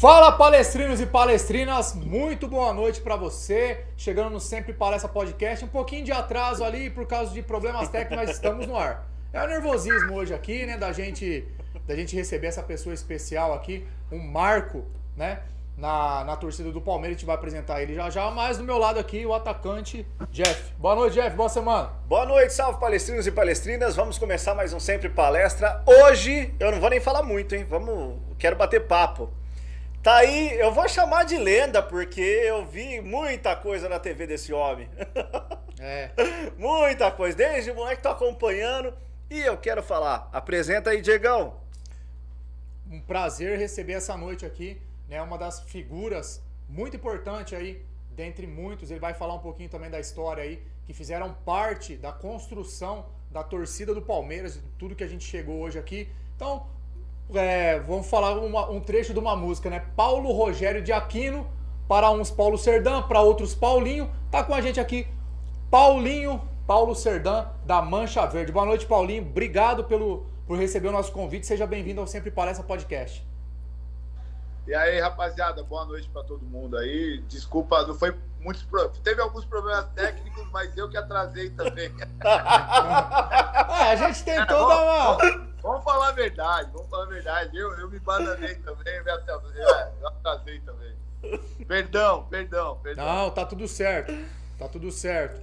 Fala palestrinos e palestrinas, muito boa noite para você. Chegando no Sempre Palestra Podcast, um pouquinho de atraso ali por causa de problemas técnicos, mas estamos no ar. É o nervosismo hoje aqui, né, da gente da gente receber essa pessoa especial aqui, um marco, né, na, na torcida do Palmeiras. A gente vai apresentar ele já já, mas do meu lado aqui o atacante Jeff. Boa noite, Jeff. Boa semana. Boa noite, salve palestrinos e palestrinas. Vamos começar mais um Sempre Palestra. Hoje eu não vou nem falar muito, hein? Vamos, quero bater papo. Tá aí, eu vou chamar de lenda porque eu vi muita coisa na TV desse homem. É. muita coisa, desde o moleque tô acompanhando e eu quero falar. Apresenta aí, Diegão. Um prazer receber essa noite aqui, né? Uma das figuras muito importante aí, dentre muitos. Ele vai falar um pouquinho também da história aí, que fizeram parte da construção da torcida do Palmeiras, de tudo que a gente chegou hoje aqui. Então, é, vamos falar uma, um trecho de uma música, né? Paulo Rogério de Aquino, para uns Paulo Serdã, para outros Paulinho. Tá com a gente aqui, Paulinho, Paulo Serdã, da Mancha Verde. Boa noite, Paulinho. Obrigado pelo, por receber o nosso convite. Seja bem-vindo ao Sempre Palestra Podcast. E aí, rapaziada, boa noite para todo mundo aí. Desculpa, não foi muitos teve alguns problemas técnicos, mas eu que atrasei também. é, a gente tentou dar uma Vamos falar a verdade, vamos falar a verdade. Eu, eu me bananei também, eu, é, eu atrasei também. Perdão, perdão, perdão. Não, tá tudo certo. Tá tudo certo.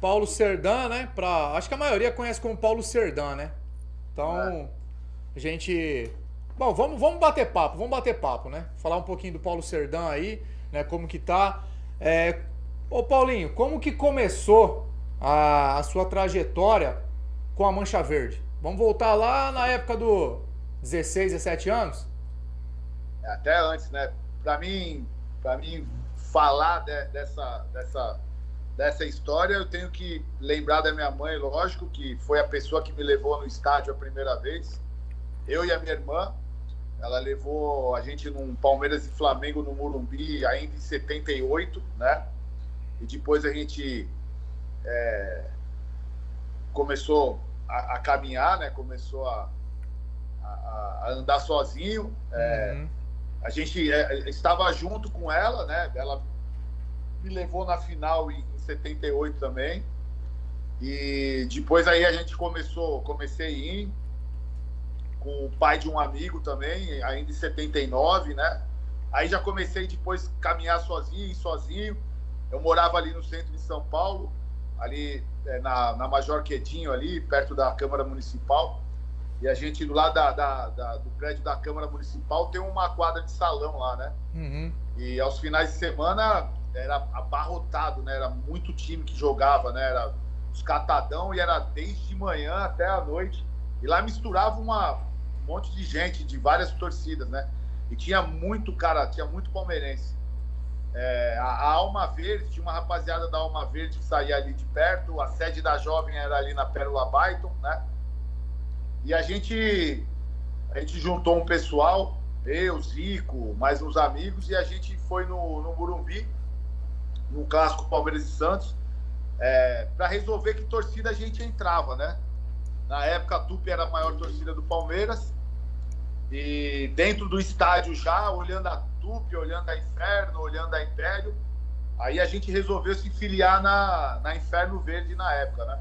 Paulo Serdã, né? Pra, acho que a maioria conhece como Paulo Serdã, né? Então, é. a gente. Bom, vamos, vamos bater papo, vamos bater papo, né? Falar um pouquinho do Paulo Serdã aí, né? Como que tá. É... Ô Paulinho, como que começou a, a sua trajetória com a Mancha Verde? Vamos voltar lá na época do 16, 17 anos? Até antes, né? Para mim, para mim falar de, dessa, dessa, dessa história, eu tenho que lembrar da minha mãe, lógico, que foi a pessoa que me levou no estádio a primeira vez. Eu e a minha irmã, ela levou a gente num Palmeiras e Flamengo no Morumbi ainda em 78, né? E depois a gente é, começou a, a caminhar, né? Começou a, a, a andar sozinho. É, uhum. A gente é, estava junto com ela, né? Ela me levou na final em, em 78 também. E depois aí a gente começou, comecei a ir com o pai de um amigo também, ainda em 79, né? Aí já comecei depois a caminhar sozinho, sozinho. Eu morava ali no centro de São Paulo, ali na, na Major Quedinho, ali, perto da Câmara Municipal. E a gente, do lado da, da, da, do prédio da Câmara Municipal, tem uma quadra de salão lá, né? Uhum. E aos finais de semana era abarrotado, né? Era muito time que jogava, né? Era os catadão e era desde manhã até a noite. E lá misturava uma, um monte de gente de várias torcidas, né? E tinha muito cara, tinha muito palmeirense. É, a, a, Alma Verde, tinha uma rapaziada da Alma Verde que saía ali de perto, a sede da Jovem era ali na Pérola Byton, né? E a gente, a gente juntou um pessoal, eu, Zico, mais uns amigos, e a gente foi no, no Burumbi, no clássico Palmeiras e Santos, é, para resolver que torcida a gente entrava, né? Na época a Tupi era a maior torcida do Palmeiras, e dentro do estádio já, olhando a Tupi, olhando a Inferno, olhando a Império. Aí a gente resolveu se filiar na, na Inferno Verde na época, né?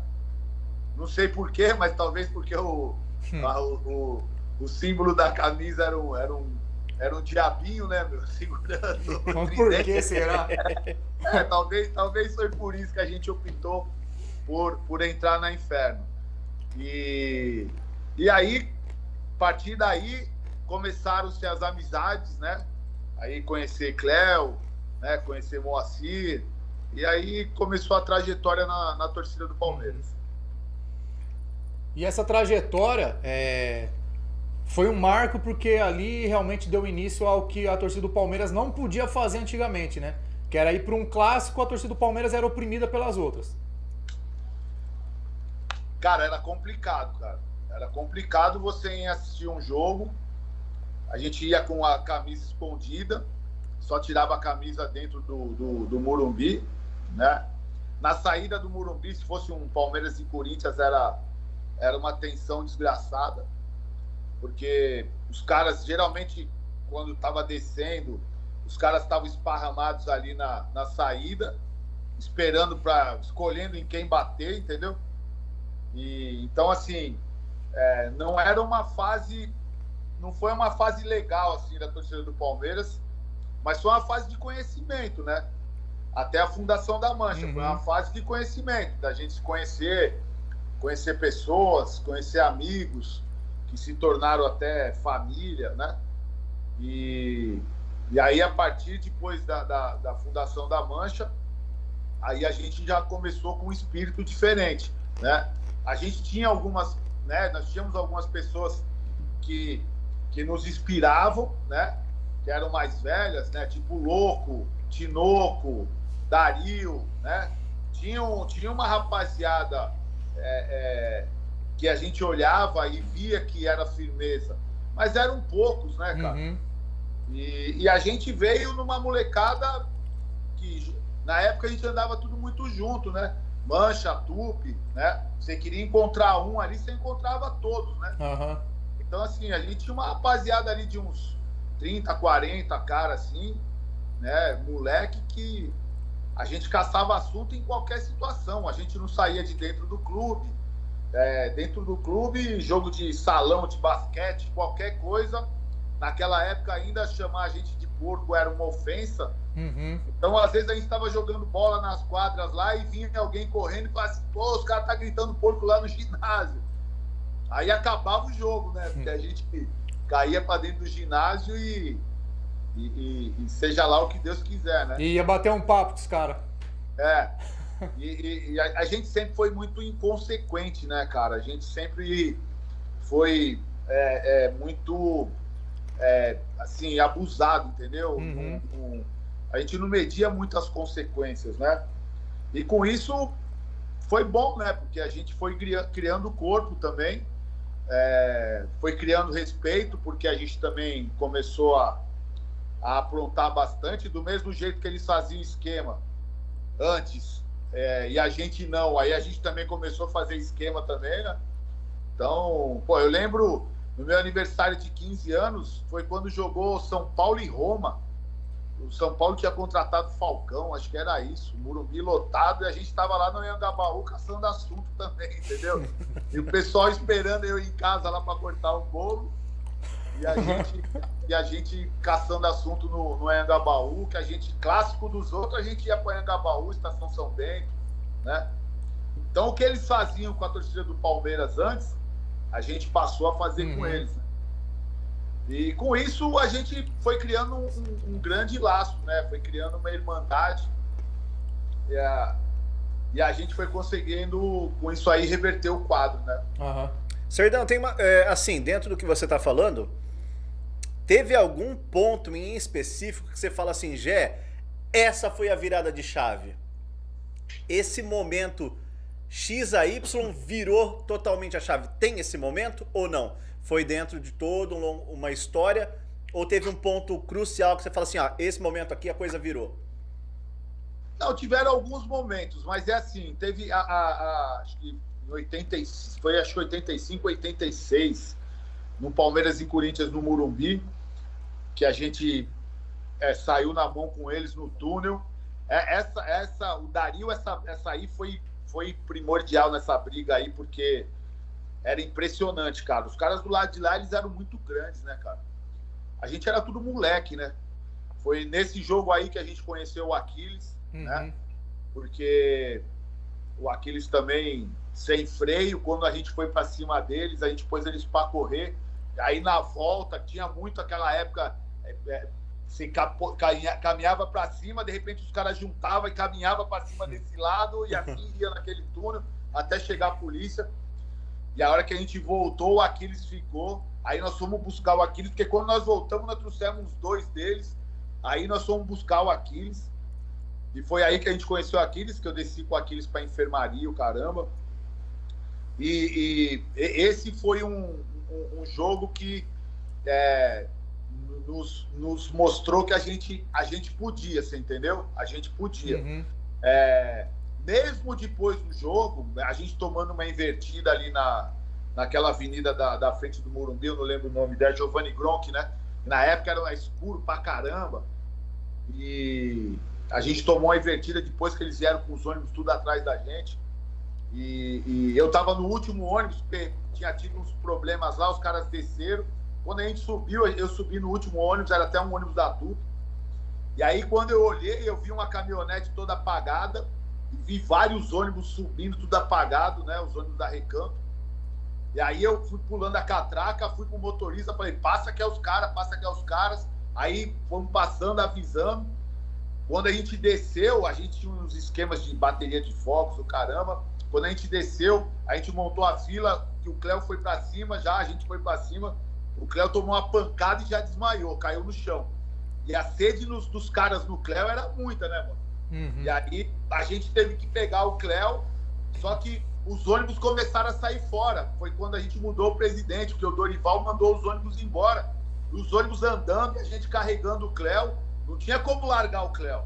Não sei porquê, mas talvez porque o, hum. a, o, o, símbolo da camisa era um, era um, era um diabinho, né, meu? Segurando. Por que será? É, talvez, talvez foi por isso que a gente optou por, por entrar na Inferno. E, e aí, a partir daí, começaram-se as amizades, né? Aí conhecer Cléo, né? conhecer Moacir, e aí começou a trajetória na, na torcida do Palmeiras. E essa trajetória é, foi um marco porque ali realmente deu início ao que a torcida do Palmeiras não podia fazer antigamente, né? Que era ir para um clássico, a torcida do Palmeiras era oprimida pelas outras. Cara, era complicado, cara. Era complicado você ir assistir um jogo a gente ia com a camisa escondida, só tirava a camisa dentro do, do, do Morumbi, né? Na saída do Morumbi, se fosse um Palmeiras e Corinthians, era, era uma tensão desgraçada, porque os caras geralmente quando estava descendo, os caras estavam esparramados ali na, na saída, esperando para escolhendo em quem bater, entendeu? E então assim, é, não era uma fase, não foi uma fase legal assim da torcida do Palmeiras, mas foi uma fase de conhecimento, né? Até a fundação da Mancha, uhum. foi uma fase de conhecimento, da gente se conhecer, conhecer pessoas, conhecer amigos que se tornaram até família, né? E, e aí, a partir depois da, da, da fundação da Mancha, aí a gente já começou com um espírito diferente, né? A gente tinha algumas, né? Nós tínhamos algumas pessoas que, que nos inspiravam, né? Que eram mais velhas, né? Tipo Louco, Tinoco, Dario, né? Tinha, tinha uma rapaziada é, é, que a gente olhava e via que era firmeza, mas eram poucos, né, cara? Uhum. E, e, a gente veio numa molecada que na época a gente andava tudo muito junto, né? Mancha, Tupi, né? Você queria encontrar um ali, você encontrava todos, né? Uhum. Então, assim, a gente tinha uma rapaziada ali de uns 30, 40 cara assim, né? Moleque que a gente caçava assunto em qualquer situação. A gente não saía de dentro do clube. É, dentro do clube, jogo de salão, de basquete, qualquer coisa. Naquela época, ainda chamar a gente de porco era uma ofensa. Uhum. Então, às vezes, a gente estava jogando bola nas quadras lá e vinha alguém correndo e falava assim: pô, os caras estão tá gritando porco lá no ginásio. Aí acabava o jogo, né? Porque a gente caía para dentro do ginásio e e, e, e, seja lá o que Deus quiser, né? E ia bater um papo com os caras. É. E, e a, a, gente sempre foi muito inconsequente, né, cara? A gente sempre foi é, é, muito, é, assim, abusado, entendeu? Uhum. Um, um, a gente não media muitas consequências, né? E com isso foi bom, né? Porque a gente foi criando o corpo também, é, foi criando respeito, porque a gente também começou a a aprontar bastante, do mesmo jeito que eles faziam esquema antes, é, e a gente não. Aí a gente também começou a fazer esquema também, né? Então, pô, eu lembro no meu aniversário de 15 anos, foi quando jogou São Paulo e Roma. O São Paulo tinha contratado Falcão, acho que era isso, Murumbi lotado, e a gente estava lá no Anhangabaú caçando assunto também, entendeu? E o pessoal esperando eu em casa lá para cortar o bolo. E a gente, e a gente caçando assunto no, no Anhangabaú, que a gente, clássico dos outros, a gente ia para Anhangabaú, Estação São Bento, né? Então, o que eles faziam com a torcida do Palmeiras antes, a gente passou a fazer uhum. com eles. Né? E com isso, a gente foi criando um, um, grande laço, né? Foi criando uma irmandade. E a, e a gente foi conseguindo, com isso aí, reverter o quadro, né? Uhum. Serdão, tem uma, é, assim, dentro do que você está falando, Teve algum ponto em específico que você fala assim, Gé, essa foi a virada de chave? Esse momento X a Y virou totalmente a chave. Tem esse momento ou não? Foi dentro de toda uma história ou teve um ponto crucial que você fala assim, ah, esse momento aqui a coisa virou? Não, tiveram alguns momentos, mas é assim, teve a, a, a acho que em 80, foi acho que 85, 86, no Palmeiras e Corinthians no Murumbi que a gente é, saiu na mão com eles no túnel. É, essa, essa, o Dario, essa, essa aí foi, foi primordial nessa briga aí, porque era impressionante, cara. Os caras do lado de lá, eles eram muito grandes, né, cara? A gente era tudo moleque, né? Foi nesse jogo aí que a gente conheceu o Aquiles, uhum. né? Porque o Aquiles também sem freio, quando a gente foi para cima deles, a gente pôs eles para correr. Aí na volta tinha muito aquela época é, você caminhava para cima, de repente os caras juntavam e caminhava para cima desse lado e assim ia naquele túnel até chegar a polícia. E a hora que a gente voltou, o Aquiles ficou. Aí nós fomos buscar o Aquiles, porque quando nós voltamos, nós trouxemos dois deles. Aí nós fomos buscar o Aquiles. E foi aí que a gente conheceu o Aquiles, que eu desci com o Aquiles para enfermaria, o caramba. E, e esse foi um, um, um jogo que é, nos, nos mostrou que a gente, a gente podia, você entendeu? A gente podia. Uhum. É, mesmo depois do jogo, a gente tomando uma invertida ali na, naquela avenida da, da frente do Morumbi, eu não lembro o nome dela, Giovanni Gronk, né? Na época era escuro pra caramba. E a gente tomou uma invertida depois que eles vieram com os ônibus tudo atrás da gente. E, e eu tava no último ônibus, porque tinha tido uns problemas lá, os caras desceram. Quando a gente subiu, eu subi no último ônibus, era até um ônibus da TUP. E aí, quando eu olhei, eu vi uma caminhonete toda apagada, vi vários ônibus subindo, tudo apagado, né? Os ônibus da Recanto. E aí eu fui pulando a catraca, fui pro motorista, falei, passa que é os caras, passa que é os caras. Aí fomos passando, avisando. Quando a gente desceu, a gente tinha uns esquemas de bateria de fogos, o caramba. Quando a gente desceu, a gente montou a fila, que o Cléo foi para cima, já a gente foi para cima. O Cléo tomou uma pancada e já desmaiou, caiu no chão. E a sede nos, dos caras no Cléo era muita, né, mano? Uhum. E aí a gente teve que pegar o Cléo, só que os ônibus começaram a sair fora. Foi quando a gente mudou o presidente, porque o Dorival mandou os ônibus embora. Os ônibus andando a gente carregando o Cléo. Não tinha como largar o Cléo.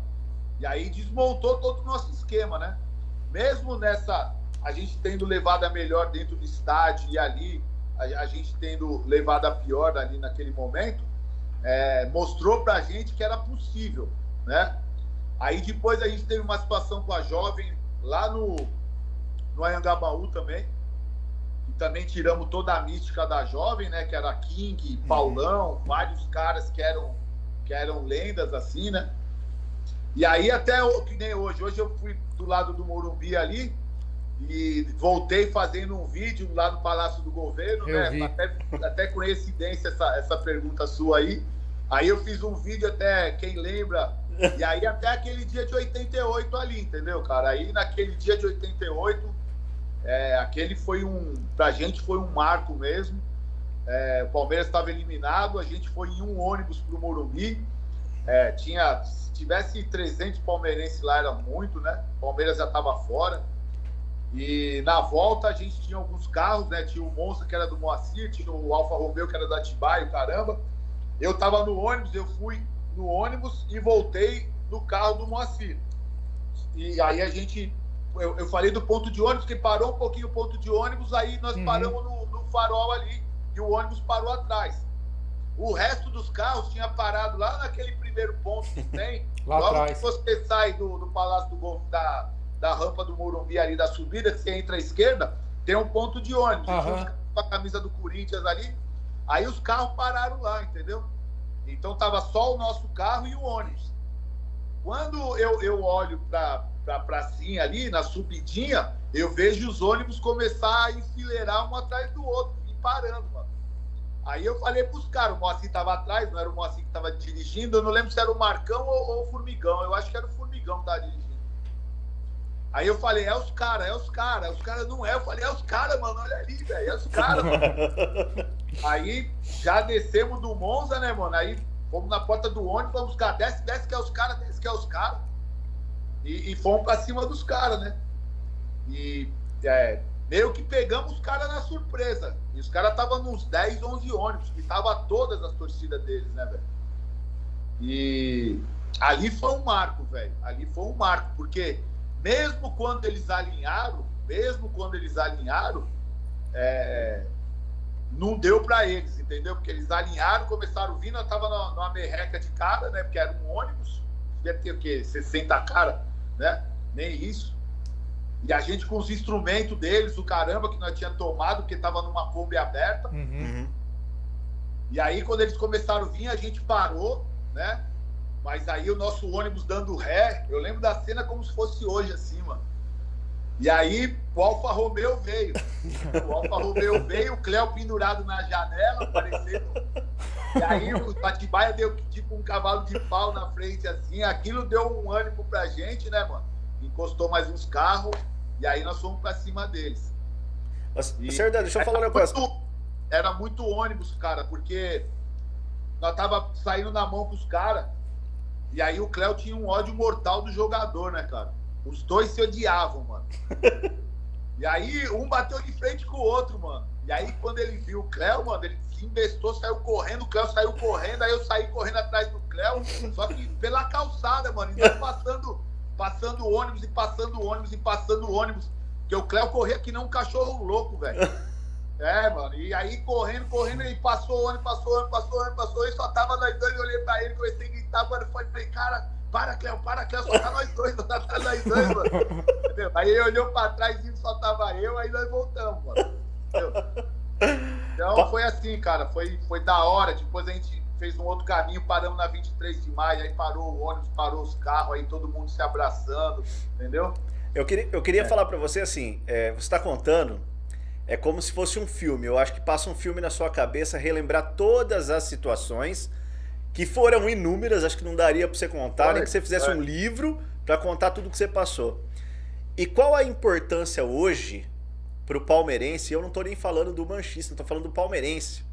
E aí desmontou todo o nosso esquema, né? Mesmo nessa, a gente tendo levado a melhor dentro do estádio e ali, a, a gente tendo levado a pior ali naquele momento, é, mostrou pra gente que era possível, né? Aí depois a gente teve uma situação com a jovem lá no, no Anhangabaú também. E também tiramos toda a mística da jovem, né? Que era King, uhum. Paulão, uhum. vários caras que eram, que eram lendas, assim, né? E aí até que nem hoje. Hoje eu fui do lado do Morumbi ali e voltei fazendo um vídeo lá no Palácio do Governo, eu né? Até, até coincidência essa, essa pergunta sua aí. Aí eu fiz um vídeo até, quem lembra, e aí até aquele dia de 88 ali, entendeu, cara? Aí naquele dia de 88, é, aquele foi um, pra gente foi um marco mesmo. É, o Palmeiras estava eliminado, a gente foi em um ônibus pro Morumbi. É, tinha, se tivesse 300 palmeirenses lá era muito, né? Palmeiras já estava fora. E na volta a gente tinha alguns carros, né? Tinha o Monza que era do Moacir, tinha o Alfa Romeo que era da Atibaia, caramba. Eu tava no ônibus, eu fui no ônibus e voltei no carro do Moacir. E aí a gente. Eu, eu falei do ponto de ônibus, que parou um pouquinho o ponto de ônibus, aí nós uhum. paramos no, no farol ali e o ônibus parou atrás. O resto dos carros tinha parado lá naquele primeiro ponto que tem. lá Logo atrás. que você sai do, do Palácio do Golfo, da, da rampa do Morumbi ali, da subida, que você entra à esquerda, tem um ponto de ônibus. Uhum. Com a camisa do Corinthians ali. Aí os carros pararam lá, entendeu? Então tava só o nosso carro e o ônibus. Quando eu, eu olho para a pracinha ali, na subidinha, eu vejo os ônibus começar a enfileirar um atrás do outro, e parando, mano. Aí eu falei pros caras, o Moacir tava atrás, não era o Moacir que tava dirigindo, eu não lembro se era o Marcão ou, ou o Formigão, eu acho que era o Formigão que tava dirigindo. Aí eu falei, é os caras, é os caras, os caras não é. Eu falei, é os caras, mano, olha ali, velho, é os caras, mano. Aí já descemos do Monza, né, mano? Aí fomos na porta do ônibus, vamos buscar, desce, desce que é os caras, desce que é os caras. E, e, fomos pra cima dos caras, né? E é, meio que pegamos os caras na surpresa. E os caras estavam nos 10, 11 ônibus, que tava todas as torcidas deles, né, velho? E ali foi um marco, velho. Ali foi um marco, porque mesmo quando eles alinharam, mesmo quando eles alinharam, é, não deu para eles, entendeu? Porque eles alinharam, começaram vindo, eu tava numa merreca de cara, né? Porque era um ônibus, deve ter o quê? 60 cara, né? Nem isso. E a gente com os instrumentos deles, o caramba que nós tinha tomado, porque tava numa Kombi aberta. Uhum. uhum. E aí, quando eles começaram a vir, a gente parou, né? Mas aí o nosso ônibus dando ré, eu lembro da cena como se fosse hoje, assim, mano. E aí o Alfa Romeo veio. O Alfa Romeo veio, o Cléo pendurado na janela, aparecendo. E aí o Atibaia deu tipo um cavalo de pau na frente, assim. Aquilo deu um ânimo pra gente, né, mano? Encostou mais uns carros, e aí nós fomos pra cima deles. Mas, e, deixa eu falar um negócio. Muito, era muito ônibus, cara, porque nós tava saindo na mão pros caras. E aí o Cléo tinha um ódio mortal do jogador, né, cara? Os dois se odiavam, mano. E aí um bateu de frente com o outro, mano. E aí quando ele viu o Cléo, mano, ele se investou, saiu correndo, o Cléo saiu correndo, aí eu saí correndo atrás do Cléo, só que pela calçada, mano, e não passando, passando ônibus e passando ônibus e passando ônibus. Porque o Cléo corria que nem um cachorro louco, velho. É, mano. E aí, correndo, correndo, ele passou o ônibus, passou ônibus, passou ônibus, passou, e só tava nós dois, eu olhei pra ele, comecei a gritar, mano, falei, cara, para, Cléo, para, Cléo, só tá nós dois, só tá nós dois, mano. Entendeu? Aí ele olhou pra trás e só tava eu, aí nós voltamos, mano. Entendeu? Então foi assim, cara, foi, foi da hora. Depois a gente fez um outro caminho, paramos na 23 de maio, aí parou o ônibus, parou os carros, aí todo mundo se abraçando, entendeu? Eu queria, eu queria é. falar para você assim, é, você está contando, é como se fosse um filme. Eu acho que passa um filme na sua cabeça, relembrar todas as situações que foram inúmeras, acho que não daria para você contar, é, nem que você fizesse um livro para contar tudo que você passou. E qual a importância hoje para o palmeirense? Eu não estou nem falando do manchista, estou falando do palmeirense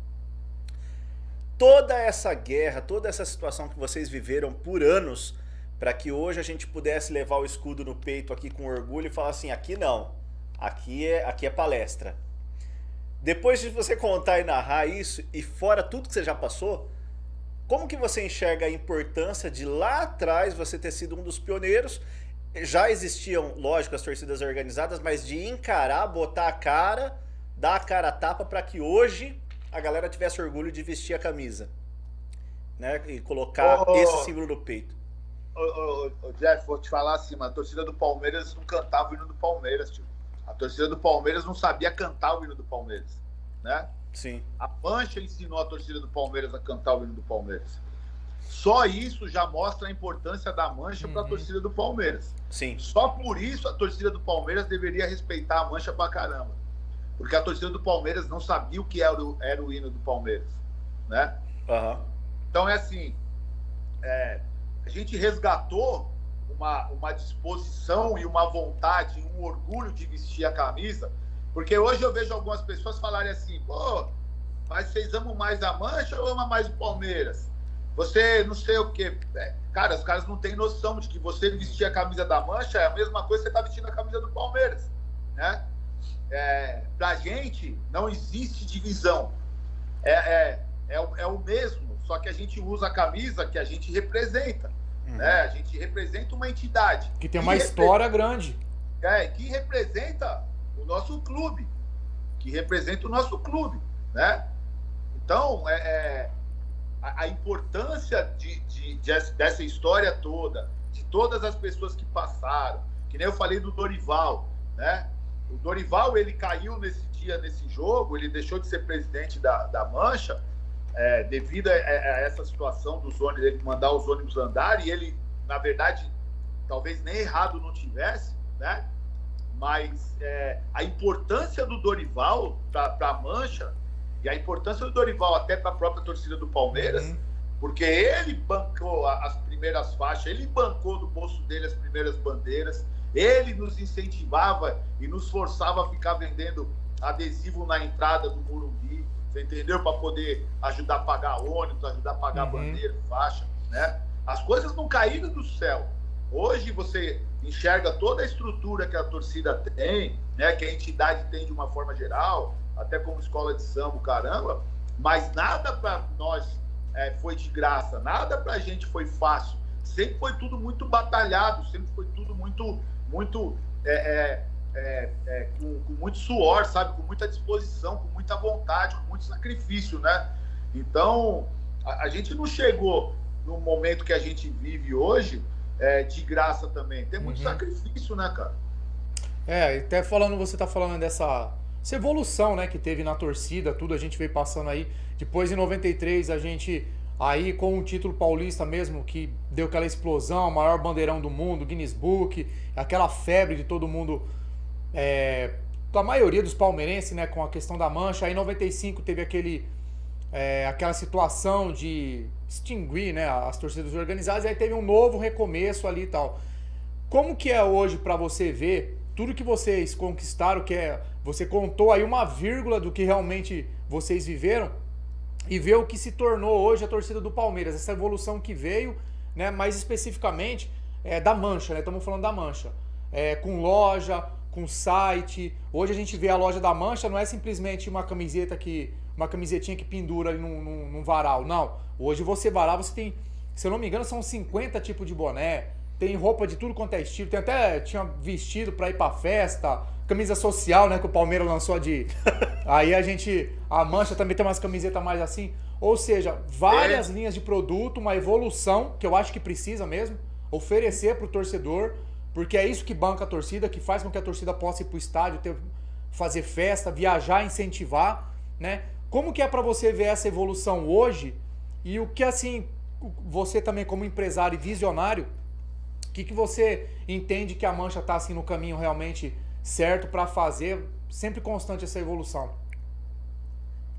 toda essa guerra, toda essa situação que vocês viveram por anos, para que hoje a gente pudesse levar o escudo no peito aqui com orgulho e falar assim: aqui não, aqui é, aqui é palestra. Depois de você contar e narrar isso, e fora tudo que você já passou, como que você enxerga a importância de lá atrás você ter sido um dos pioneiros? Já existiam, lógico, as torcidas organizadas, mas de encarar, botar a cara, dar a cara a tapa para que hoje a galera tivesse orgulho de vestir a camisa. Né? E colocar oh, esse símbolo no peito. Oh, oh, Jeff, vou te falar assim, mano, a torcida do Palmeiras não cantava o hino do Palmeiras, tio. A torcida do Palmeiras não sabia cantar o hino do Palmeiras, né? Sim. A Mancha ensinou a torcida do Palmeiras a cantar o hino do Palmeiras. Só isso já mostra a importância da Mancha uhum. para a torcida do Palmeiras. Sim. Só por isso a torcida do Palmeiras deveria respeitar a Mancha pra caramba porque a torcida do Palmeiras não sabia o que era o, era o hino do Palmeiras, né? Uhum. Então é assim, é, a gente resgatou uma, uma disposição e uma vontade, um orgulho de vestir a camisa, porque hoje eu vejo algumas pessoas falarem assim, pô, mas vocês amam mais a Mancha ou amam mais o Palmeiras? Você não sei o que. É, cara, os caras não têm noção de que você vestir a camisa da Mancha é a mesma coisa que você tá vestindo a camisa do Palmeiras, né? é, para a gente não existe divisão. É, é, é, é, o mesmo, só que a gente usa a camisa que a gente representa. Uhum. Né? A gente representa uma entidade. Que tem uma que história grande. É, que representa o nosso clube. Que representa o nosso clube. Né? Então, é, é a, a, importância de, de, de, dessa história toda, de todas as pessoas que passaram, que nem eu falei do Dorival, né? O Dorival, ele caiu nesse dia, nesse jogo, ele deixou de ser presidente da, da Mancha, é, devido a, a, essa situação dos ônibus, ele mandar os ônibus andar, e ele, na verdade, talvez nem errado não tivesse, né? Mas é, a importância do Dorival para a Mancha, e a importância do Dorival até para a própria torcida do Palmeiras, uhum. porque ele bancou as primeiras faixas, ele bancou do bolso dele as primeiras bandeiras, ele nos incentivava e nos forçava a ficar vendendo adesivo na entrada do Morumbi, você entendeu? Para poder ajudar a pagar ônibus, ajudar a pagar uhum. bandeira, faixa, né? As coisas não caíram do céu. Hoje você enxerga toda a estrutura que a torcida tem, né? Que a entidade tem de uma forma geral, até como escola de samba, caramba. Mas nada para nós é, foi de graça, nada para a gente foi fácil. Sempre foi tudo muito batalhado, sempre foi tudo muito muito é, é, é, é, com, com, muito suor, sabe? Com muita disposição, com muita vontade, com muito sacrifício, né? Então, a, a gente não chegou no momento que a gente vive hoje é, de graça também. Tem muito uhum. sacrifício, né, cara? É, até falando, você tá falando dessa essa evolução, né, que teve na torcida, tudo a gente veio passando aí. Depois, em 93, a gente Aí com o título paulista mesmo, que deu aquela explosão, maior bandeirão do mundo, Guinness Book, aquela febre de todo mundo, é, da maioria dos palmeirenses, né, com a questão da mancha. Aí em 95 teve aquele, é, aquela situação de extinguir né, as torcidas organizadas, e aí teve um novo recomeço ali e tal. Como que é hoje para você ver tudo que vocês conquistaram, que é, você contou aí uma vírgula do que realmente vocês viveram, e ver o que se tornou hoje a torcida do Palmeiras, essa evolução que veio, né, mais especificamente é, da Mancha, né? Estamos falando da Mancha. É, com loja, com site. Hoje a gente vê a loja da Mancha, não é simplesmente uma camiseta que. Uma camisetinha que pendura ali num, num, num varal. Não. Hoje você varal, você tem. Se eu não me engano, são 50 tipos de boné. tem roupa de tudo quanto é estilo. Tem até tinha vestido para ir para festa, camisa social, né, que o Palmeiras lançou de Aí a gente a Mancha também tem umas camisetas mais assim, ou seja, várias é. linhas de produto, uma evolução que eu acho que precisa mesmo oferecer para o torcedor, porque é isso que banca a torcida, que faz com que a torcida possa ir para o estádio, ter, fazer festa, viajar, incentivar, né? Como que é para você ver essa evolução hoje e o que assim você também como empresário e visionário, o que, que você entende que a Mancha está assim no caminho realmente certo para fazer sempre constante essa evolução?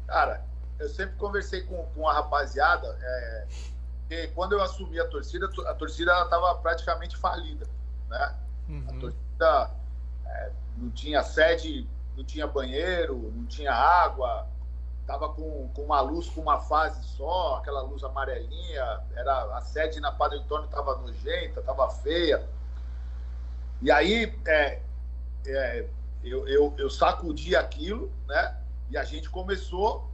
Cara, eu sempre conversei com, com a rapaziada, é, que quando eu assumi a torcida, a torcida estava praticamente falida, né? Uhum. A torcida é, não tinha sede, não tinha banheiro, não tinha água, tava com, com uma luz com uma fase só, aquela luz amarelinha, era a sede na Padre Antônio estava nojenta, estava feia. E aí é, é, eu, eu, eu, sacudi aquilo, né? E a gente começou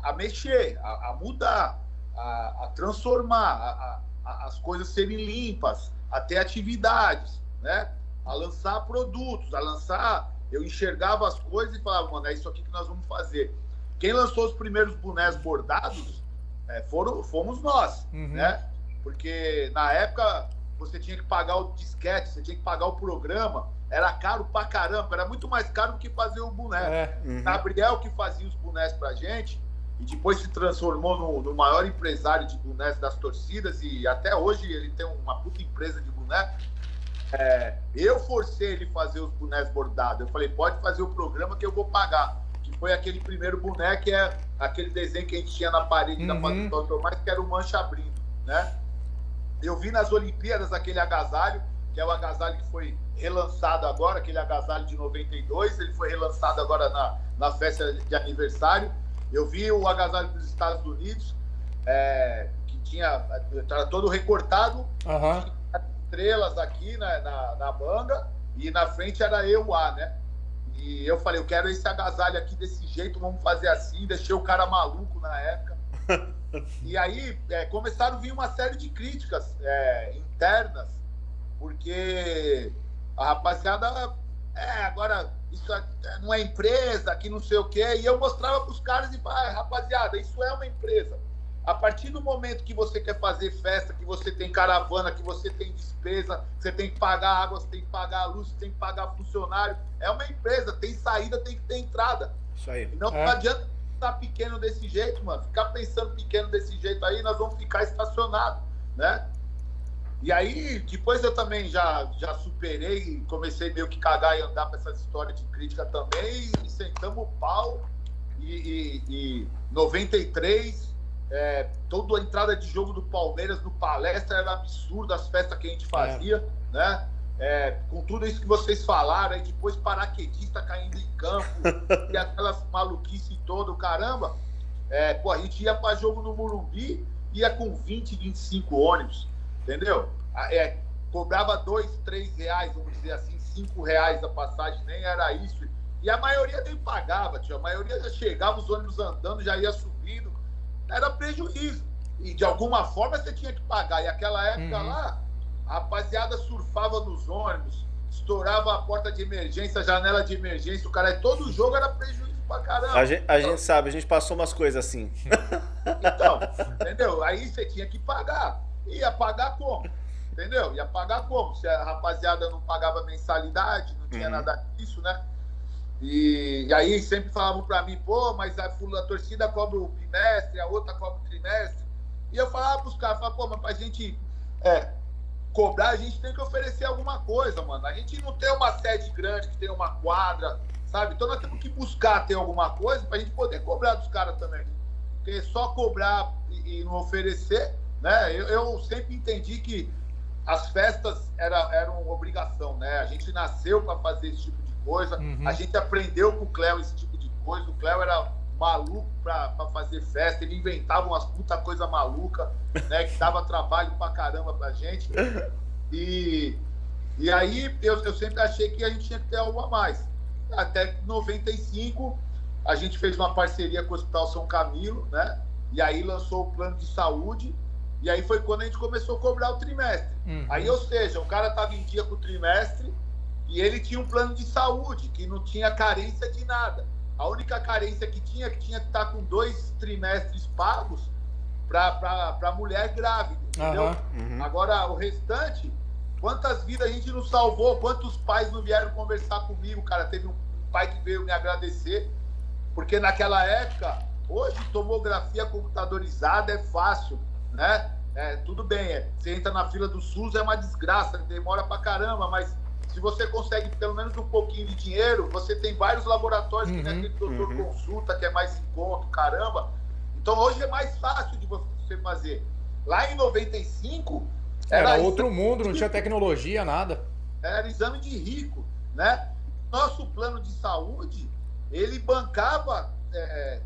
a mexer, a, a mudar, a, a transformar, a, as coisas serem limpas, a ter atividades, né? A lançar produtos, a lançar. Eu enxergava as coisas e falava, mano, é isso aqui que nós vamos fazer. Quem lançou os primeiros bonés bordados é, foram, fomos nós, uhum. né? Porque na época você tinha que pagar o disquete, você tinha que pagar o programa, era caro pra caramba, era muito mais caro do que fazer o boné. É. Uhum. Gabriel que fazia os bonés pra gente, e depois se transformou no, no, maior empresário de bonés das torcidas, e até hoje ele tem uma puta empresa de boné. É, eu forcei ele fazer os bonés bordados. Eu falei, pode fazer o programa que eu vou pagar que foi aquele primeiro boneco, que é aquele desenho que a gente tinha na parede uhum. da Fazenda Tomás, que era o Mancha abrindo, né? Eu vi nas Olimpíadas aquele agasalho, que é o agasalho que foi relançado agora, aquele agasalho de 92, ele foi relançado agora na, na festa de aniversário. Eu vi o agasalho dos Estados Unidos, é, que tinha era todo recortado, uhum. estrelas aqui na, na, na manga, e na frente era eu a, né? E eu falei, eu quero esse agasalho aqui desse jeito, vamos fazer assim. Deixei o cara maluco na época. e aí é, começaram a vir uma série de críticas é, internas, porque a rapaziada, é, agora isso não é empresa, que não sei o quê. E eu mostrava para os caras e falava, ah, rapaziada, isso é uma empresa. A partir do momento que você quer fazer festa, que você tem caravana, que você tem despesa, você tem que pagar água, você tem que pagar a luz, você tem que pagar funcionário. É uma empresa, tem saída, tem que ter entrada. Isso aí. Não, é. adianta estar pequeno desse jeito, mano. Ficar pensando pequeno desse jeito aí, nós vamos ficar estacionados, né? E aí, depois eu também já, já superei, comecei meio que cagar e andar para essas histórias de crítica também, e sentamos o pau. E, e, e 93 é, toda a entrada de jogo do Palmeiras no palestra era absurda, as festas que a gente fazia, é. né? É, com tudo isso que vocês falaram, aí depois paraquedista caindo em campo, e aquelas maluquices todo, caramba. É, pô, a gente ia para jogo no Murumbi, ia com 20, 25 ônibus, entendeu? É, cobrava dois, três reais, vamos dizer assim, cinco reais a passagem, nem era isso. E a maioria nem pagava, tio. A maioria já chegava, os ônibus andando, já ia subindo era prejuízo. E de alguma forma você tinha que pagar. E aquela época uhum. lá, a rapaziada surfava nos ônibus, estourava a porta de emergência, a janela de emergência, o cara, todo jogo era prejuízo pra caramba. A gente, a gente sabe, a gente passou umas coisas assim. Então, entendeu? Aí você tinha que pagar. Ia pagar como? Entendeu? Ia pagar como? Se a rapaziada não pagava mensalidade, não tinha uhum. nada disso, né? E, e, aí sempre falavam para mim, pô, mas a, a torcida cobra o bimestre, a outra cobra o trimestre. E eu falava pros caras, falava, pô, mas pra gente é, cobrar, a gente tem que oferecer alguma coisa, mano. A gente não tem uma sede grande que tem uma quadra, sabe? Então nós temos que buscar ter alguma coisa pra gente poder cobrar dos caras também. Porque só cobrar e, e não oferecer, né? Eu, eu, sempre entendi que as festas era, eram obrigação, né? A gente nasceu para fazer esse tipo coisa. Uhum. A gente aprendeu com o Cléo esse tipo de coisa. O Cléo era maluco para fazer festa, ele inventava umas puta coisa maluca, né? Que dava trabalho pra caramba pra gente. E, e aí eu, eu sempre achei que a gente tinha que ter algo a mais. Até 95, a gente fez uma parceria com o Hospital São Camilo, né? E aí lançou o plano de saúde E aí foi quando a gente começou a cobrar o trimestre. Uhum. Aí, ou seja, o cara estava em dia com o trimestre e ele tinha um plano de saúde, que não tinha carência de nada. A única carência que tinha, que tinha que estar com dois trimestres pagos para mulher grávida, entendeu? Uhum. Agora, o restante, quantas vidas a gente não salvou? Quantos pais não vieram conversar comigo, cara? Teve um pai que veio me agradecer, porque naquela época, hoje, tomografia computadorizada é fácil, né? É, tudo bem, é, você entra na fila do SUS, é uma desgraça, demora pra caramba, mas se você consegue pelo menos um pouquinho de dinheiro, você tem vários laboratórios uhum, que tem aquele doutor uhum. consulta, que é mais em conta, caramba. Então hoje é mais fácil de você fazer. Lá em 95. Era, era outro mundo, não tinha tecnologia, nada. Era exame de rico, né? Nosso plano de saúde, ele bancava é,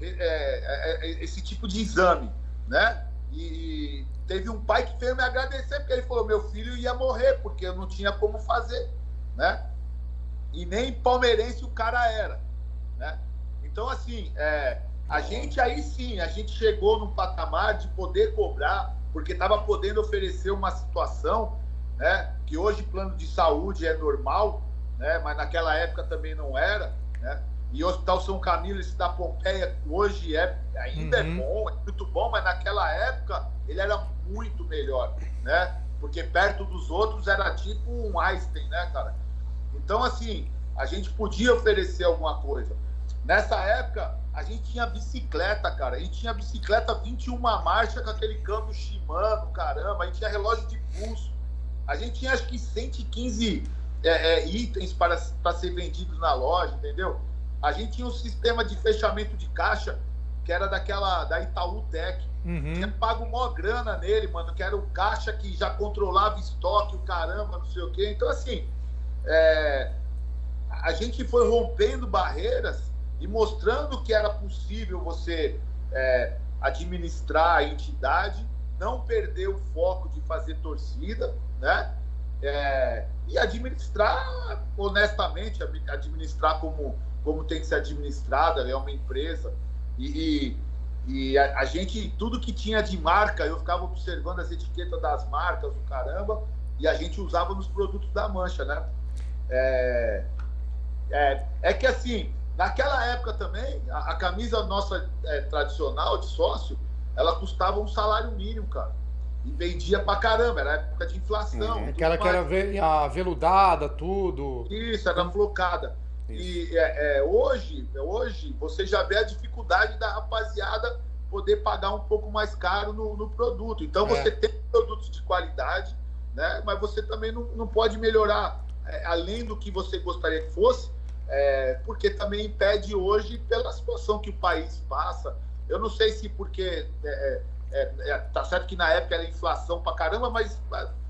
é, é, é esse tipo de exame, né? E teve um pai que veio me agradecer, porque ele falou: meu filho ia morrer, porque eu não tinha como fazer, né? E nem palmeirense o cara era, né? Então, assim, é, a gente aí sim, a gente chegou num patamar de poder cobrar, porque estava podendo oferecer uma situação, né? Que hoje plano de saúde é normal, né? Mas naquela época também não era, né? E o Hospital São Camilo, esse da Pompeia, hoje é, ainda é uhum. é bom, é muito bom, mas naquela época ele era muito melhor, né? Porque perto dos outros era tipo um Einstein, né, cara? Então, assim, a gente podia oferecer alguma coisa. Nessa época, a gente tinha bicicleta, cara. A gente tinha bicicleta 21 marcha com aquele câmbio Shimano, caramba. A gente tinha relógio de pulso. A gente tinha, acho que, 115 é, é, itens para, para ser vendidos na loja, entendeu? A gente tinha um sistema de fechamento de caixa que era daquela da Itaú Tech. Uhum. Tinha pago mó grana nele, mano, que era o caixa que já controlava estoque, o caramba, não sei o quê. Então, assim, é, a gente foi rompendo barreiras e mostrando que era possível você é, administrar a entidade, não perder o foco de fazer torcida, né? É, e administrar honestamente, administrar como como tem que ser administrada, é uma empresa. E, e, e a, a, gente, tudo que tinha de marca, eu ficava observando as etiquetas das marcas, o caramba, e a gente usava nos produtos da Mancha, né? É, é, é que assim, naquela época também, a, a camisa nossa é, tradicional de sócio, ela custava um salário mínimo, cara. E vendia pra caramba, era época de inflação. É, aquela que era veludada, tudo. Isso, era flocada. E é, é, hoje, hoje você já vê a dificuldade da rapaziada poder pagar um pouco mais caro no, no produto. Então você é. tem produtos de qualidade, né? Mas você também não, não pode melhorar é, além do que você gostaria que fosse, é, porque também impede hoje pela situação que o país passa. Eu não sei se porque é, tá certo que na época era inflação pra caramba, mas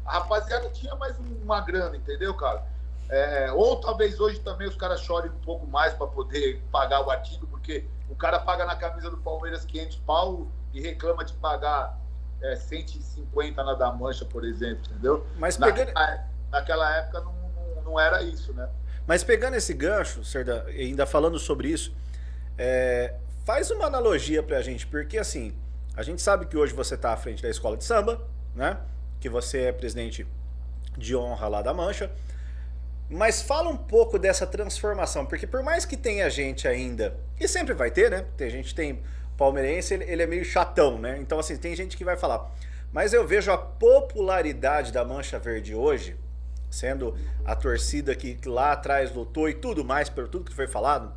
a rapaziada tinha mais uma grana, entendeu, cara? É, ou talvez hoje também os caras chorem um pouco mais para poder pagar o artigo, porque o cara paga na camisa do Palmeiras 500 pau e reclama de pagar é, 150 na da Mancha, por exemplo, entendeu? Mas pegando... naquela, naquela época não, não, não, era isso, né? Mas pegando esse gancho, Serda, ainda falando sobre isso, é, faz uma analogia pra gente, porque assim, a gente sabe que hoje você está à frente da escola de samba, né? Que você é presidente de honra lá da Mancha. Mas fala um pouco dessa transformação, porque por mais que tenha gente ainda, e sempre vai ter, né? Tem gente tem palmeirense, ele, ele é meio chatão, né? Então assim, tem gente que vai falar. Mas eu vejo a popularidade da Mancha Verde hoje, sendo a torcida que lá atrás lutou e tudo mais, por tudo que foi falado.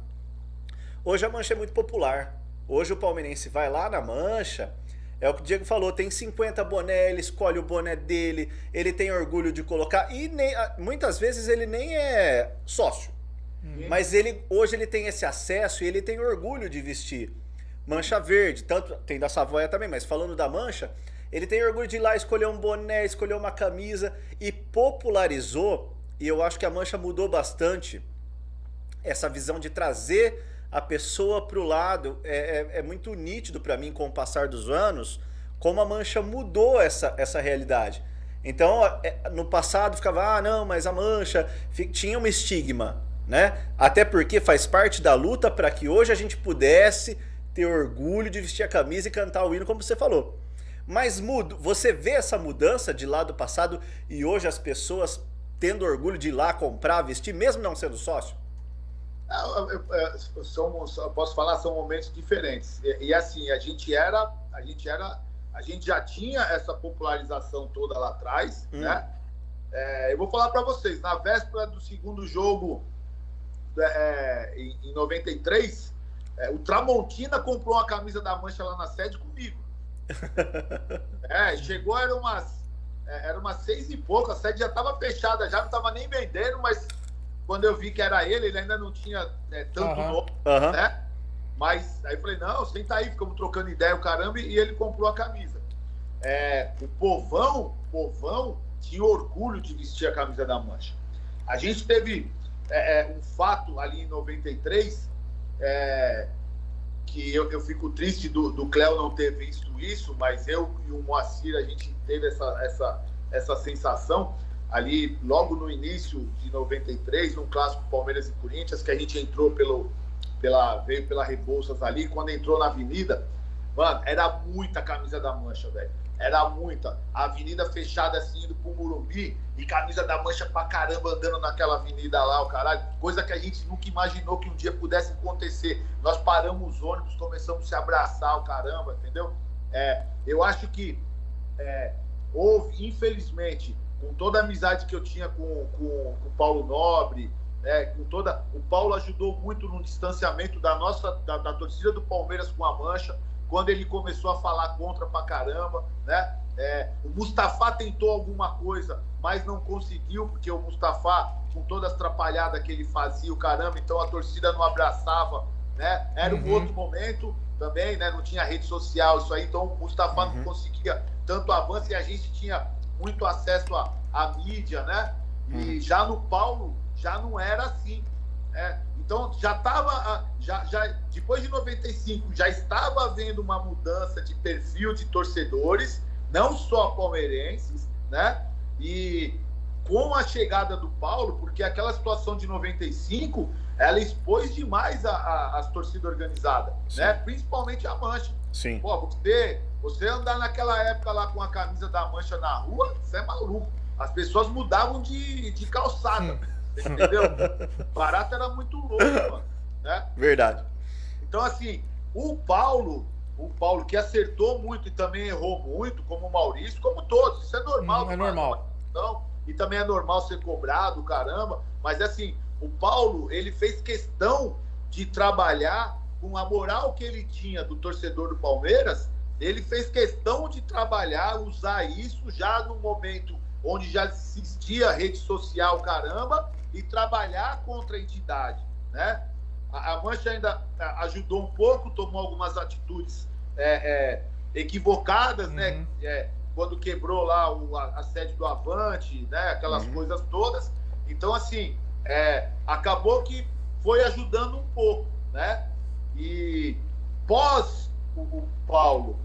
Hoje a Mancha é muito popular. Hoje o palmeirense vai lá na Mancha, é o que o Diego falou, tem 50 boné, ele escolhe o boné dele, ele tem orgulho de colocar e nem, muitas vezes ele nem é sócio. Uhum. Mas ele hoje ele tem esse acesso e ele tem orgulho de vestir mancha verde, tanto tem da Savoia também, mas falando da mancha, ele tem orgulho de ir lá escolher um boné, escolher uma camisa e popularizou, e eu acho que a mancha mudou bastante essa visão de trazer a pessoa para o lado. É, é, é muito nítido para mim, com o passar dos anos, como a mancha mudou essa, essa realidade. Então, é, no passado ficava, ah, não, mas a mancha tinha um estigma, né? Até porque faz parte da luta para que hoje a gente pudesse ter orgulho de vestir a camisa e cantar o hino, como você falou. Mas mudo, você vê essa mudança de lá do passado e hoje as pessoas tendo orgulho de ir lá comprar, vestir, mesmo não sendo sócio? É, são, posso falar, são momentos diferentes. E, e, assim, a gente era, a gente era, a gente já tinha essa popularização toda lá atrás, hum. né? É, eu vou falar para vocês, na véspera do segundo jogo é, em, em 93, é, o Tramontina comprou uma camisa da Mancha lá na sede comigo. É, chegou, era umas, é, era umas seis e pouco, a sede já estava fechada, já não estava nem vendendo, mas quando eu vi que era ele, ele ainda não tinha né, tanto uhum. nome, uhum. né? Mas aí eu falei, não, senta aí, ficamos trocando ideia o caramba, e ele comprou a camisa. É, o povão, povão tinha orgulho de vestir a camisa da Mancha. A gente teve é, é um fato ali em 93, é, que eu, eu fico triste do, do Cléo não ter visto isso, mas eu e o Moacir, a gente teve essa, essa, essa sensação ali logo no início de 93, num clássico Palmeiras e Corinthians, que a gente entrou pelo, pela, veio pela Rebouças ali, quando entrou na avenida, mano, era muita camisa da mancha, velho. Era muita. A avenida fechada assim, indo pro Murumbi, e camisa da mancha pra caramba andando naquela avenida lá, o caralho. Coisa que a gente nunca imaginou que um dia pudesse acontecer. Nós paramos os ônibus, começamos a se abraçar, o caramba, entendeu? É, eu acho que é, houve, infelizmente, com toda a amizade que eu tinha com, com, com o Paulo Nobre, né, com toda. O Paulo ajudou muito no distanciamento da nossa da, da, torcida do Palmeiras com a Mancha, quando ele começou a falar contra pra caramba, né? É, o Mustafa tentou alguma coisa, mas não conseguiu, porque o Mustafa, com todas as atrapalhadas que ele fazia, o caramba, então a torcida não abraçava, né? Era um uhum. outro momento também, né? Não tinha rede social, isso aí, então o Mustafa uhum. não conseguia tanto avanço e a gente tinha muito acesso à, à mídia, né? E hum. já no Paulo já não era assim. Né? Então já estava, já, já, depois de 95, já estava havendo uma mudança de perfil de torcedores, não só palmeirenses, né? E com a chegada do Paulo, porque aquela situação de 95, ela expôs demais a, a, as torcidas organizadas, né? Principalmente a Mancha. Sim. Pô, você você andar naquela época lá com a camisa da mancha na rua, você é maluco. As pessoas mudavam de, de calçada. Entendeu? Barato era muito louco, mano. Né? Verdade. Então, assim, o Paulo, o Paulo que acertou muito e também errou muito, como o Maurício, como todos. Isso é normal. Hum, é normal. Então, e também é normal ser cobrado, caramba. Mas assim, o Paulo, ele fez questão de trabalhar com a moral que ele tinha do torcedor do Palmeiras ele fez questão de trabalhar, usar isso já no momento onde já existia rede social, caramba, e trabalhar contra a entidade, né? A, a Mancha ainda ajudou um pouco, tomou algumas atitudes é, é, equivocadas, né? uhum. né? É, quando quebrou lá o, a, a, sede do Avante, né? Aquelas uhum. coisas todas. Então, assim, é, acabou que foi ajudando um pouco, né? E pós o, Paulo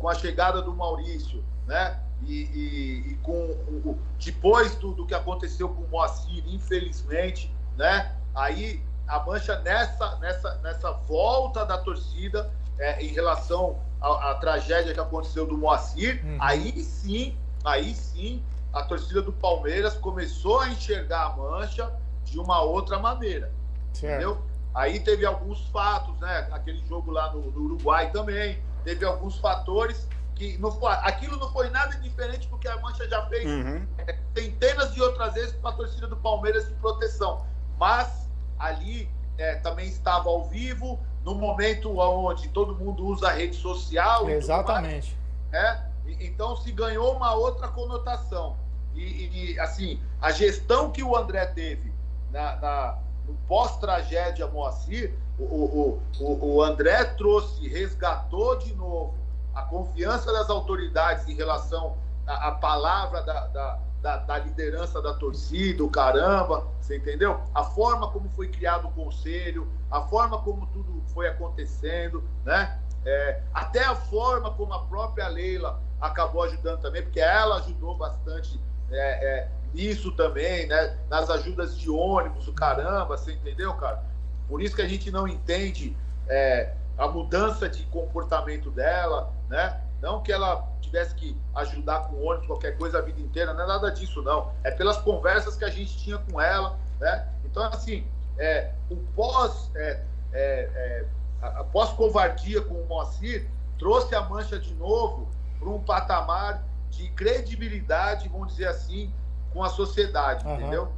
com, a chegada do Maurício, né? E, e, e com o, depois do, do, que aconteceu com o Moacir, infelizmente, né? Aí a mancha nessa nessa nessa volta da torcida é, em relação à, à, tragédia que aconteceu do Moacir, uhum. aí sim, aí sim a torcida do Palmeiras começou a enxergar a mancha de uma outra maneira, certo. entendeu? Aí teve alguns fatos, né? Aquele jogo lá no, no Uruguai também, teve alguns fatores que não foi, aquilo não foi nada diferente do que a Mancha já fez uhum. É, centenas de outras vezes com a torcida do Palmeiras de proteção. Mas ali é, também estava ao vivo, no momento onde todo mundo usa a rede social. Exatamente. Mais, é? Então se ganhou uma outra conotação. E, e, assim, a gestão que o André teve na, na no pós-tragédia Moacir o, o, o André trouxe, resgatou de novo a confiança das autoridades em relação à, à palavra da, da, da, da, liderança da torcida, o caramba, você entendeu? A forma como foi criado o conselho, a forma como tudo foi acontecendo, né? É, até a forma como a própria Leila acabou ajudando também, porque ela ajudou bastante é, é, nisso também, né? Nas ajudas de ônibus, o caramba, você entendeu, cara? Por isso que a gente não entende é, a mudança de comportamento dela, né? Não que ela tivesse que ajudar com ônibus, qualquer coisa a vida inteira, não é nada disso, não. É pelas conversas que a gente tinha com ela, né? Então, assim, é, o pós, é, é, é a, pós-covardia com o Moacir trouxe a mancha de novo para um patamar de credibilidade, vamos dizer assim, com a sociedade, uhum. entendeu?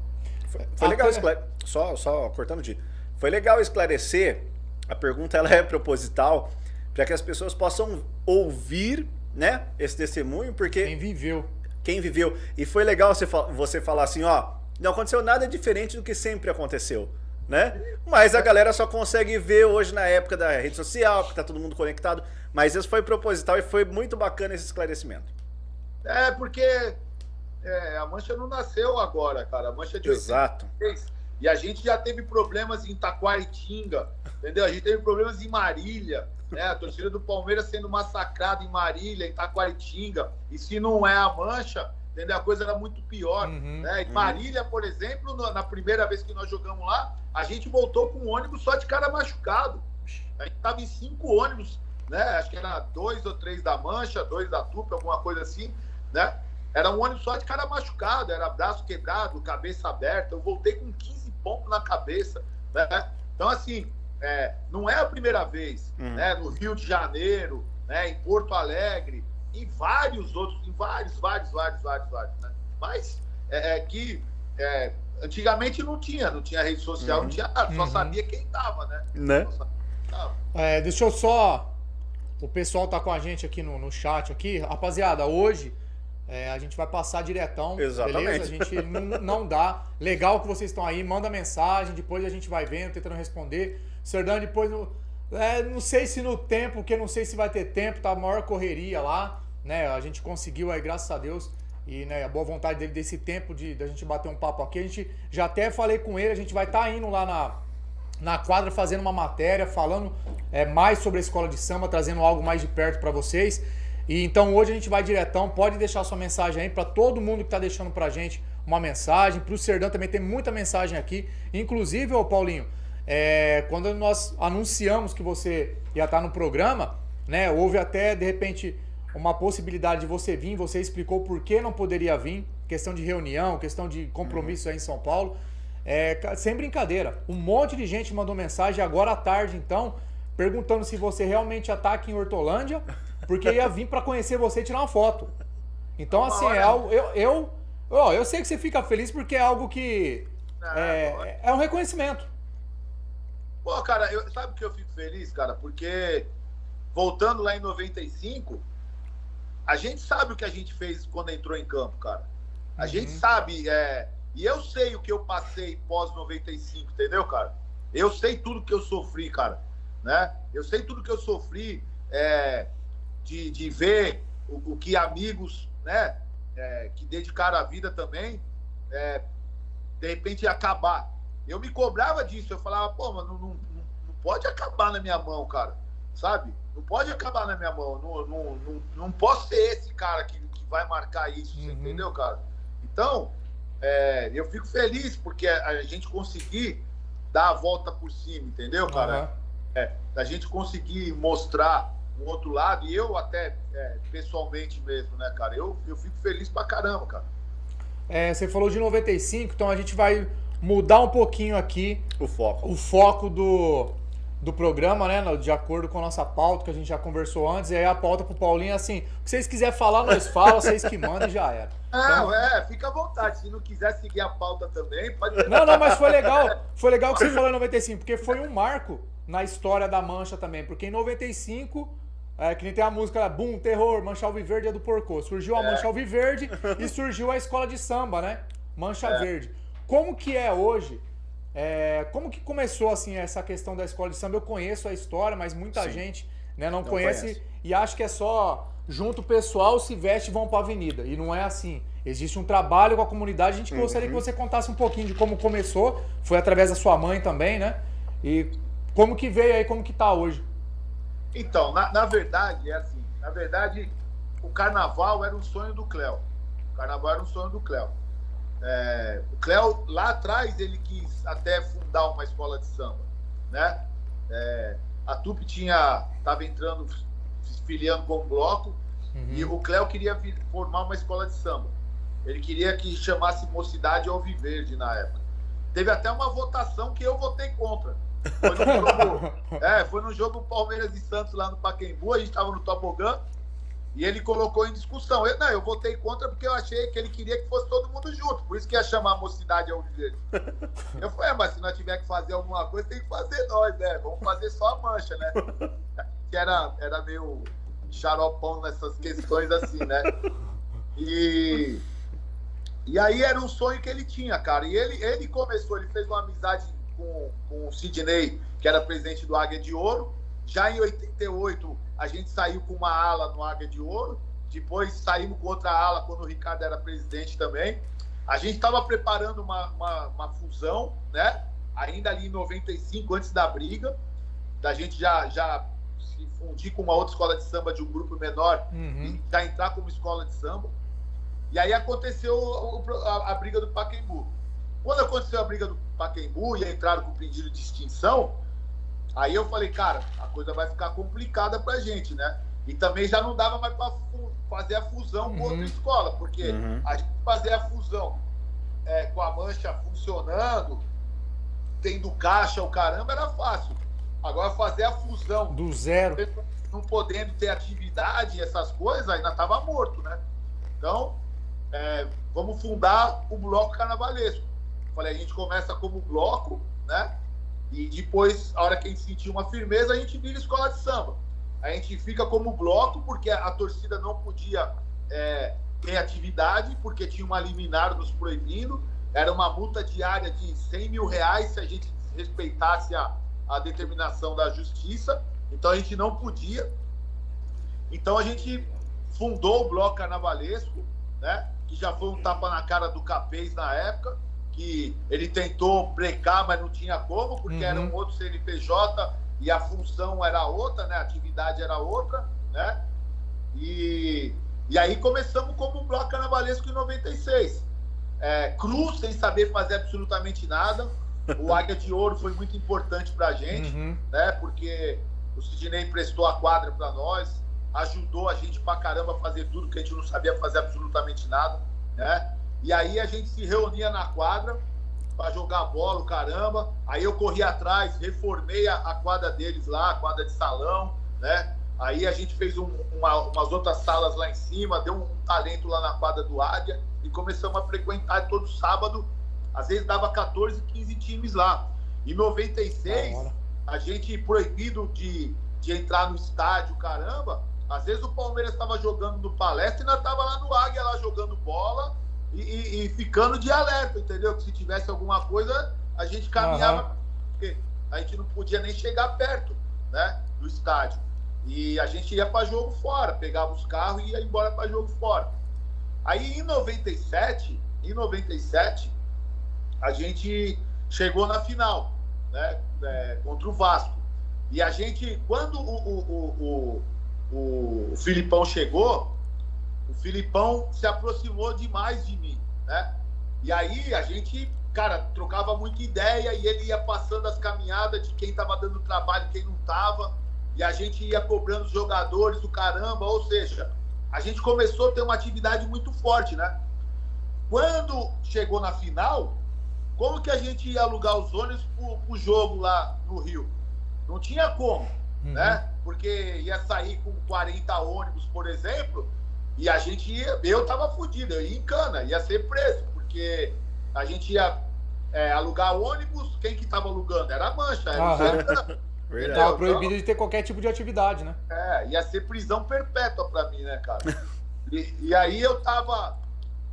Foi, foi legal esclarecer, só, só cortando de. Foi legal esclarecer. A pergunta ela é proposital para que as pessoas possam ouvir, né, esse testemunho, porque quem viveu, quem viveu. E foi legal você, você falar assim, ó, não aconteceu nada diferente do que sempre aconteceu, né? Mas a galera só consegue ver hoje na época da rede social, porque tá todo mundo conectado. Mas isso foi proposital e foi muito bacana esse esclarecimento. É, porque é, a Mancha não nasceu agora, cara. A Mancha é de Exato. 86. E a gente já teve problemas em Taquaritinga, entendeu? A gente teve problemas em Marília, né? A torcida do Palmeiras sendo massacrada em Marília, em Taquaritinga. E se não é a Mancha, entendeu? A coisa era muito pior. Uhum, né? Em uhum. Marília, por exemplo, na primeira vez que nós jogamos lá, a gente voltou com um ônibus só de cara machucado. A gente tava em cinco ônibus, né? Acho que era dois ou três da Mancha, dois da Tupi, alguma coisa assim né? Era um ônibus só de cara machucado, era braço quebrado, cabeça aberta. Eu voltei com 15 pontos na cabeça, né? Então, assim, é, não é a primeira vez, uhum. né? No Rio de Janeiro, né? Em Porto Alegre, em vários outros, em vários, vários, vários, vários, vários, né? Mas é, é que é, antigamente não tinha, não tinha rede social, uhum. não tinha nada, só uhum. sabia quem tava, né? né? É, deixa eu só. O pessoal tá com a gente aqui no, no chat aqui. Rapaziada, hoje é, a gente vai passar diretão, Exatamente. beleza? A gente não, dá. Legal que vocês estão aí, manda mensagem, depois a gente vai vendo, tentando responder. Serdão, depois, no, é, não sei se no tempo, porque não sei se vai ter tempo, tá a maior correria lá, né? A gente conseguiu aí, graças a Deus, e né, a boa vontade dele desse tempo de, de a gente bater um papo aqui. A gente já até falei com ele, a gente vai estar tá indo lá na, na quadra fazendo uma matéria, falando é, mais sobre a escola de samba, trazendo algo mais de perto para vocês. E então hoje a gente vai diretão, pode deixar sua mensagem aí para todo mundo que está deixando para a gente uma mensagem. Para o Serdão também tem muita mensagem aqui. Inclusive, ô Paulinho, é, quando nós anunciamos que você ia estar tá no programa, né, houve até de repente uma possibilidade de você vir, você explicou por que não poderia vir, questão de reunião, questão de compromisso aí em São Paulo. É, sem brincadeira, um monte de gente mandou mensagem agora à tarde, então, perguntando se você realmente está aqui em Hortolândia porque ia vir para conhecer você e tirar uma foto. Então, assim, é algo. Eu, eu, ó, eu sei que você fica feliz porque é algo que. é, é um reconhecimento. Pô, cara, eu, sabe que eu fico feliz, cara? Porque voltando lá em 95, a gente sabe o que a gente fez quando entrou em campo, cara. A uhum. gente sabe, é, e eu sei o que eu passei pós 95, entendeu, cara? Eu sei tudo que eu sofri, cara, né? Eu sei tudo que eu sofri, é, de, de ver o, o que amigos, né, é, que dedicaram a vida também, é, de repente acabar. Eu me cobrava disso, eu falava, pô, mas não, não, não pode acabar na minha mão, cara, sabe? Não pode acabar na minha mão, não, não, não, não posso ser esse cara que, que vai marcar isso, uhum. entendeu, cara? Então, é, eu fico feliz porque a, gente conseguir dar a volta por cima, entendeu, cara? Uhum. É, a gente conseguir mostrar um outro lado, e eu até é, pessoalmente mesmo, né, cara? Eu, eu fico feliz pra caramba, cara. É, você falou de 95, então a gente vai mudar um pouquinho aqui o foco. O foco do, do programa, né? De acordo com a nossa pauta, que a gente já conversou antes. E aí a pauta pro Paulinho é assim: o que vocês quiserem falar, nós fala, vocês que mandam e já era. Então... é, fica à vontade. Se não quiser seguir a pauta também, pode. Não, não, mas foi legal. Foi legal que você falou em 95, porque foi um marco na história da Mancha também. Porque em 95 é, que nem tem a música Boom, Terror, Mancha Alviverde é do Porco. Surgiu a é. Mancha Alviverde e surgiu a escola de samba, né? Mancha é. Verde. Como que é hoje? É, como que começou assim essa questão da escola de samba? Eu conheço a história, mas muita Sim. gente né, não, não conhece, conhece, e acha que é só junto o pessoal, se veste e vão para a avenida. E não é assim. Existe um trabalho com a comunidade. A gente uhum. gostaria que você contasse um pouquinho de como começou. Foi através da sua mãe também, né? E como que veio aí, como que tá hoje. Então, na, na verdade, é assim. Na verdade, o carnaval era um sonho do Cléo. O carnaval era um sonho do Cléo. É, o Cléo, lá atrás, ele quis até fundar uma escola de samba, né? É, a Tupi tinha, estava entrando, filiando com um bloco, Uhum. E o Cléo queria vir, formar uma escola de samba. Ele queria que chamasse Mocidade Alviverde na época. Teve até uma votação que eu votei contra. Foi no jogo, é, foi no jogo Palmeiras e Santos lá no Pacaembu, a gente estava no tobogã e ele colocou em discussão. Eu, não, eu votei contra porque eu achei que ele queria que fosse todo mundo junto, por isso que ia chamar a mocidade ao viver. Eu falei, é, mas se nós tiver que fazer alguma coisa, tem que fazer nós, né? Vamos fazer só a mancha, né? Que era, era meio xaropão nessas questões assim, né? E, e aí era um sonho que ele tinha, cara. E ele, ele começou, ele fez uma amizade com, com o Sidney, que era presidente do Águia de Ouro. Já em 88, a gente saiu com uma ala no Águia de Ouro. Depois saímos com outra ala quando o Ricardo era presidente também. A gente estava preparando uma, uma, uma, fusão, né? Ainda ali em 95, antes da briga, da gente já, já se fundir com uma outra escola de samba de um grupo menor uhum. e já entrar como escola de samba. E aí aconteceu a, a briga do Pacaembu. Quando aconteceu a briga do Pacaembu e entraram com o pedido de extinção, aí eu falei, cara, a coisa vai ficar complicada pra gente, né? E também já não dava mais para fazer a fusão com outra uhum. escola, porque uhum. a gente fazer a fusão é, com a mancha funcionando, tendo caixa, o caramba, era fácil. Agora fazer a fusão do zero, não podendo ter atividade, essas coisas, ainda tava morto, né? Então, é, vamos fundar o bloco carnavalesco. Falei, a gente começa como bloco, né? E depois, a hora que a gente sentir uma firmeza, a gente vira escola de samba. A gente fica como bloco, porque a torcida não podia é, ter atividade, porque tinha uma liminar nos proibindo. Era uma multa diária de 100 mil reais se a gente respeitasse a, a determinação da justiça. Então a gente não podia. Então a gente fundou o Bloco Carnavalesco, né? que já foi um tapa na cara do Capês na época que ele tentou brecar, mas não tinha como, porque uhum. era um outro CNPJ e a função era outra, né? A atividade era outra, né? E, e aí começamos como um bloco carnavalesco em 96. É, cru, sem saber fazer absolutamente nada. O Águia de Ouro foi muito importante para a gente, uhum. né? Porque o Sidney emprestou a quadra para nós, ajudou a gente pra caramba a fazer tudo, que a gente não sabia fazer absolutamente nada, né? E aí a gente se reunia na quadra para jogar bola, caramba. Aí eu corri atrás, reformei a, a, quadra deles lá, a quadra de salão, né? Aí a gente fez um, uma, umas outras salas lá em cima, deu um, talento lá na quadra do Águia e começamos a frequentar todo sábado. Às vezes dava 14, 15 times lá. Em 96, a gente proibido de, de entrar no estádio, caramba. Às vezes o Palmeiras estava jogando no palestra e nós estava lá no Águia, lá jogando bola e, e, e, ficando de alerta, entendeu? Que se tivesse alguma coisa, a gente caminhava, uhum. porque a gente não podia nem chegar perto né, do estádio. E a gente ia para jogo fora, pegava os carros e ia embora para jogo fora. Aí em 97, em 97, a gente chegou na final, né? É, contra o Vasco. E a gente, quando o, o, o, o, o Filipão chegou, o Filipão se aproximou demais de mim, né? E aí a gente, cara, trocava muita ideia e ele ia passando as caminhadas de quem estava dando trabalho e quem não estava. E a gente ia cobrando os jogadores do caramba, ou seja, a gente começou a ter uma atividade muito forte, né? Quando chegou na final, como que a gente ia alugar os ônibus pro, pro jogo lá no Rio? Não tinha como, uhum. né? Porque ia sair com 40 ônibus, por exemplo, e a gente ia, eu tava fudido, eu ia em cana, ia ser preso, porque a gente ia é, alugar ônibus, quem que tava alugando? Era a mancha, era ah, o Tava proibido então, de ter qualquer tipo de atividade, né? É, ia ser prisão perpétua pra mim, né, cara? e, e aí eu tava.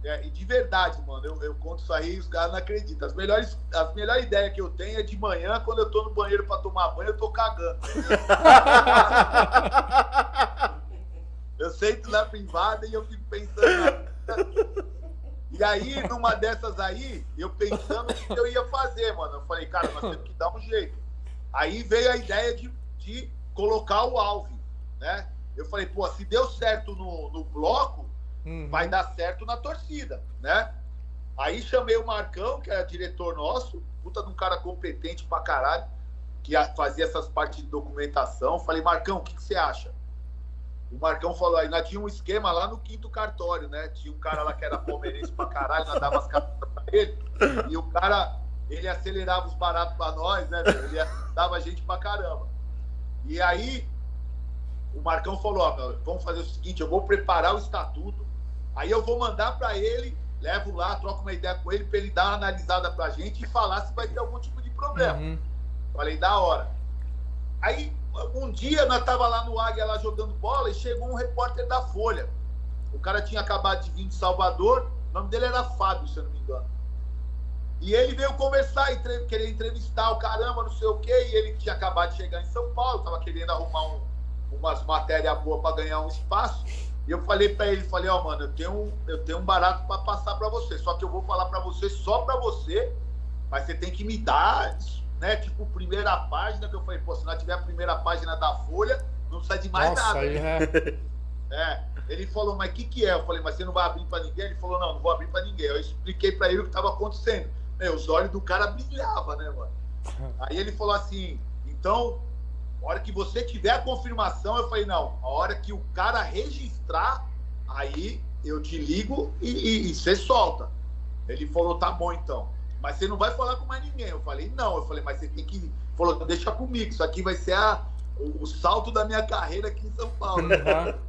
É, e de verdade, mano, eu, eu conto isso aí e os caras não acreditam. As melhores, as melhores ideias que eu tenho é de manhã, quando eu tô no banheiro pra tomar banho, eu tô cagando. Eu sento na privada e eu fico pensando. E aí, numa dessas aí, eu pensando o que eu ia fazer, mano. Eu falei, cara, nós temos que dar um jeito. Aí veio a ideia de, de colocar o Alvin, né? Eu falei, pô, se deu certo no, no bloco, uhum. vai dar certo na torcida, né? Aí chamei o Marcão, que era diretor nosso, puta de um cara competente pra caralho, que fazia essas partes de documentação. Falei, Marcão, o que, que você acha? O Marcão falou aí, nós tinha um esquema lá no quinto cartório, né? Tinha um cara lá que era palmeirense pra caralho, nós dava as cartas pra ele, e o cara, ele acelerava os baratos pra nós, né? Ele dava gente pra caramba. E aí, o Marcão falou, ó, vamos fazer o seguinte, eu vou preparar o estatuto, aí eu vou mandar para ele, levo lá, troco uma ideia com ele, para ele dar uma analisada pra gente e falar se vai ter algum tipo de problema. Uhum. Falei, da hora. Aí, um dia, nós tava lá no Águia, lá jogando bola, e chegou um repórter da Folha. O cara tinha acabado de vir de Salvador, o nome dele era Fábio, se eu não me engano. E ele veio conversar, entre, querer entrevistar o caramba, não sei o quê, e ele tinha acabado de chegar em São Paulo, tava querendo arrumar um, umas matérias boas para ganhar um espaço. E eu falei para ele, falei, ó, oh, mano, eu tenho, eu tenho um barato para passar para você, só que eu vou falar para você só para você, mas você tem que me dar né? Tipo, primeira página, que eu falei, pô, se não tiver a primeira página da Folha, não sai de mais Nossa, nada. Aí, né? é. Ele falou, mas o que, que é? Eu falei, mas você não vai abrir para ninguém? Ele falou, não, não vou abrir para ninguém. Eu expliquei para ele o que estava acontecendo. Meu, os olhos do cara brilhavam, né, mano? Aí ele falou assim, então, a hora que você tiver a confirmação, eu falei, não, a hora que o cara registrar, aí eu te ligo e, e, e você solta. Ele falou, tá bom então mas você não vai falar com mais ninguém. Eu falei, não. Eu falei, mas você tem que. Falou, deixa comigo, isso aqui vai ser a, o, o salto da minha carreira aqui em São Paulo. Uhum.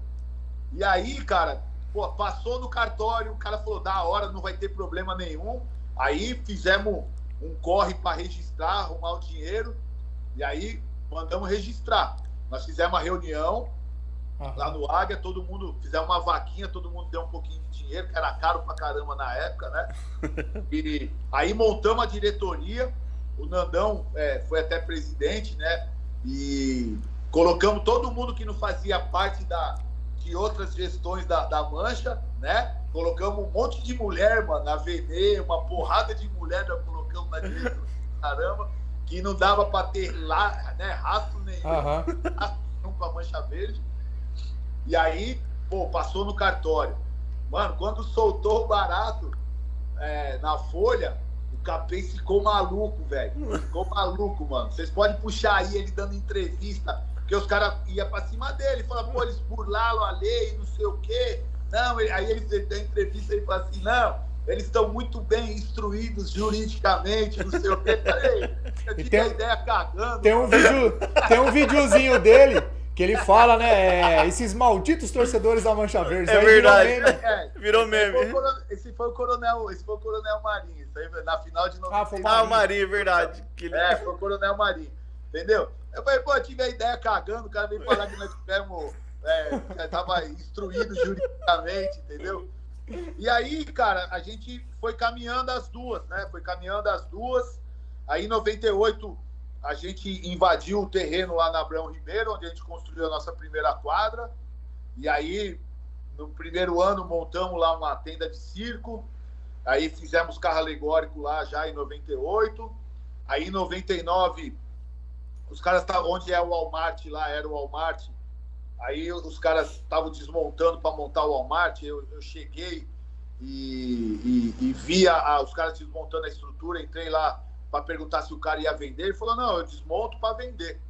e aí, cara, pô, passou no cartório, o cara falou, da hora, não vai ter problema nenhum. Aí fizemos um corre para registrar, arrumar o dinheiro, e aí mandamos registrar. Nós fizemos uma reunião uhum. lá no Águia, todo mundo fizemos uma vaquinha, todo mundo deu um pouquinho de dinheiro, que era caro pra caramba na época, né? E aí montamos a diretoria, o Nandão é, foi até presidente, né? E colocamos todo mundo que não fazia parte da, de outras gestões da, da Mancha, né? Colocamos um monte de mulher, mano, na VD, uma porrada de mulher nós colocamos na diretoria, caramba, que não dava para ter lá, né, rastro nenhum, uhum. rastro nenhum com a Mancha Verde. E aí, pô, passou no cartório. Mano, quando soltou o barato é, na folha, o Capês ficou maluco, velho. Ficou maluco, mano. Vocês podem puxar aí ele dando entrevista, porque os caras iam pra cima dele, falaram, pô, eles burlaram a lei, não sei o quê. Não, ele, aí ele deu entrevista e falou assim, não, eles estão muito bem instruídos juridicamente, não sei o quê. Falei, eu tive tem, a ideia cagando. Tem um, vídeo, tem um videozinho dele que ele fala, né? É, esses malditos torcedores da Mancha Verde. É verdade. Virou meme. É, virou meme. Esse, foi esse foi o Coronel, esse foi o Coronel Marinho. Isso aí, na final de 96. Ah, foi o Marinho, é verdade. Que... É, foi o Coronel Marinho. Entendeu? Eu falei, pô, tive a ideia cagando, o cara veio falar que nós tivemos. É, tava instruído juridicamente, entendeu? E aí, cara, a gente foi caminhando as duas, né? Foi caminhando as duas. Aí em 98 a gente invadiu o terreno lá na Abrão Ribeiro, onde a gente construiu a nossa primeira quadra. E aí, no primeiro ano, montamos lá uma tenda de circo. Aí fizemos carro alegórico lá já em 98. Aí em 99, os caras estavam onde é o Walmart lá, era o Walmart. Aí os caras estavam desmontando para montar o Walmart. Eu, eu cheguei e, e, e vi a, os caras desmontando a estrutura, entrei lá para perguntar se o cara ia vender. Ele falou: não, eu desmonto para vender.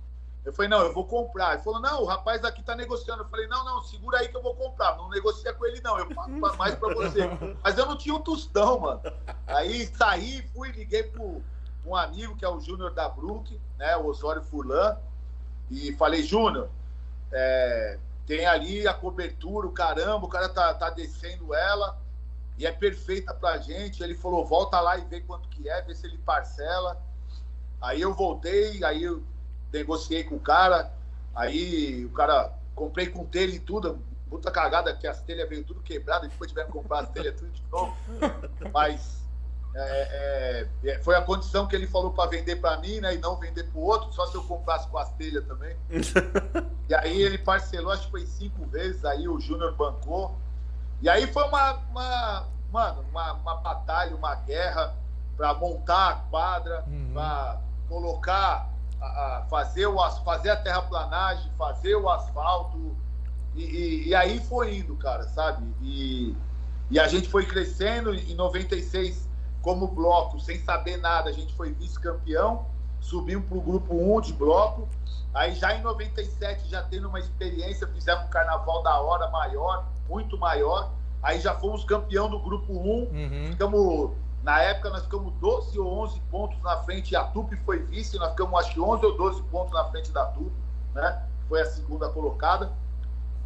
Eu falei: não, eu vou comprar. Ele falou: não, o rapaz aqui está negociando. Eu falei: não, não, segura aí que eu vou comprar. Não negocia com ele, não. Eu pago mais para você. Mas eu não tinha um tostão, mano. Aí saí, fui, liguei pro um amigo que é o Júnior da Brook, né, o Osório Furlan, e falei: Júnior, é, tem ali a cobertura, o caramba, o cara tá, tá descendo ela e é perfeita pra gente. Ele falou, volta lá e vê quanto que é, vê se ele parcela. Aí eu voltei, aí eu negociei com o cara, aí o cara, comprei com telha e tudo, puta cagada que as telhas veio tudo quebrado, e depois tivemos que comprar as telhas tudo de novo. Mas é, é, é foi a condição que ele falou para vender para mim, né? E não vender para o outro, só se eu comprasse com as telhas também. e aí ele parcelou, acho que foi cinco vezes, aí o Júnior bancou. E aí foi uma, uma mano, uma, uma batalha, uma guerra para montar a quadra, uhum. para colocar, a, a, fazer, o, fazer a terraplanagem, fazer o asfalto. E, e, e, aí foi indo, cara, sabe? E, e a gente foi crescendo. Em 96, como bloco, sem saber nada, a gente foi vice-campeão. subimos para o grupo 1 de bloco. Aí já em 97, já tendo uma experiência, fizemos um carnaval da hora maior, muito maior. Aí já fomos campeão do grupo 1. Uhum. Ficamos, na época, nós ficamos 12 ou 11 pontos na frente. A TUP foi vice, nós ficamos acho que 11 ou 12 pontos na frente da TUP, né? Foi a segunda colocada.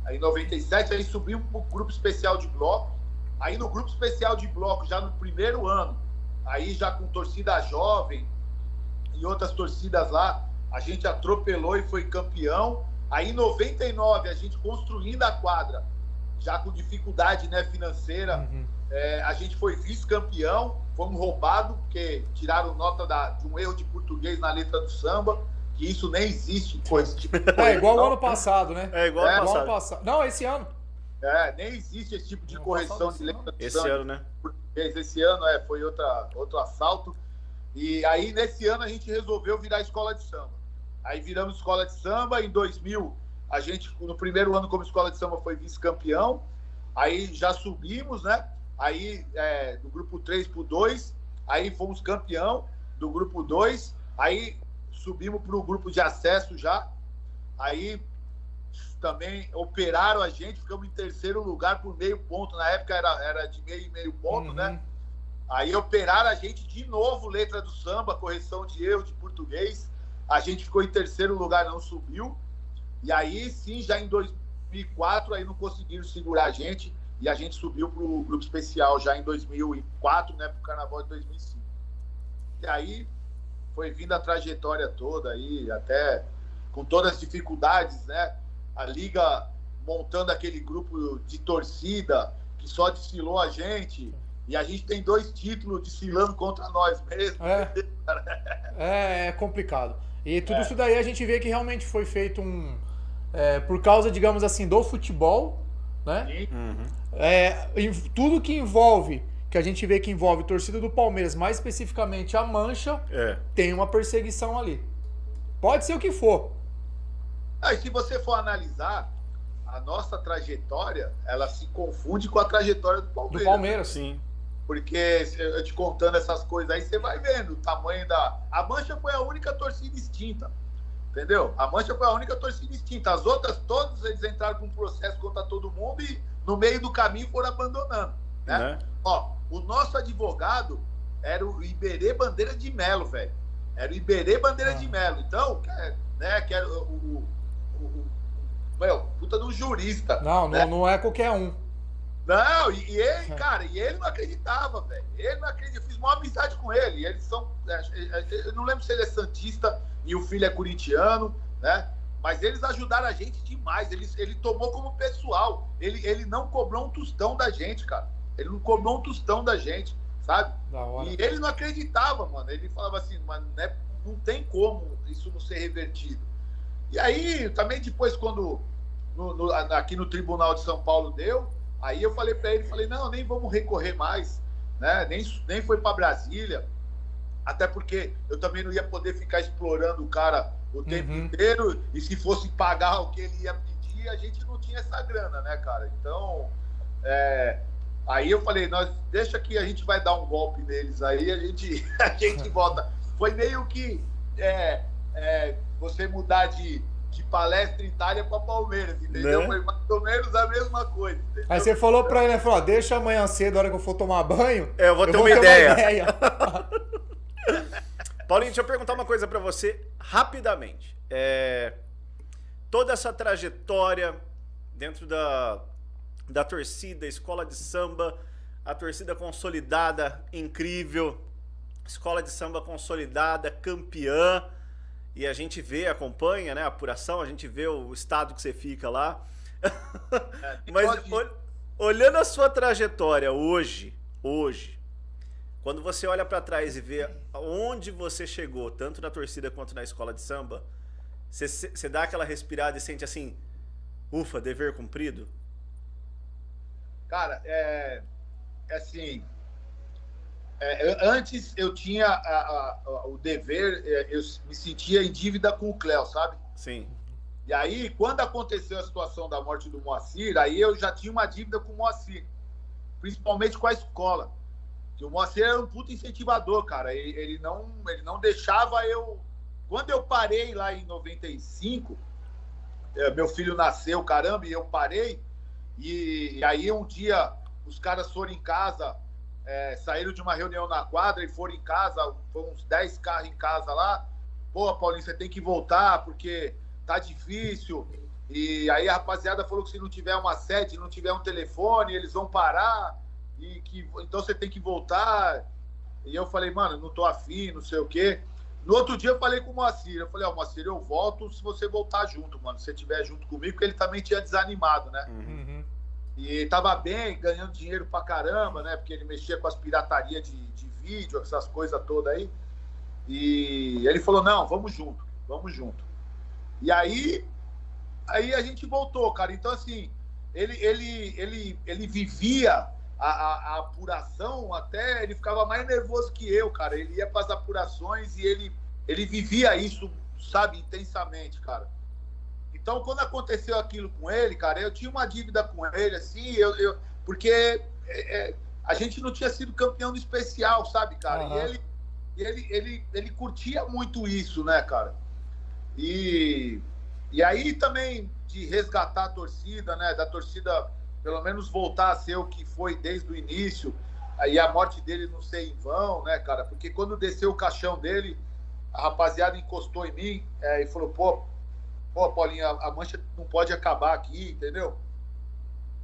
Aí em 97, aí subimos para o grupo especial de bloco. Aí no grupo especial de bloco, já no primeiro ano, aí já com torcida jovem e outras torcidas lá, a gente atropelou e foi campeão. Aí em 99, a gente construindo a quadra, já com dificuldade né, financeira, uhum. é, a gente foi vice-campeão, fomos roubados, porque tiraram nota da, de um erro de português na letra do samba que isso nem existe coisa tipo. É igual o ano passado, né? É igual, é, ano, passado. passado. Não, esse ano. É, nem existe esse tipo de não, correção de letra Esse ano, né? Esse ano é, foi outra, outro assalto. E aí, nesse ano, a gente resolveu virar escola de samba. Aí viramos escola de samba. Em 2000, a gente, no primeiro ano como escola de samba, foi vice-campeão. Aí já subimos, né? Aí, é, do grupo 3 para o 2. Aí fomos campeão do grupo 2. Aí subimos para o grupo de acesso já. Aí também operaram a gente, ficamos em terceiro lugar por meio ponto. Na época era, era de meio e meio ponto, uhum. né? Aí operaram a gente de novo, letra do samba, correção de erro de português. A gente ficou em terceiro lugar, não subiu. E aí sim, já em 2004, aí não conseguiram segurar a gente. E a gente subiu para o grupo especial já em 2004, né? Para o carnaval de 2005. E aí foi vindo a trajetória toda aí, até com todas as dificuldades, né? A Liga montando aquele grupo de torcida que só desfilou a gente. E a gente tem dois títulos desfilando contra nós mesmo. É, é, é complicado. E tudo é. isso daí a gente vê que realmente foi feito um. É, por causa, digamos assim, do futebol, né? Uhum. É, tudo que envolve que a gente vê que envolve torcida do Palmeiras, mais especificamente a Mancha, é. tem uma perseguição ali. Pode ser o que for. Ah, e se você for analisar, a nossa trajetória, ela se confunde com a trajetória do Palmeiras. Do Palmeiras, sim. Porque eu te contando essas coisas aí, você vai vendo o tamanho da. A Mancha foi a única torcida extinta. Entendeu? A Mancha foi a única torcida extinta. As outras, todos eles entraram com um processo contra todo mundo e no meio do caminho foram abandonando. Né? né? Ó, o nosso advogado era o Iberê Bandeira de Melo, velho. Era o Iberê Bandeira ah. de Melo. Então, né, que era o, o, o, o meu, puta do jurista. Não, né? não, não é qualquer um. Não, e, ele, cara, e ele não acreditava, velho. Ele não acreditava. Eu fiz uma amizade com ele. Eles são. É, é, é, eu não lembro se ele é Santista e o filho é corintiano, né? Mas eles ajudaram a gente demais. Ele, ele tomou como pessoal. Ele, ele não cobrou um tostão da gente, cara. Ele não cobrou um tostão da gente, sabe? E ele não acreditava, mano. Ele falava assim, mano, né, não tem como isso não ser revertido. E aí, também depois, quando no, no, aqui no Tribunal de São Paulo deu, aí eu falei para ele, falei, não, nem vamos recorrer mais, né? Nem, nem foi para Brasília, até porque eu também não ia poder ficar explorando o cara o tempo uhum. inteiro, e se fosse pagar o que ele ia pedir, a gente não tinha essa grana, né, cara? Então, é, Aí eu falei, nós deixa que a gente vai dar um golpe neles aí, a gente, a gente volta. Foi meio que é, é, você mudar de, de palestra Itália para Palmeiras, entendeu? Né? Foi mais ou menos a mesma coisa. Entendeu? Aí você falou para ele, né? Falou, deixa amanhã cedo, a hora que eu for tomar banho. É, eu vou ter, eu uma, vou ter ideia. uma ideia. Paulinho, deixa eu perguntar uma coisa para você rapidamente. É, toda essa trajetória dentro da, da torcida, escola de samba, a torcida consolidada, incrível, escola de samba consolidada, campeã. E a gente vê, acompanha, né, a apuração, a gente vê o estado que você fica lá. É, Mas ol, olhando a sua trajetória hoje, hoje, quando você olha para trás e vê onde você chegou, tanto na torcida quanto na escola de samba, você, você dá aquela respirada e sente assim, ufa, dever cumprido? Cara, é, é assim. É, antes eu tinha a, a, o dever, é, eu me sentia em dívida com o Cléo, sabe? Sim. E aí, quando aconteceu a situação da morte do Moacir, aí eu já tinha uma dívida com o Moacir, principalmente com a escola. Que o Moacir era um puto incentivador, cara. Ele, ele, não, ele não deixava eu Quando eu parei lá em 95, é, meu filho nasceu, caramba, e eu parei. E, e aí um dia os caras foram em casa, é, saíram de uma reunião na quadra e foram em casa, foram uns 10 carros em casa lá. Pô, Paulinho, você tem que voltar porque tá difícil. E aí a rapaziada falou que se não tiver uma sede, não tiver um telefone, eles vão parar. E que então você tem que voltar. E eu falei, mano, não tô afim, não sei o quê. No outro dia eu falei com o Moacir, eu falei, ó, oh, Moacir, eu volto se você voltar junto, mano. Se você estiver junto comigo, porque ele também tinha desanimado, né? Uhum. E tava bem, ganhando dinheiro pra caramba, né? Porque ele mexia com as piratarias de, de vídeo, essas coisas todas aí. E ele falou, não, vamos junto, vamos junto. E aí, aí a gente voltou, cara. Então, assim, ele, ele, ele, ele vivia a, a, a, apuração, até ele ficava mais nervoso que eu, cara. Ele ia para as apurações e ele, ele vivia isso, sabe, intensamente, cara. Então, quando aconteceu aquilo com ele, cara, eu tinha uma dívida com ele, assim, eu, eu porque é, é, a gente não tinha sido campeão do especial, sabe, cara? Uhum. E ele, ele, ele, ele curtia muito isso, né, cara? E, e aí também de resgatar a torcida, né? Da torcida pelo menos voltar a ser o que foi desde o início, aí a morte dele não ser em vão, né, cara? Porque quando desceu o caixão dele, a rapaziada encostou em mim é, e falou, pô, pô, Paulinho, a, mancha não pode acabar aqui, entendeu?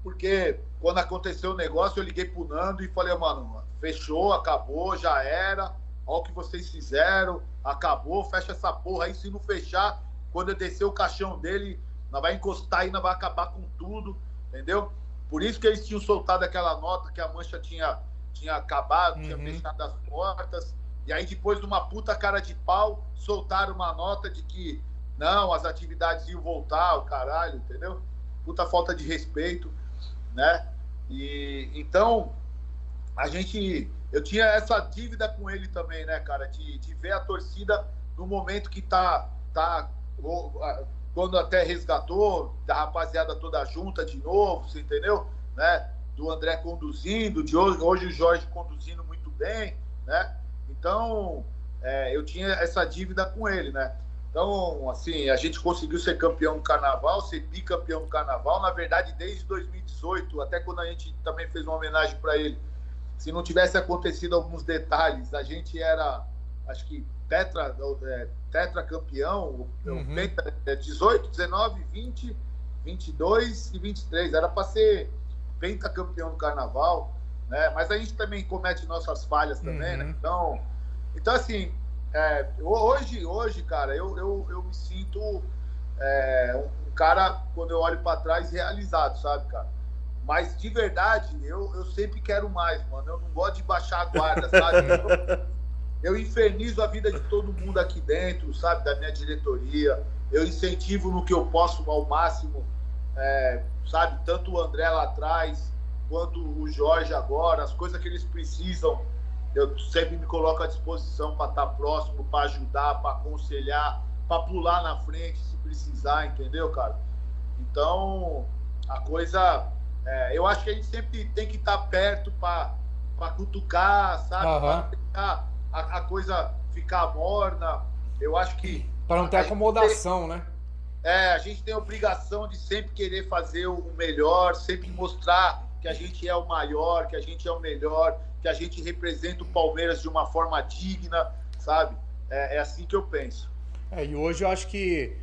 Porque quando aconteceu o negócio, eu liguei pro Nando e falei, mano, fechou, acabou, já era, olha o que vocês fizeram, acabou, fecha essa porra aí, se não fechar, quando eu descer o caixão dele, nós vai encostar e nós vai acabar com tudo, entendeu? Por isso que eles tinham soltado aquela nota que a mancha tinha, tinha acabado, uhum. tinha fechado as portas. E aí, depois de uma puta cara de pau, soltaram uma nota de que não, as atividades iam voltar, o caralho, entendeu? Puta falta de respeito, né? E então, a gente. Eu tinha essa dívida com ele também, né, cara? De, de ver a torcida no momento que tá, tá quando até resgatou, da rapaziada toda junta de novo, você entendeu? Né? Do André conduzindo, de hoje, hoje o Jorge conduzindo muito bem, né? Então, é, eu tinha essa dívida com ele, né? Então, assim, a gente conseguiu ser campeão do carnaval, ser bicampeão do carnaval, na verdade, desde 2018, até quando a gente também fez uma homenagem para ele. Se não tivesse acontecido alguns detalhes, a gente era, acho que tetra, é, tetra campeão, uhum. 18, 19, 20, 22 e 23. Era para ser pentacampeão do carnaval, né? Mas a gente também comete nossas falhas também, né? uhum. né? Então, então assim, é, hoje, hoje, cara, eu, eu, eu me sinto é, um cara, quando eu olho para trás, realizado, sabe, cara? Mas de verdade, eu, eu sempre quero mais, mano. Eu não gosto de baixar a guarda, sabe? eu infernizo a vida de todo mundo aqui dentro, sabe, da minha diretoria. Eu incentivo no que eu posso ao máximo, é, sabe, tanto o André lá atrás, quanto o Jorge agora, as coisas que eles precisam, eu sempre me coloco à disposição para estar tá próximo, para ajudar, para aconselhar, para pular na frente se precisar, entendeu, cara? Então, a coisa. É, eu acho que a gente sempre tem que estar tá perto para cutucar, sabe? Uhum. Para tentar a, a coisa ficar morna. Eu acho que. Para não ter acomodação, tem, né? É, a gente tem a obrigação de sempre querer fazer o melhor, sempre mostrar que a gente é o maior, que a gente é o melhor, que a gente representa o Palmeiras de uma forma digna, sabe? É, é assim que eu penso. É, e hoje eu acho que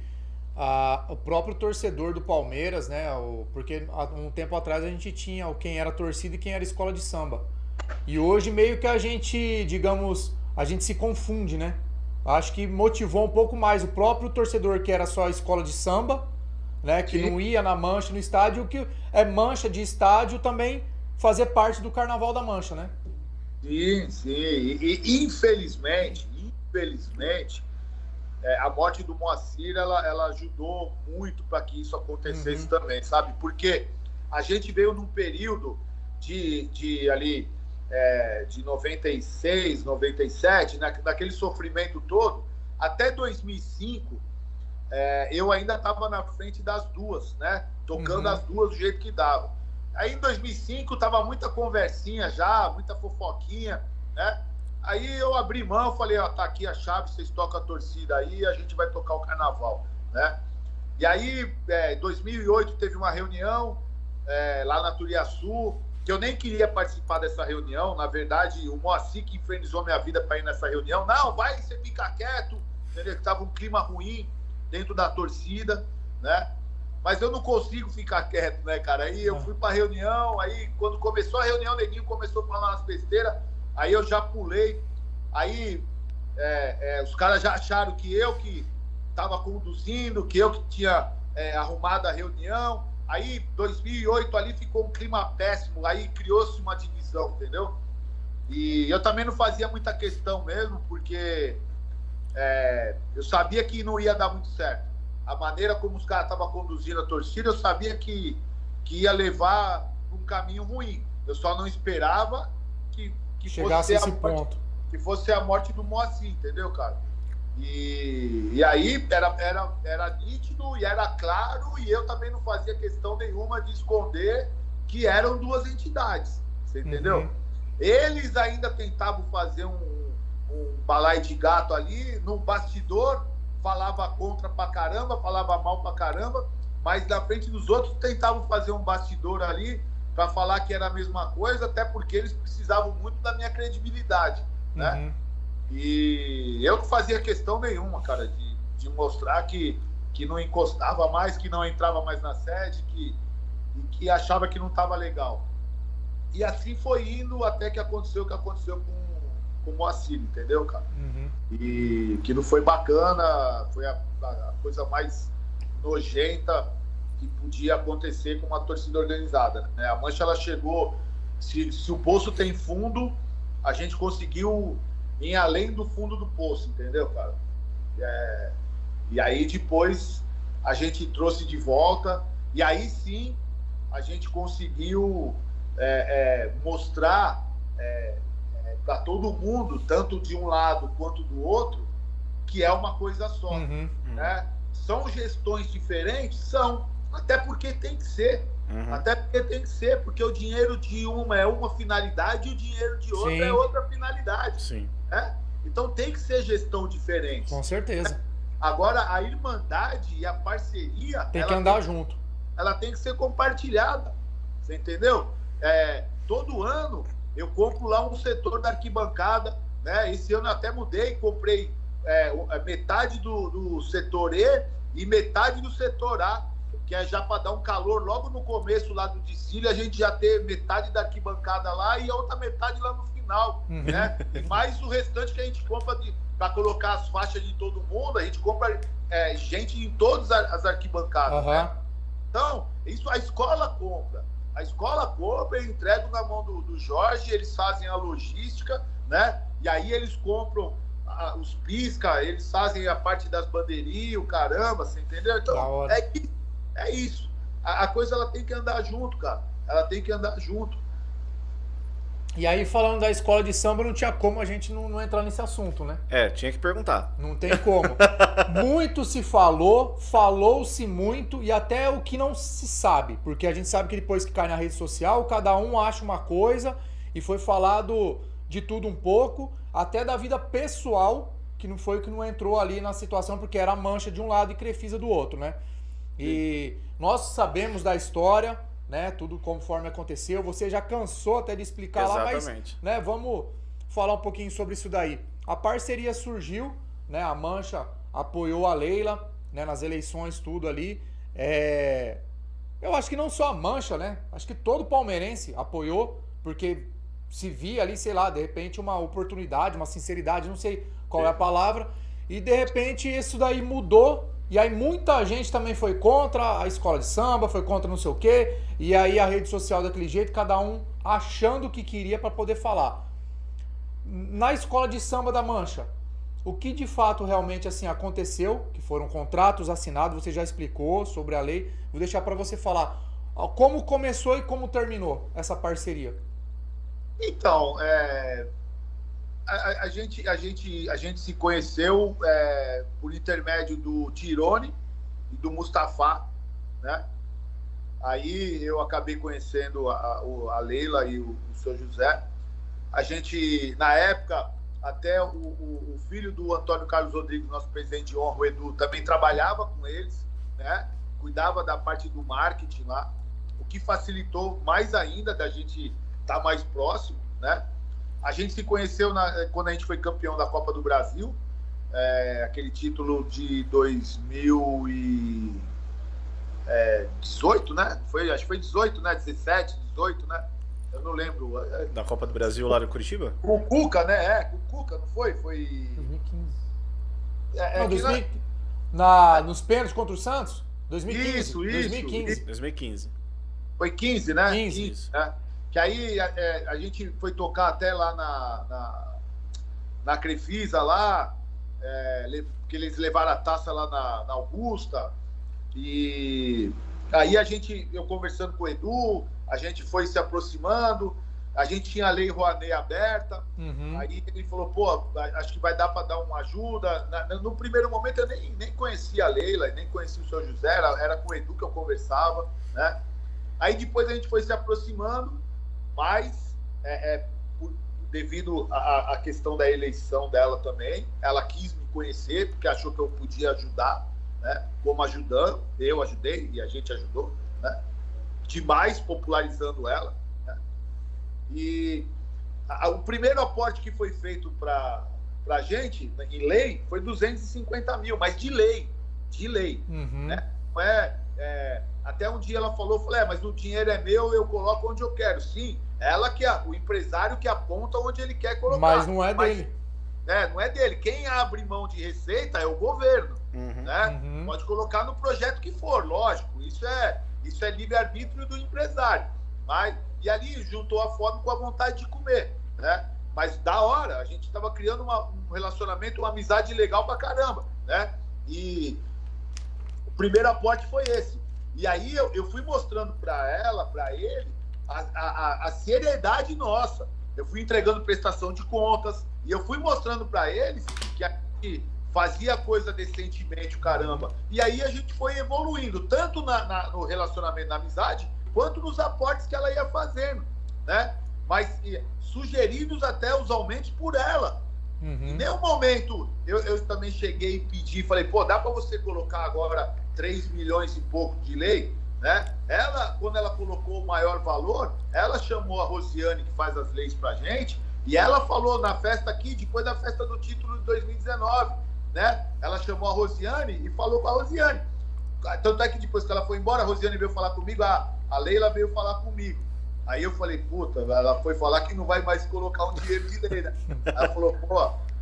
a, o próprio torcedor do Palmeiras, né? O, porque há um tempo atrás a gente tinha quem era torcida e quem era escola de samba. E hoje meio que a gente, digamos, a gente se confunde, né? Acho que motivou um pouco mais o próprio torcedor que era só a escola de samba, né? Que sim. não ia na mancha no estádio, que é mancha de estádio também fazer parte do carnaval da mancha, né? Sim, sim. E, e infelizmente, infelizmente, é, a morte do Moacir ela, ela ajudou muito para que isso acontecesse uhum. também, sabe? Porque a gente veio num período de, de ali é, de 96, 97, na, naquele sofrimento todo, até 2005, é, eu ainda estava na frente das duas, né? Tocando uhum. as duas do jeito que dava. Aí em 2005 tava muita conversinha já, muita fofoquinha, né? Aí eu abri mão, falei, ó, tá aqui a chave, vocês tocam a torcida aí, a gente vai tocar o carnaval, né? E aí, é, em 2008 teve uma reunião é, lá na Turiaçu, que eu nem queria participar dessa reunião. Na verdade, o Moacir que infernizou minha vida para ir nessa reunião. Não, vai, você fica quieto. Entendeu? Tava um clima ruim dentro da torcida, né? Mas eu não consigo ficar quieto, né, cara? Aí eu fui pra reunião, aí quando começou a reunião, o neguinho começou a falar umas besteiras, aí eu já pulei. Aí é, é, os caras já acharam que eu que estava conduzindo, que eu que tinha é, arrumado a reunião. Aí, 2008 ali ficou um clima péssimo, aí criou-se uma divisão, entendeu? E eu também não fazia muita questão mesmo, porque é, eu sabia que não ia dar muito certo. A maneira como os caras estavam conduzindo a torcida, eu sabia que, que ia levar um caminho ruim. Eu só não esperava que, que Chegasse fosse a esse morte, ponto. que fosse a morte do Moacir, entendeu, cara? E, e aí era, era, era nítido e era claro, e eu também não fazia questão nenhuma de esconder que eram duas entidades. Você entendeu? Uhum. Eles ainda tentavam fazer um, um balai de gato ali, no bastidor, falava contra pra caramba, falava mal pra caramba, mas na frente dos outros tentavam fazer um bastidor ali para falar que era a mesma coisa, até porque eles precisavam muito da minha credibilidade, né? Uhum. E eu não fazia questão nenhuma, cara, de, de mostrar que, que não encostava mais, que não entrava mais na sede, que, e que achava que não estava legal. E assim foi indo até que aconteceu o que aconteceu com, com o Moacir, entendeu, cara? Uhum. E que não foi bacana, foi a, a coisa mais nojenta que podia acontecer com uma torcida organizada. Né? A Mancha ela chegou, se, se o poço tem fundo, a gente conseguiu ir além do fundo do poço, entendeu, cara? É, e aí depois a gente trouxe de volta, e aí sim a gente conseguiu é, é, mostrar é, para todo mundo, tanto de um lado quanto do outro, que é uma coisa só. Uhum. Né? São gestões diferentes? São. Até porque tem que ser. Uhum. Até porque tem que ser, porque o dinheiro de uma é uma finalidade e o dinheiro de outra Sim. é outra finalidade. Sim. né? Então tem que ser gestão diferente. Com certeza. Agora, a irmandade e a parceria. Tem que andar junto. ela tem que ser compartilhada. Você entendeu? É, todo ano eu compro lá um setor da arquibancada. Né? Esse ano eu até mudei, comprei é, é, metade do, do setor E e metade do setor A, que é já para dar um calor logo no começo lá do desfile, a gente já ter metade da arquibancada lá e a outra metade lá no final. Uhum. Né? E mais o restante que a gente compra para colocar as faixas de todo mundo, a gente compra é, gente em todas as as arquibancadas. né? Aham. Então, isso a escola compra. A escola compra, eu entrego na mão do, do Jorge, eles fazem a logística, né? E aí eles compram a- os pisca, eles fazem a parte das bandeirinhas, o caramba, você entendeu? Então, é, é isso. A, a coisa ela tem que andar junto, cara. Ela tem que andar junto. E aí, falando da escola de samba, não tinha como a gente não, não entrar nesse assunto, né? É, tinha que perguntar. Não tem como. muito se falou, falou-se muito e até o que não se sabe. Porque a gente sabe que depois que cai na rede social, cada um acha uma coisa e foi falado de tudo um pouco, até da vida pessoal, que não foi o que não entrou ali na situação, porque era mancha de um lado e crefisa do outro, né? E nós sabemos da história, né? Tudo conforme aconteceu. Você já cansou até de explicar lá, mas Exatamente. né, vamos falar um pouquinho sobre isso daí. A parceria surgiu, né? A Mancha apoiou a Leila, né? Nas eleições, tudo ali. É... Eu acho que não só a Mancha, né? Acho que todo palmeirense apoiou, porque se via ali, sei lá, de repente uma oportunidade, uma sinceridade, não sei qual é a palavra, e de repente isso daí mudou. E aí muita gente também foi contra a escola de samba, foi contra não sei o quê, e aí a rede social daquele jeito, cada um achando o que queria para poder falar. Na escola de samba da Mancha, o que de fato realmente assim aconteceu, que foram contratos assinados, você já explicou sobre a lei. Vou deixar para você falar como começou e como terminou essa parceria. Então, é, a, a- gente, a, gente, a gente se conheceu é, por intermédio do Tirone e do Mustafa, né? Aí eu acabei conhecendo a, a Leila e o, o seu José. A gente, na época, até o, o, o, filho do Antônio Carlos Rodrigues, nosso presidente de honra, o Edu, também trabalhava com eles, né? Cuidava da parte do marketing lá, o que facilitou mais ainda da gente estar tá mais próximo, né? A gente se conheceu na, quando a gente foi campeão da Copa do Brasil, é, aquele título de 2018, né? Foi, acho que foi 18, né? 17, 18, né? Eu não lembro. Da Copa do Brasil lá no Curitiba? Com o Cuca, né? É, com o Cuca, não foi? Foi. 2015. É, é não, 2000... na... Nos pênaltis contra o Santos? 2015. Isso, isso. 2015. 2015. Foi 15, né? 15. 15 né? Que aí é, a gente foi tocar até lá na, na, na Crefisa lá, é, que eles levaram a taça lá na, na Augusta. E aí a gente, eu conversando com o Edu, a gente foi se aproximando, a gente tinha a Lei Rouanet aberta, uhum. aí ele falou, pô, acho que vai dar para dar uma ajuda. No primeiro momento eu nem, nem conhecia a Leila, nem conhecia o seu José, era, era com o Edu que eu conversava, né? Aí depois a gente foi se aproximando, mas é, é, por, devido à questão da eleição dela também, ela quis me conhecer, porque achou que eu podia ajudar, né? Como ajudando, eu ajudei e a gente ajudou, né? demais popularizando ela. Né? E a, o primeiro aporte que foi feito para a gente, né, em lei, foi 250 mil, mas de lei, de lei. Uhum. Né? É, é, até um dia ela falou, falei, é, mas o dinheiro é meu, eu coloco onde eu quero. Sim, ela que é o empresário que aponta onde ele quer colocar. Mas não é mas, dele. É, não é dele. Quem abre mão de receita é o governo. Uhum. Né? Uhum. Pode colocar no projeto que for, lógico. Isso é, isso é livre-arbítrio do empresário. Mas, e ali juntou a fome com a vontade de comer. Né? Mas da hora, a gente estava criando uma, um relacionamento, uma amizade legal pra caramba. Né? E o primeiro aporte foi esse. E aí eu, eu fui mostrando para ela, para ele, a, a, a, seriedade nossa. Eu fui entregando prestação de contas e eu fui mostrando para eles que a gente fazia coisa decentemente, caramba. E aí a gente foi evoluindo, tanto na, na, no relacionamento, na amizade, quanto nos aportes que ela ia fazendo, né? Mas sugeridos até os aumentos por ela. Uhum. Em nenhum momento eu, eu também cheguei e pedi, falei, pô, dá para você colocar agora 3 milhões e pouco de lei? Né? Ela, quando ela colocou o maior valor, ela chamou a Rosiane, que faz as leis pra gente, e ela falou na festa aqui, depois da festa do título de 2019, né? Ela chamou a Rosiane e falou com a Rosiane. Tanto é que depois que ela foi embora, a Rosiane veio falar comigo, a, a Leila veio falar comigo. Aí eu falei, puta, ela foi falar que não vai mais colocar um dinheiro de lei, né? Ela falou, pô,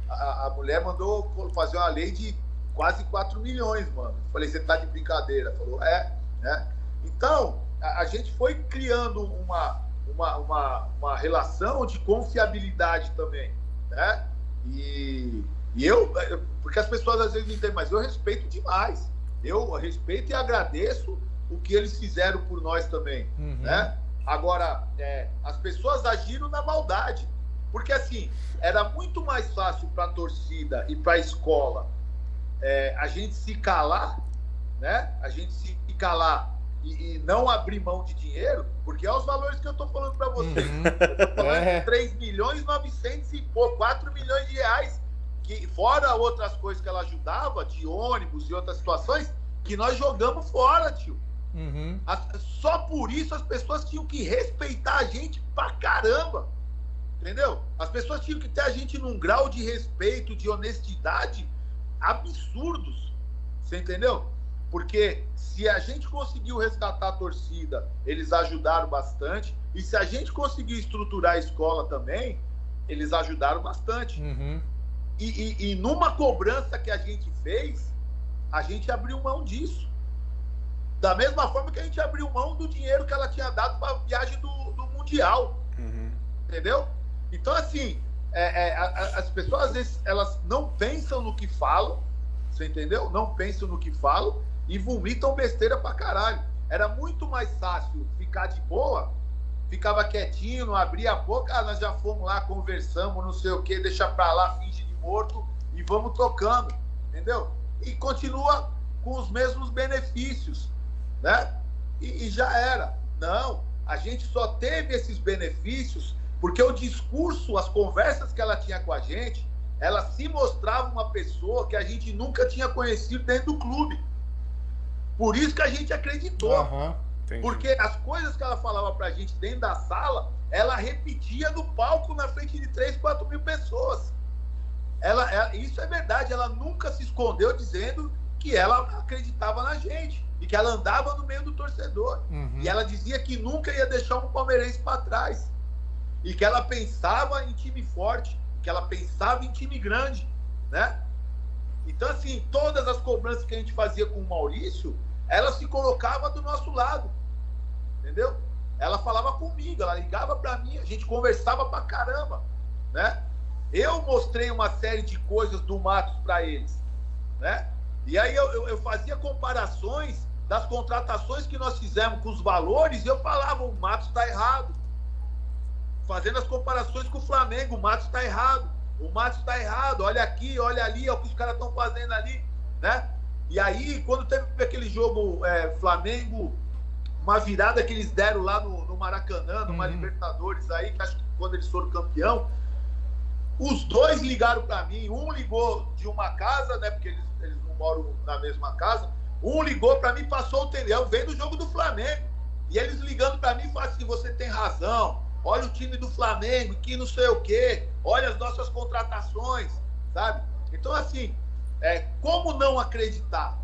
a, a mulher mandou fazer uma lei de quase 4 milhões, mano. Eu falei, você tá de brincadeira? Falou, é, né? Então, a, a gente foi criando uma, uma, uma, uma relação de confiabilidade também, né? E, e eu, porque as pessoas às vezes não entendem, mas eu respeito demais. Eu respeito e agradeço o que eles fizeram por nós também, uhum. né? Agora, é, as pessoas agiram na maldade, porque assim era muito mais fácil para a torcida e para a escola é, a gente se calar, né? A gente se calar e, e, não abrir mão de dinheiro, porque é os valores que eu estou falando para vocês. Uhum. Eu tô falando é. de 3 milhões e 900 e pô, 4 milhões de reais que fora outras coisas que ela ajudava, de ônibus e outras situações, que nós jogamos fora, tio. Uhum. Só por isso as pessoas tinham que respeitar a gente pra caramba. Entendeu? As pessoas tinham que ter a gente num grau de respeito, de honestidade absurdos. Você entendeu? Porque se a gente conseguiu resgatar a torcida, eles ajudaram bastante. E se a gente conseguiu estruturar a escola também, eles ajudaram bastante. Uhum. E, e, e numa cobrança que a gente fez, a gente abriu mão disso. Da mesma forma que a gente abriu mão do dinheiro que ela tinha dado para a viagem do, do Mundial. Uhum. Entendeu? Então, assim, é, é, as pessoas às vezes elas não pensam no que falam, você entendeu? Não pensam no que falam e vomitam besteira pra caralho. Era muito mais fácil ficar de boa ficava quietinho, não abria a boca, ah, nós já fomos lá, conversamos, não sei o que, deixa pra lá, finge de morto e vamos tocando, entendeu? E continua com os mesmos benefícios, né? E, e já era. Não, a gente só teve esses benefícios porque o discurso, as conversas que ela tinha com a gente, ela se mostrava uma pessoa que a gente nunca tinha conhecido dentro do clube. Por isso que a gente acreditou. Uhum, porque as coisas que ela falava pra gente dentro da sala, ela repetia no palco na frente de 3, 4 mil pessoas. Ela, ela, isso é verdade, ela nunca se escondeu dizendo que ela acreditava na gente e que ela andava no meio do torcedor. Uhum. E ela dizia que nunca ia deixar um palmeirense para trás. E que ela pensava em time forte, que ela pensava em time grande, né? Então, assim, todas as cobranças que a gente fazia com o Maurício, ela se colocava do nosso lado, entendeu? Ela falava comigo, ela ligava para mim, a gente conversava pra caramba, né? Eu mostrei uma série de coisas do Matos para eles, né? E aí eu, eu, eu, fazia comparações das contratações que nós fizemos com os valores, e eu falava, o Matos está errado. Fazendo as comparações com o Flamengo, o Matos está errado. O Matos está errado, olha aqui, olha ali, olha o que os caras estão fazendo ali, né? E aí, quando teve aquele jogo é, Flamengo, uma virada que eles deram lá no, no Maracanã, numa uhum. Libertadores aí, que acho que quando eles foram campeão, os dois ligaram para mim, um ligou de uma casa, né? Porque eles, eles não moram na mesma casa, um ligou para mim, passou o telhão, veio do jogo do Flamengo. E eles ligando para mim falaram assim: você tem razão, olha o time do Flamengo, que não sei o quê, olha as nossas contratações, sabe? Então, assim, é, como não acreditar?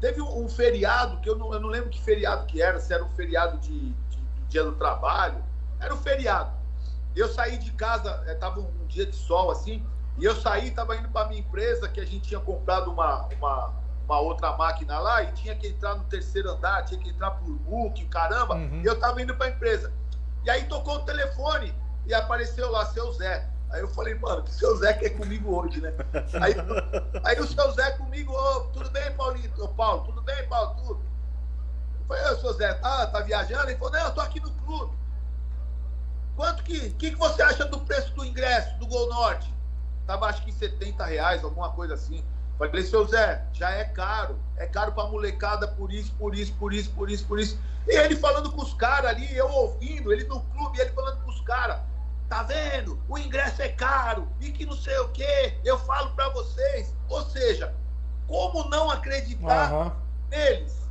Teve um, um feriado, que eu não, eu não, lembro que feriado que era, se era um feriado de, de, de dia do trabalho, era um feriado. Eu saí de casa, estava é, um, um dia de sol assim, e eu saí, estava indo para minha empresa, que a gente tinha comprado uma, uma uma outra máquina lá e tinha que entrar no terceiro andar, tinha que entrar por book, caramba, uhum. e eu tava indo para a empresa. E aí tocou o telefone e apareceu lá seu Zé. Aí eu falei, mano, que seu Zé quer comigo hoje, né? Aí, aí o seu Zé comigo, tudo bem, Paulinho? Ô, Paulo, tudo bem, Paulo? Tudo. Eu falei, ô, seu Zé, tá, tá viajando? Ele falou, não, eu tô aqui no clube. Quanto que, que, que você acha do preço do ingresso do Gol Norte? Tava acho que 70 reais, alguma coisa assim. Falei, seu Zé, já é caro. É caro pra molecada por isso, por isso, por isso, por isso, por isso. E ele falando com os caras ali, eu ouvindo, ele no clube, ele falando com os caras. Tá vendo? O ingresso é caro e que não sei o quê. Eu falo para vocês. Ou seja, como não acreditar uhum. neles?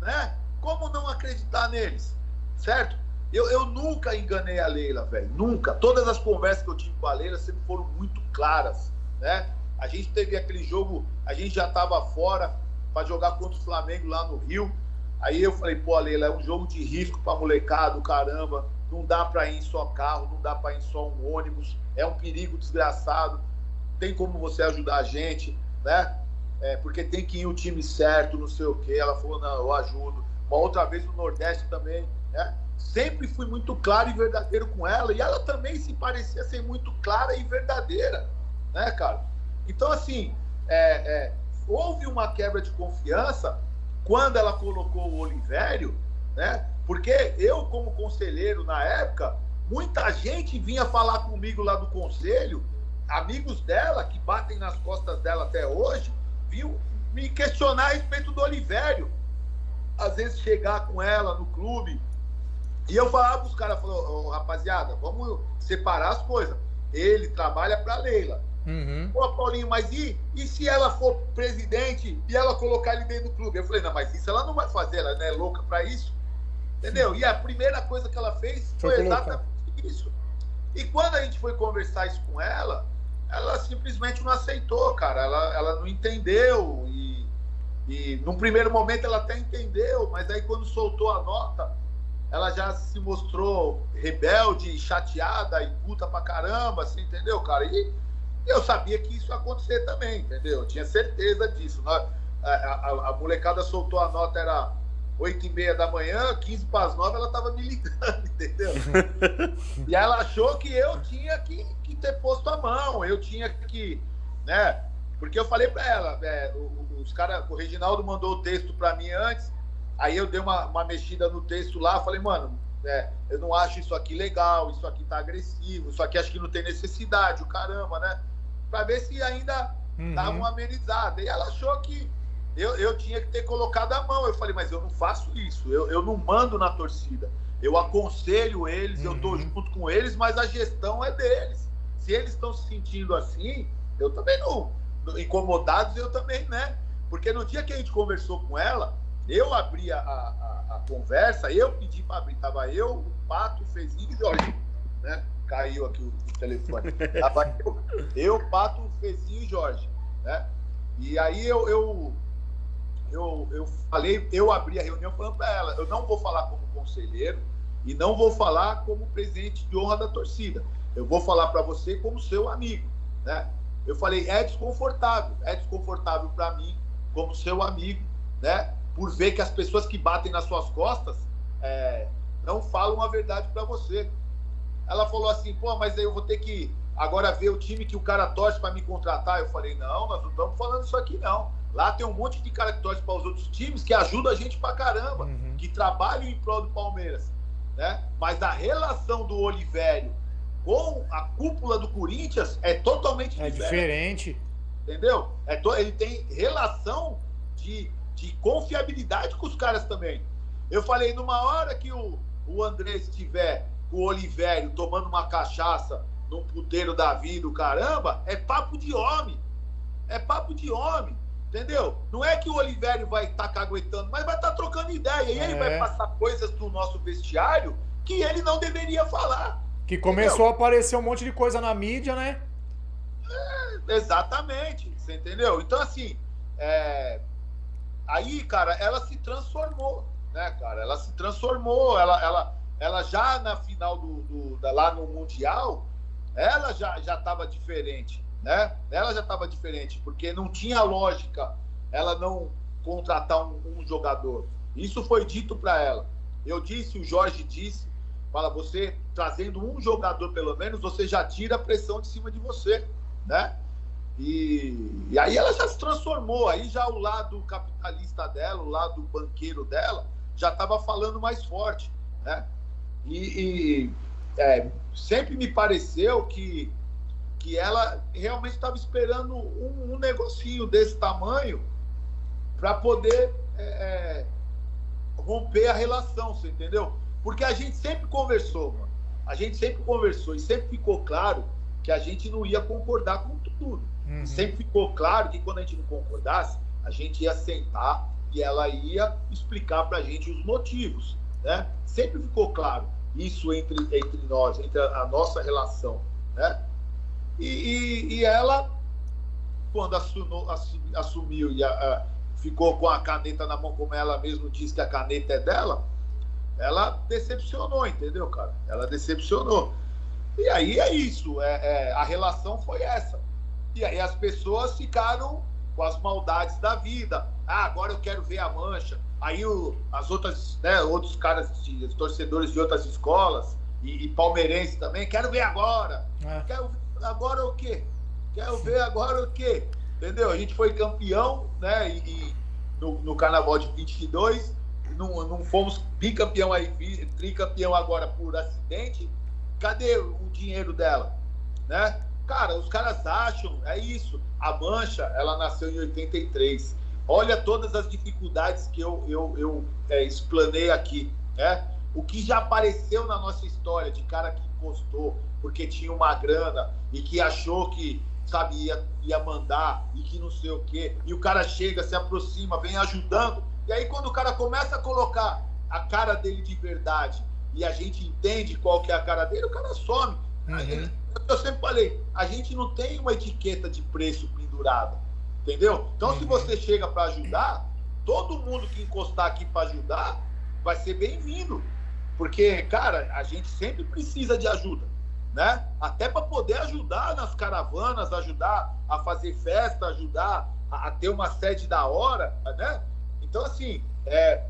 Né? Como não acreditar neles? Certo? Eu, eu nunca enganei a Leila, velho. Nunca. Todas as conversas que eu tive com a Leila sempre foram muito claras, né? A gente teve aquele jogo, a gente já estava fora para jogar contra o Flamengo lá no Rio. Aí eu falei, pô, Leila, é um jogo de risco para molecado, caramba. Não dá para ir em só carro, não dá para ir em só um ônibus. É um perigo desgraçado. Tem como você ajudar a gente, né? É, porque tem que ir o time certo, não sei o quê. Ela falou, não, eu ajudo. Uma outra vez no Nordeste também, né? Sempre fui muito claro e verdadeiro com ela. E ela também se parecia ser muito clara e verdadeira, né, cara? Então, assim, é, é, houve uma quebra de confiança quando ela colocou o Olivério, né? Porque eu, como conselheiro na época, muita gente vinha falar comigo lá do conselho, amigos dela que batem nas costas dela até hoje, viu me questionar a respeito do Olivério. Às vezes chegar com ela no clube. E eu falava os caras, oh, rapaziada, vamos separar as coisas. Ele trabalha para Leila. Uhum. Pô, Paulinho, mas e, e se ela for presidente e ela colocar ele dentro do clube? Eu falei, não, mas isso ela não vai fazer, ela não é louca para isso. Entendeu? E a primeira coisa que ela fez foi, foi exatamente isso. E quando a gente foi conversar isso com ela, ela simplesmente não aceitou, cara. Ela, ela não entendeu. E, e num primeiro momento ela até entendeu, mas aí quando soltou a nota, ela já se mostrou rebelde, chateada e puta pra caramba, assim, entendeu, cara? E eu sabia que isso ia acontecer também, entendeu? Eu tinha certeza disso. A, a, a molecada soltou a nota, era 8 e meia da manhã, 15 para as 9, ela estava me ligando, entendeu? e ela achou que eu tinha que, que, ter posto a mão, eu tinha que, né? Porque eu falei para ela, é, os cara, o Reginaldo mandou o texto para mim antes, aí eu dei uma, uma mexida no texto lá, falei, mano, é, eu não acho isso aqui legal, isso aqui tá agressivo, isso aqui acho que não tem necessidade, o caramba, né? Para ver se ainda uhum. dava uma amenizada. E ela achou que eu, eu tinha que ter colocado a mão. Eu falei, mas eu não faço isso, eu, eu não mando na torcida. Eu aconselho eles, uhum. eu estou junto com eles, mas a gestão é deles. se eles estão se sentindo assim, eu também não, incomodados, eu também, né? Porque no dia que a gente conversou com ela, eu abri a, a, a conversa, eu pedi para abrir, tava eu, o Pato, o Fezinho e o Jorge, né? Caiu aqui o, telefone. eu, eu, Pato, Fezinho e Jorge, né? E aí eu, eu, eu, eu falei, eu abri a reunião falando para ela, eu não vou falar como conselheiro e não vou falar como presidente de honra da torcida. Eu vou falar para você como seu amigo, né? Eu falei, é desconfortável, é desconfortável para mim, como seu amigo, né? Por ver que as pessoas que batem nas suas costas é, não falam a verdade para você. Ela falou assim, pô, mas aí eu vou ter que agora ver o time que o cara torce para me contratar. Eu falei, não, nós não estamos falando isso aqui, não. Lá tem um monte de cara que torce para os outros times que ajuda a gente pra caramba, uhum. que trabalham em prol do Palmeiras. Né? Mas a relação do Olivério com a cúpula do Corinthians é totalmente é diferente. Entendeu? É to... Ele tem relação de, de confiabilidade com os caras também. Eu falei, numa hora que o, o André estiver o Olivério tomando uma cachaça num puteiro da vida, caramba, é papo de homem. É papo de homem. Entendeu? Não é que o Olivério vai estar tá caguetando, mas vai estar tá trocando ideia. E é. ele vai passar coisas pro nosso vestiário que ele não deveria falar. Que começou entendeu? a aparecer um monte de coisa na mídia, né? É, exatamente, você entendeu? Então, assim, é... aí, cara, ela se transformou, né, cara? Ela se transformou, ela, ela, ela já na final do, do da, lá no Mundial, ela já já estava diferente, né? Ela já estava diferente, porque não tinha lógica ela não contratar um, um jogador. Isso foi dito para ela. Eu disse, o Jorge disse, Fala, você trazendo um jogador pelo menos, você já tira a pressão de cima de você, né? E, e aí ela já se transformou, aí já o lado capitalista dela, o lado banqueiro dela, já estava falando mais forte, né? E, e é, sempre me pareceu que, que ela realmente estava esperando um, um, negocinho desse tamanho para poder é, é, romper a relação, você entendeu? Porque a gente sempre conversou, mano. A gente sempre conversou e sempre ficou claro que a gente não ia concordar com tudo. Uhum. Sempre ficou claro que quando a gente não concordasse, a gente ia sentar e ela ia explicar para a gente os motivos, né? Sempre ficou claro isso entre, entre nós, entre a, nossa relação, né? E, e, e ela, quando assumiu, assumiu e a, a, ficou com a caneta na mão, como ela mesmo disse que a caneta é dela, ela decepcionou, entendeu, cara? Ela decepcionou. E aí é isso, é, é, a relação foi essa. E aí as pessoas ficaram com as maldades da vida. Ah, agora eu quero ver a mancha. Aí o, as outras, né, outros caras, de, torcedores de outras escolas e, e palmeirenses também, quero ver agora. É. Quero ver agora o quê? Quero ver agora o quê? Entendeu? A gente foi campeão, né? E, e no, no Carnaval de 22 não, não fomos bicampeão aí, tricampeão agora por acidente, cadê o dinheiro dela? Né? Cara, os caras acham, é isso. A Mancha, ela nasceu em 83. Olha todas as dificuldades que eu, eu, eu é, explanei aqui, né? O que já apareceu na nossa história de cara que encostou porque tinha uma grana e que achou que, sabe, ia, ia mandar e que não sei o quê. E o cara chega, se aproxima, vem ajudando. E aí, quando o cara começa a colocar a cara dele de verdade e a gente entende qual que é a cara dele, o cara some. Uhum. Eu sempre falei, a gente não tem uma etiqueta de preço pendurada, entendeu? Então, se você chega para ajudar, todo mundo que encostar aqui para ajudar vai ser bem-vindo. Porque, cara, a gente sempre precisa de ajuda, né? Até para poder ajudar nas caravanas, ajudar a fazer festa, ajudar a, a ter uma sede da hora, né? Então, assim, é,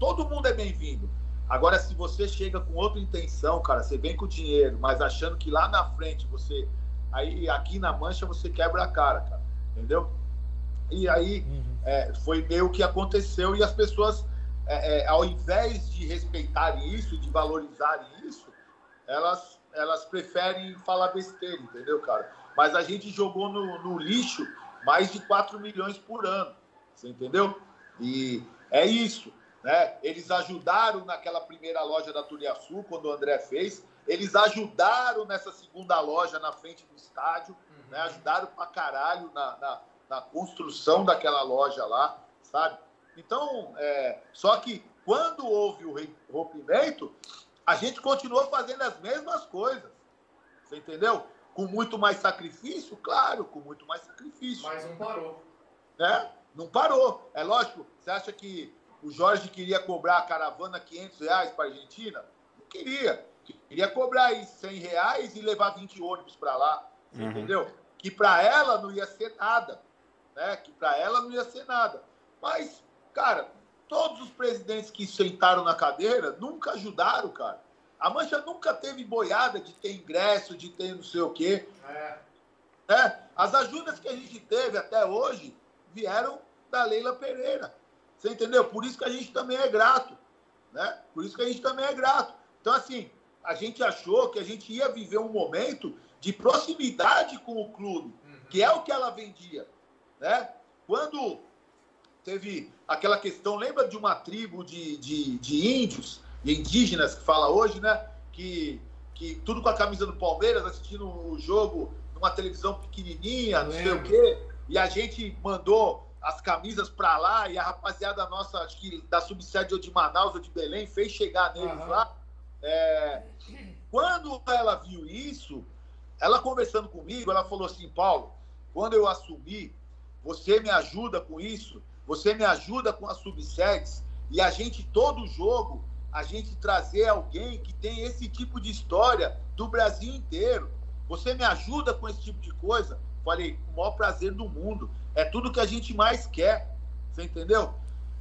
todo mundo é bem-vindo. Agora, se você chega com outra intenção, cara, você vem com dinheiro, mas achando que lá na frente você. Aí aqui na mancha você quebra a cara, cara. Entendeu? E aí uhum. é, foi meio que aconteceu e as pessoas, é, é, ao invés de respeitarem isso, de valorizarem isso, elas, elas preferem falar besteira, entendeu, cara? Mas a gente jogou no, no lixo mais de 4 milhões por ano. Você entendeu? E é isso. Né? Eles ajudaram naquela primeira loja da Turiaçu, quando o André fez, Eles ajudaram nessa segunda loja na frente do estádio, uhum. né? ajudaram pra caralho na, na, na, construção daquela loja lá, sabe? Então, é, só que quando houve o rompimento, a gente continuou fazendo as mesmas coisas. Você entendeu? Com muito mais sacrifício? Claro, com muito mais sacrifício. Mas não parou. Né? Não parou. É lógico, você acha que o Jorge queria cobrar a caravana 500 reais para a Argentina? Não queria. Queria cobrar aí 100 reais e levar 20 ônibus para lá. Uhum. Entendeu? Que para ela não ia ser nada. Né? Que para ela não ia ser nada. Mas, cara, todos os presidentes que sentaram na cadeira nunca ajudaram, cara. A Mancha nunca teve boiada de ter ingresso, de ter não sei o quê. É. É, as ajudas que a gente teve até hoje vieram da Leila Pereira. Você entendeu? Por isso que a gente também é grato. Né? Por isso que a gente também é grato. Então, assim, a gente achou que a gente ia viver um momento de proximidade com o clube, uhum. que é o que ela vendia. Né? Quando teve aquela questão, lembra de uma tribo de, de, de índios e indígenas que fala hoje, né? Que, que tudo com a camisa do Palmeiras, assistindo o jogo numa televisão pequenininha, não sei o quê, e a gente mandou as camisas para lá e a rapaziada nossa, acho que da subsede de Manaus ou de Belém, fez chegar neles uhum. lá. É... Quando ela viu isso, ela conversando comigo, ela falou assim, Paulo, quando eu assumir, você me ajuda com isso, você me ajuda com as subsedes, e a gente, todo jogo, a gente trazer alguém que tem esse tipo de história do Brasil inteiro. Você me ajuda com esse tipo de coisa? Falei, o maior prazer do mundo. É tudo que a gente mais quer. Você entendeu?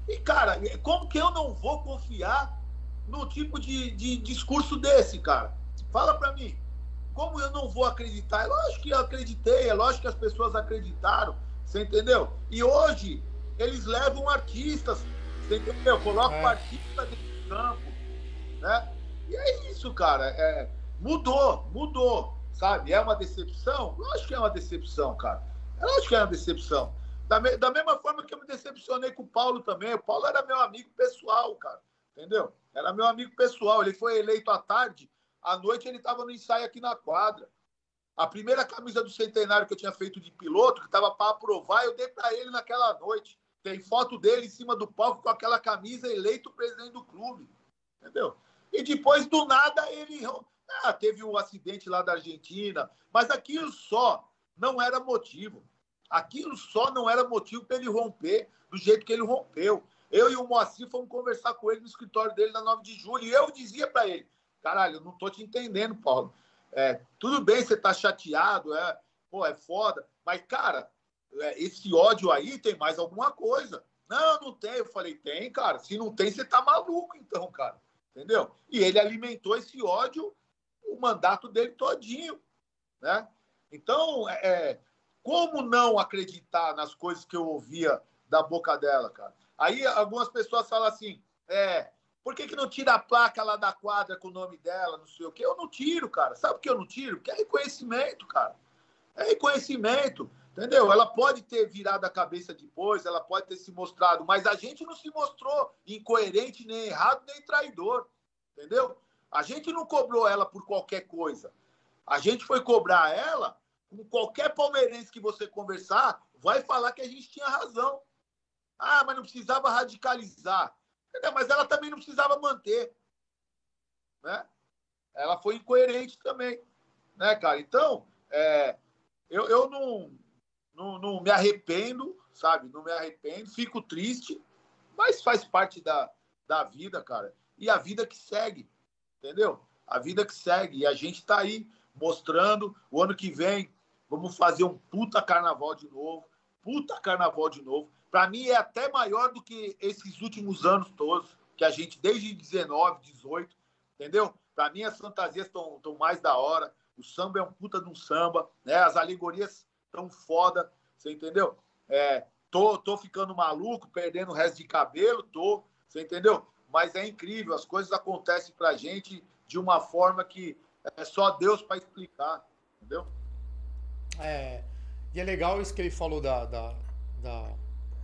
E, cara, como que eu não vou confiar no tipo de, de discurso desse, cara? Fala pra mim. Como eu não vou acreditar? É lógico que eu acreditei, é lógico que as pessoas acreditaram. Você entendeu? E hoje, eles levam artistas. Você entendeu? Colocam é. artistas dentro do campo. Né? E é isso, cara. É, mudou, mudou. Sabe? É uma decepção? Lógico que é uma decepção, cara. É lógico que é uma decepção. Da, me, da mesma forma que eu me decepcionei com o Paulo também. O Paulo era meu amigo pessoal, cara. Entendeu? Era meu amigo pessoal. Ele foi eleito à tarde. À noite ele estava no ensaio aqui na quadra. A primeira camisa do centenário que eu tinha feito de piloto, que estava para aprovar, eu dei para ele naquela noite. Tem foto dele em cima do palco com aquela camisa, eleito presidente do clube. Entendeu? E depois, do nada, ele ah, teve um acidente lá da Argentina, mas aquilo só não era motivo. Aquilo só não era motivo para ele romper do jeito que ele rompeu. Eu e o Moacir fomos conversar com ele no escritório dele na 9 de julho e eu dizia para ele: caralho, eu não tô te entendendo, Paulo. É, tudo bem, você tá chateado, é, pô, é foda, mas, cara, é, esse ódio aí tem mais alguma coisa. Não, não tem. Eu falei, tem, cara. Se não tem, você tá maluco, então, cara. Entendeu? E ele alimentou esse ódio o mandato dele todinho, né? Então, é, é, como não acreditar nas coisas que eu ouvia da boca dela, cara? Aí algumas pessoas falam assim, é, por que, que não tira a placa lá da quadra com o nome dela, não sei o quê? Eu não tiro, cara. Sabe por que eu não tiro? Porque é reconhecimento, cara. É reconhecimento, entendeu? Ela pode ter virado a cabeça depois, ela pode ter se mostrado, mas a gente não se mostrou incoerente, nem errado, nem traidor, entendeu? A gente não cobrou ela por qualquer coisa. A gente foi cobrar ela com qualquer palmeirense que você conversar, vai falar que a gente tinha razão. Ah, mas não precisava radicalizar. Mas ela também não precisava manter. Né? Ela foi incoerente também. Né, cara? Então, é, eu, eu não, não, não me arrependo, sabe? Não me arrependo, fico triste, mas faz parte da, da vida, cara. E a vida que segue entendeu? A vida que segue. E a gente está aí mostrando. O ano que vem vamos fazer um puta carnaval de novo. Puta carnaval de novo. Para mim é até maior do que esses últimos anos todos, que a gente, desde 19, 18, entendeu? Para mim as fantasias estão mais da hora. O samba é um puta de um samba, né? As alegorias estão foda, você entendeu? É, tô, tô ficando maluco, perdendo o resto de cabelo, tô, você entendeu? mas é incrível, as coisas acontecem para a gente de uma forma que é só Deus para explicar, entendeu? É, e é legal isso que ele falou da, da, da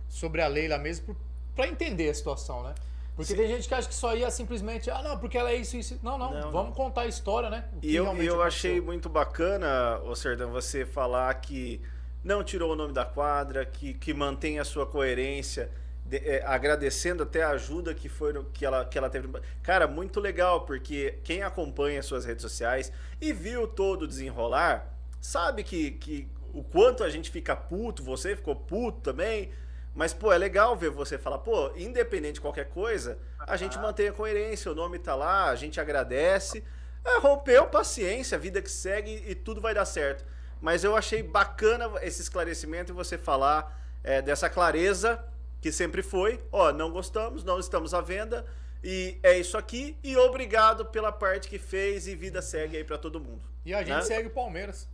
sobre a Leila mesmo, para entender a situação, né? Porque Sim. tem gente que acha que só ia simplesmente, ah, não, porque ela é isso, isso. Não, não, não vamos não. contar a história, né? E eu, eu achei muito bacana, ô Serdão, você falar que não tirou o nome da quadra, que, que mantém a sua coerência, de, é, agradecendo até a ajuda que foi que, ela, que ela teve. Cara, muito legal, porque quem acompanha suas redes sociais e viu todo o desenrolar, sabe que, que o quanto a gente fica puto, você ficou puto também. Mas, pô, é legal ver você falar, pô, independente de qualquer coisa, a gente mantém a coerência, o nome tá lá, a gente agradece. É, rompeu, paciência, vida que segue e tudo vai dar certo. Mas eu achei bacana esse esclarecimento e você falar é, dessa clareza que sempre foi. Ó, não gostamos, não estamos à venda. E é isso aqui. E obrigado pela parte que fez e vida segue aí para todo mundo. E a gente né? segue o Palmeiras.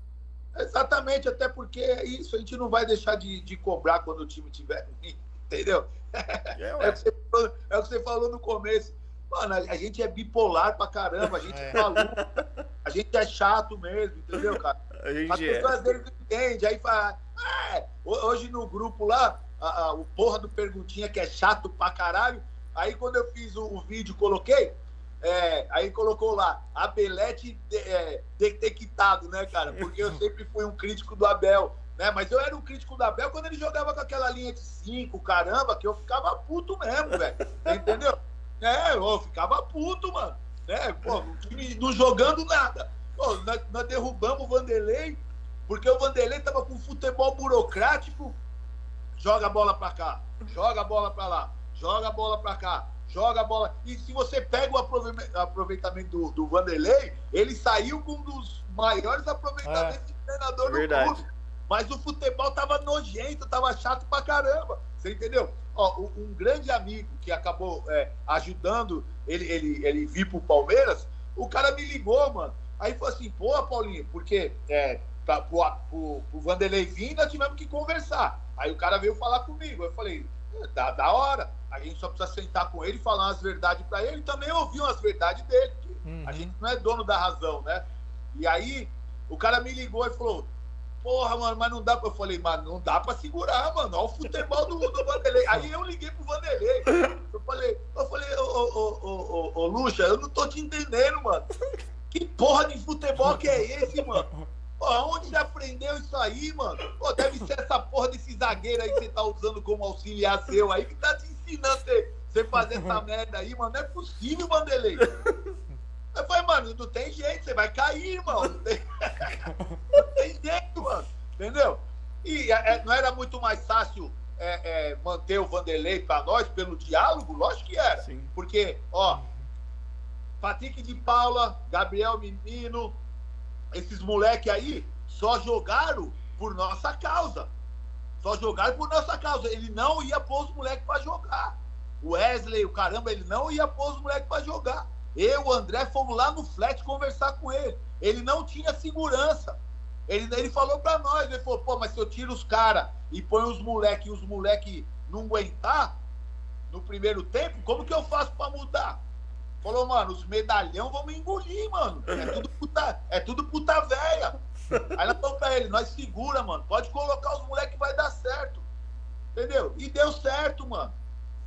Exatamente, até porque é isso, a gente não vai deixar de, de cobrar quando o time tiver entendeu? É, é, o que você falou, é o que você falou no começo. Mano, a, gente é bipolar pra caramba, a gente é, é maluco, a gente é chato mesmo, entendeu, cara? A gente As pessoas é. dele não entendem, aí fala, ah, hoje no grupo lá, a, a, o porra do Perguntinha que é chato pra caralho, aí quando eu fiz o, o vídeo, coloquei, é, aí colocou lá, Abelete de, é, detectado, né, cara? Porque eu sempre fui um crítico do Abel, né? Mas eu era um crítico do Abel quando ele jogava com aquela linha de cinco, caramba, que eu ficava puto mesmo, velho. Entendeu? É, eu ficava puto, mano. Né? Pô, não jogando nada. Pô, nós, nós derrubamos o Vanderlei, porque o Vanderlei tava com futebol burocrático. Joga a bola pra cá, joga a bola pra lá, joga a bola pra cá joga a bola. E se você pega o aproveitamento do, do Vanderlei, ele saiu com um dos maiores aproveitamentos é, de treinador do clube. Mas o futebol tava nojento, tava chato pra caramba. Você entendeu? Ó, um grande amigo que acabou é, ajudando ele, ele, ele vir pro Palmeiras, o cara me ligou, mano. Aí falou assim, pô, Paulinho, porque é, pra, pro, pro, pro Vanderlei vir, nós tivemos que conversar. Aí o cara veio falar comigo. Eu falei, da, da hora. A gente só precisa sentar com ele, falar umas verdades para ele e também ouvir umas verdades dele. Uhum. A gente não é dono da razão, né? E aí, o cara me ligou e falou: Porra, mano, mas não dá pra. Eu falei, mano, não dá pra segurar, mano. Olha o futebol do, do Vanderlei. Aí eu liguei pro Vanderlei. Eu falei, eu falei, ô, ô, ô, ô, ô, Luxa, eu não tô te entendendo, mano. Que porra de futebol que é esse, mano? Pô, onde você aprendeu isso aí, mano? Pô, deve ser essa porra desse zagueiro aí que você tá usando como auxiliar seu aí que tá te ensinando você, fazer essa merda aí, mano. Não é possível, Vanderlei. Eu falei, mano, não tem jeito, você vai cair, irmão. Não tem, não tem jeito, mano. Entendeu? E é, é, não era muito mais fácil é, é, manter o Vanderlei para nós pelo diálogo? Lógico que era. Sim. Porque, ó, Patrick de Paula, Gabriel Menino, esses moleque aí só jogaram por nossa causa. Só jogaram por nossa causa. Ele não ia pôr os moleques para jogar. O Wesley, o caramba, ele não ia pôr os moleques para jogar. Eu, o André, fomos lá no flat conversar com ele. Ele não tinha segurança. Ele, ele falou para nós, ele falou, pô, mas se eu tiro os caras e põe os moleques e os moleques não aguentar no primeiro tempo, como que eu faço para mudar? Falou, mano, os medalhão vão me engolir, mano. É tudo puta, é tudo puta velha. Aí ela falou pra ele, nós segura, mano. Pode colocar os moleques que vai dar certo. Entendeu? E deu certo, mano.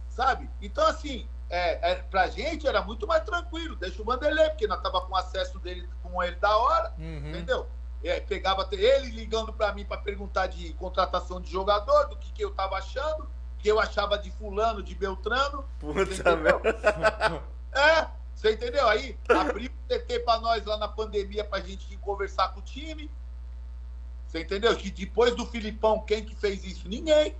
Sabe? Então, assim, é, é, pra gente era muito mais tranquilo. Deixa o Vanderlei, porque nós tava com acesso dele com ele da hora. Uhum. Entendeu? É, pegava ele ligando para mim para perguntar de contratação de jogador, do que, que eu tava achando, que eu achava de fulano, de Beltrano. Puta merda. É, você entendeu? Aí abriu o TT pra nós lá na pandemia pra gente conversar com o time. Você entendeu? Que depois do Filipão, quem que fez isso? Ninguém.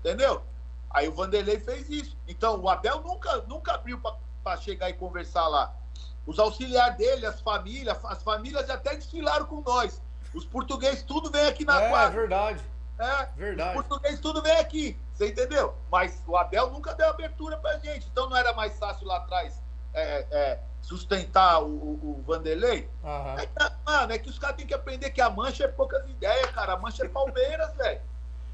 Entendeu? Aí o Vanderlei fez isso. Então o Abel nunca, nunca abriu para chegar e conversar lá. Os auxiliares dele, as famílias, as famílias até desfilaram com nós. Os portugueses tudo vem aqui na é, quadra. É verdade. É, verdade. Os portugueses tudo vem aqui. Você entendeu? Mas o Abel nunca deu abertura pra gente. Então não era mais fácil lá atrás é, é, sustentar o, o, Vanderlei. Uhum. É, mano, é que os caras têm que aprender que a mancha é poucas ideias, cara. A mancha é Palmeiras, velho.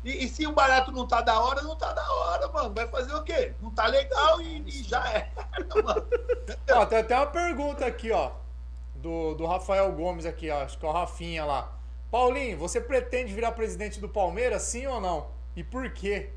E, e, se o barato não tá da hora, não tá da hora, mano. Vai fazer o quê? Não tá legal e, e já é. ó, tem até uma pergunta aqui, ó. Do, do Rafael Gomes aqui, ó. Acho que é o Rafinha lá. Paulinho, você pretende virar presidente do Palmeiras, sim ou não? E por quê?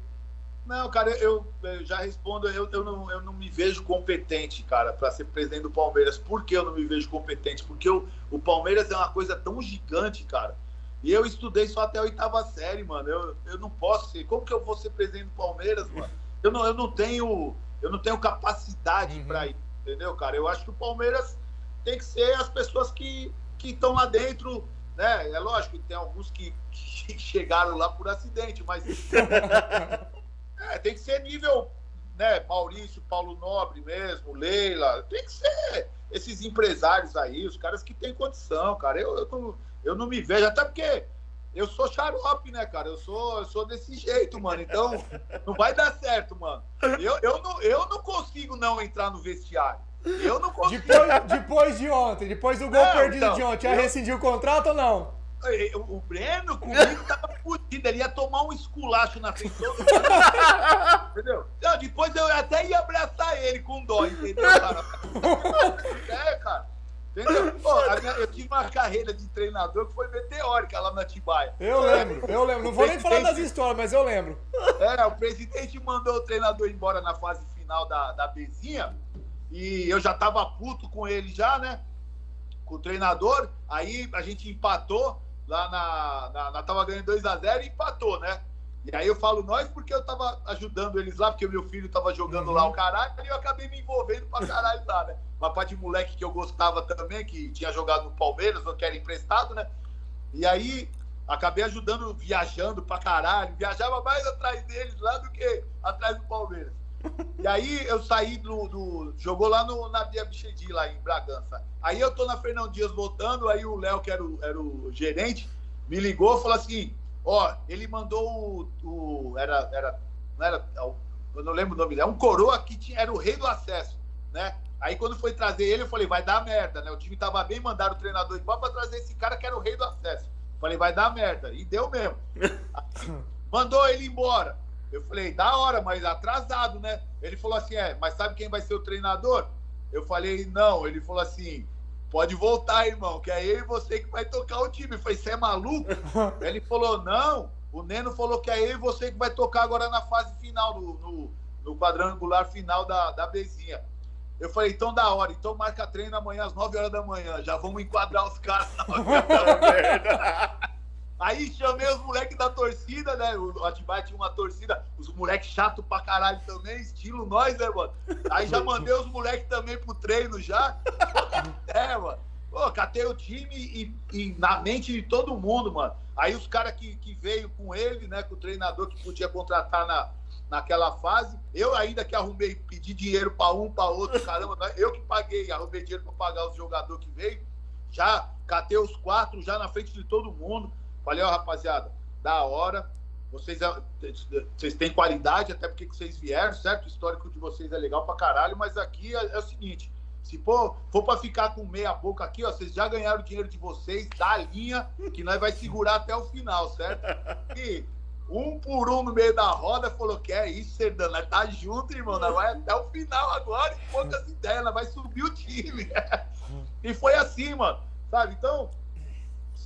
Não, cara, eu, eu já respondo, eu, eu, não, eu não me vejo competente, cara, para ser presidente do Palmeiras. Por que eu não me vejo competente? Porque o, o Palmeiras é uma coisa tão gigante, cara. E eu estudei só até a oitava série, mano. Eu, eu não posso ser. Como que eu vou ser presidente do Palmeiras, mano? Eu não, eu não tenho, eu não tenho capacidade uhum. para ir, entendeu, cara? Eu acho que o Palmeiras tem que ser as pessoas que estão lá dentro, né? É lógico que tem alguns que, que chegaram lá por acidente, mas É, tem que ser nível, né, Maurício, Paulo Nobre mesmo, Leila, tem que ser esses empresários aí, os caras que têm condição, cara. Eu, eu, não, eu não me vejo, até porque eu sou xarope, né, cara? Eu sou, eu sou desse jeito, mano. Então, não vai dar certo, mano. Eu, eu, não, eu não consigo não entrar no vestiário. Eu não consigo. Depois, depois de ontem, depois do gol não, perdido então, de ontem, já eu... rescindiu o contrato ou não? O Breno comigo tava fudido, ele ia tomar um esculacho na frente todo Entendeu? Não, depois eu até ia abraçar ele com dó, entendeu, cara? É, cara. Entendeu? Pô, minha, eu tive uma carreira de treinador que foi meteórica lá na Tibaia. Eu lembro, eu lembro. Não vou nem falar das histórias, mas eu lembro. É, o presidente mandou o treinador embora na fase final da, da Bezinha e eu já tava puto com ele já, né? Com o treinador. Aí a gente empatou lá na, na, na tava ganhando 2x0 e empatou, né? E aí eu falo nós porque eu tava ajudando eles lá, porque o meu filho tava jogando uhum. lá o caralho, e eu acabei me envolvendo pra caralho lá, né? Uma parte de moleque que eu gostava também, que tinha jogado no Palmeiras, ou que era emprestado, né? E aí acabei ajudando, viajando pra caralho, viajava mais atrás deles lá do que atrás do Palmeiras. E aí eu saí do. do jogou lá no, na Via Bichedi, lá em Bragança. Aí eu tô na Fernão Dias voltando, aí o Léo, que era o, era o gerente, me ligou e falou assim: ó, ele mandou o. o era, era, não era. Eu não lembro o nome dele, é um coroa que tinha, era o rei do acesso, né? Aí quando foi trazer ele, eu falei, vai dar merda, né? O time tava bem, mandaram o treinador embora pra trazer esse cara que era o rei do acesso. Falei, vai dar merda. E deu mesmo. Mandou ele embora. Eu falei, da hora, mas atrasado, né? Ele falou assim: é, mas sabe quem vai ser o treinador? Eu falei, não. Ele falou assim: pode voltar, irmão, que é eu e você que vai tocar o time. Eu falei, você é maluco? Ele falou, não. O Neno falou que é eu e você que vai tocar agora na fase final, no, no, no quadrangular final da, da Bezinha. Eu falei, então da hora, então marca treino amanhã às 9 horas da manhã. Já vamos enquadrar os caras na Aí chamei os moleques da torcida, né? O Atibaia tinha uma torcida, os moleques chato pra caralho também, estilo nós, né, mano? Aí já mandei os moleques também pro treino já. É, mano. Pô, catei o time e, e, na mente de todo mundo, mano. Aí os caras que, que veio com ele, né? Com o treinador que podia contratar na, naquela fase. Eu ainda que arrumei, pedi dinheiro para um, para outro, caramba, né? eu que paguei, arrumei dinheiro para pagar os jogadores que veio. Já catei os quatro, já na frente de todo mundo. Falei, ó, rapaziada, da hora. Vocês, é, vocês têm qualidade, até porque vocês vieram, certo? O histórico de vocês é legal pra caralho, mas aqui é, é o seguinte: se for, for pra ficar com meia boca aqui, ó, vocês já ganharam o dinheiro de vocês, da linha, que nós vai segurar até o final, certo? E um por um no meio da roda falou: que é isso, Serdano, nós tá junto, irmão, nós vai até o final agora, e poucas ideias, nós vai subir o time. e foi assim, mano, sabe? Então,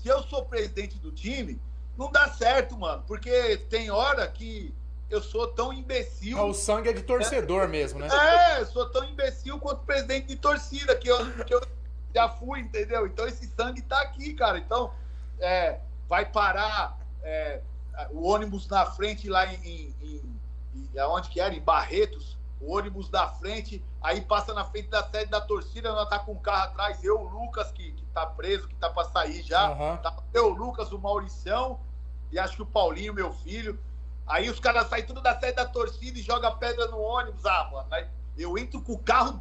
se eu sou presidente do time, não dá certo, mano. Porque tem hora que eu sou tão imbecil. Ah, o sangue é de torcedor é, mesmo, né? É, eu sou tão imbecil quanto presidente de torcida, que eu, que eu já fui, entendeu? Então esse sangue tá aqui, cara. Então, é, vai parar é, o ônibus na frente lá em, em, em, em. Aonde que era? Em Barretos o ônibus da frente, aí passa na frente da sede da torcida, nós tá com o carro atrás, eu, o Lucas, que, que tá preso, que tá pra sair já, uhum. tá, eu, o Lucas, o Mauricião, e acho que o Paulinho, meu filho. Aí os caras saem tudo da sede da torcida e joga pedra no ônibus. Ah, mano, aí eu entro com o carro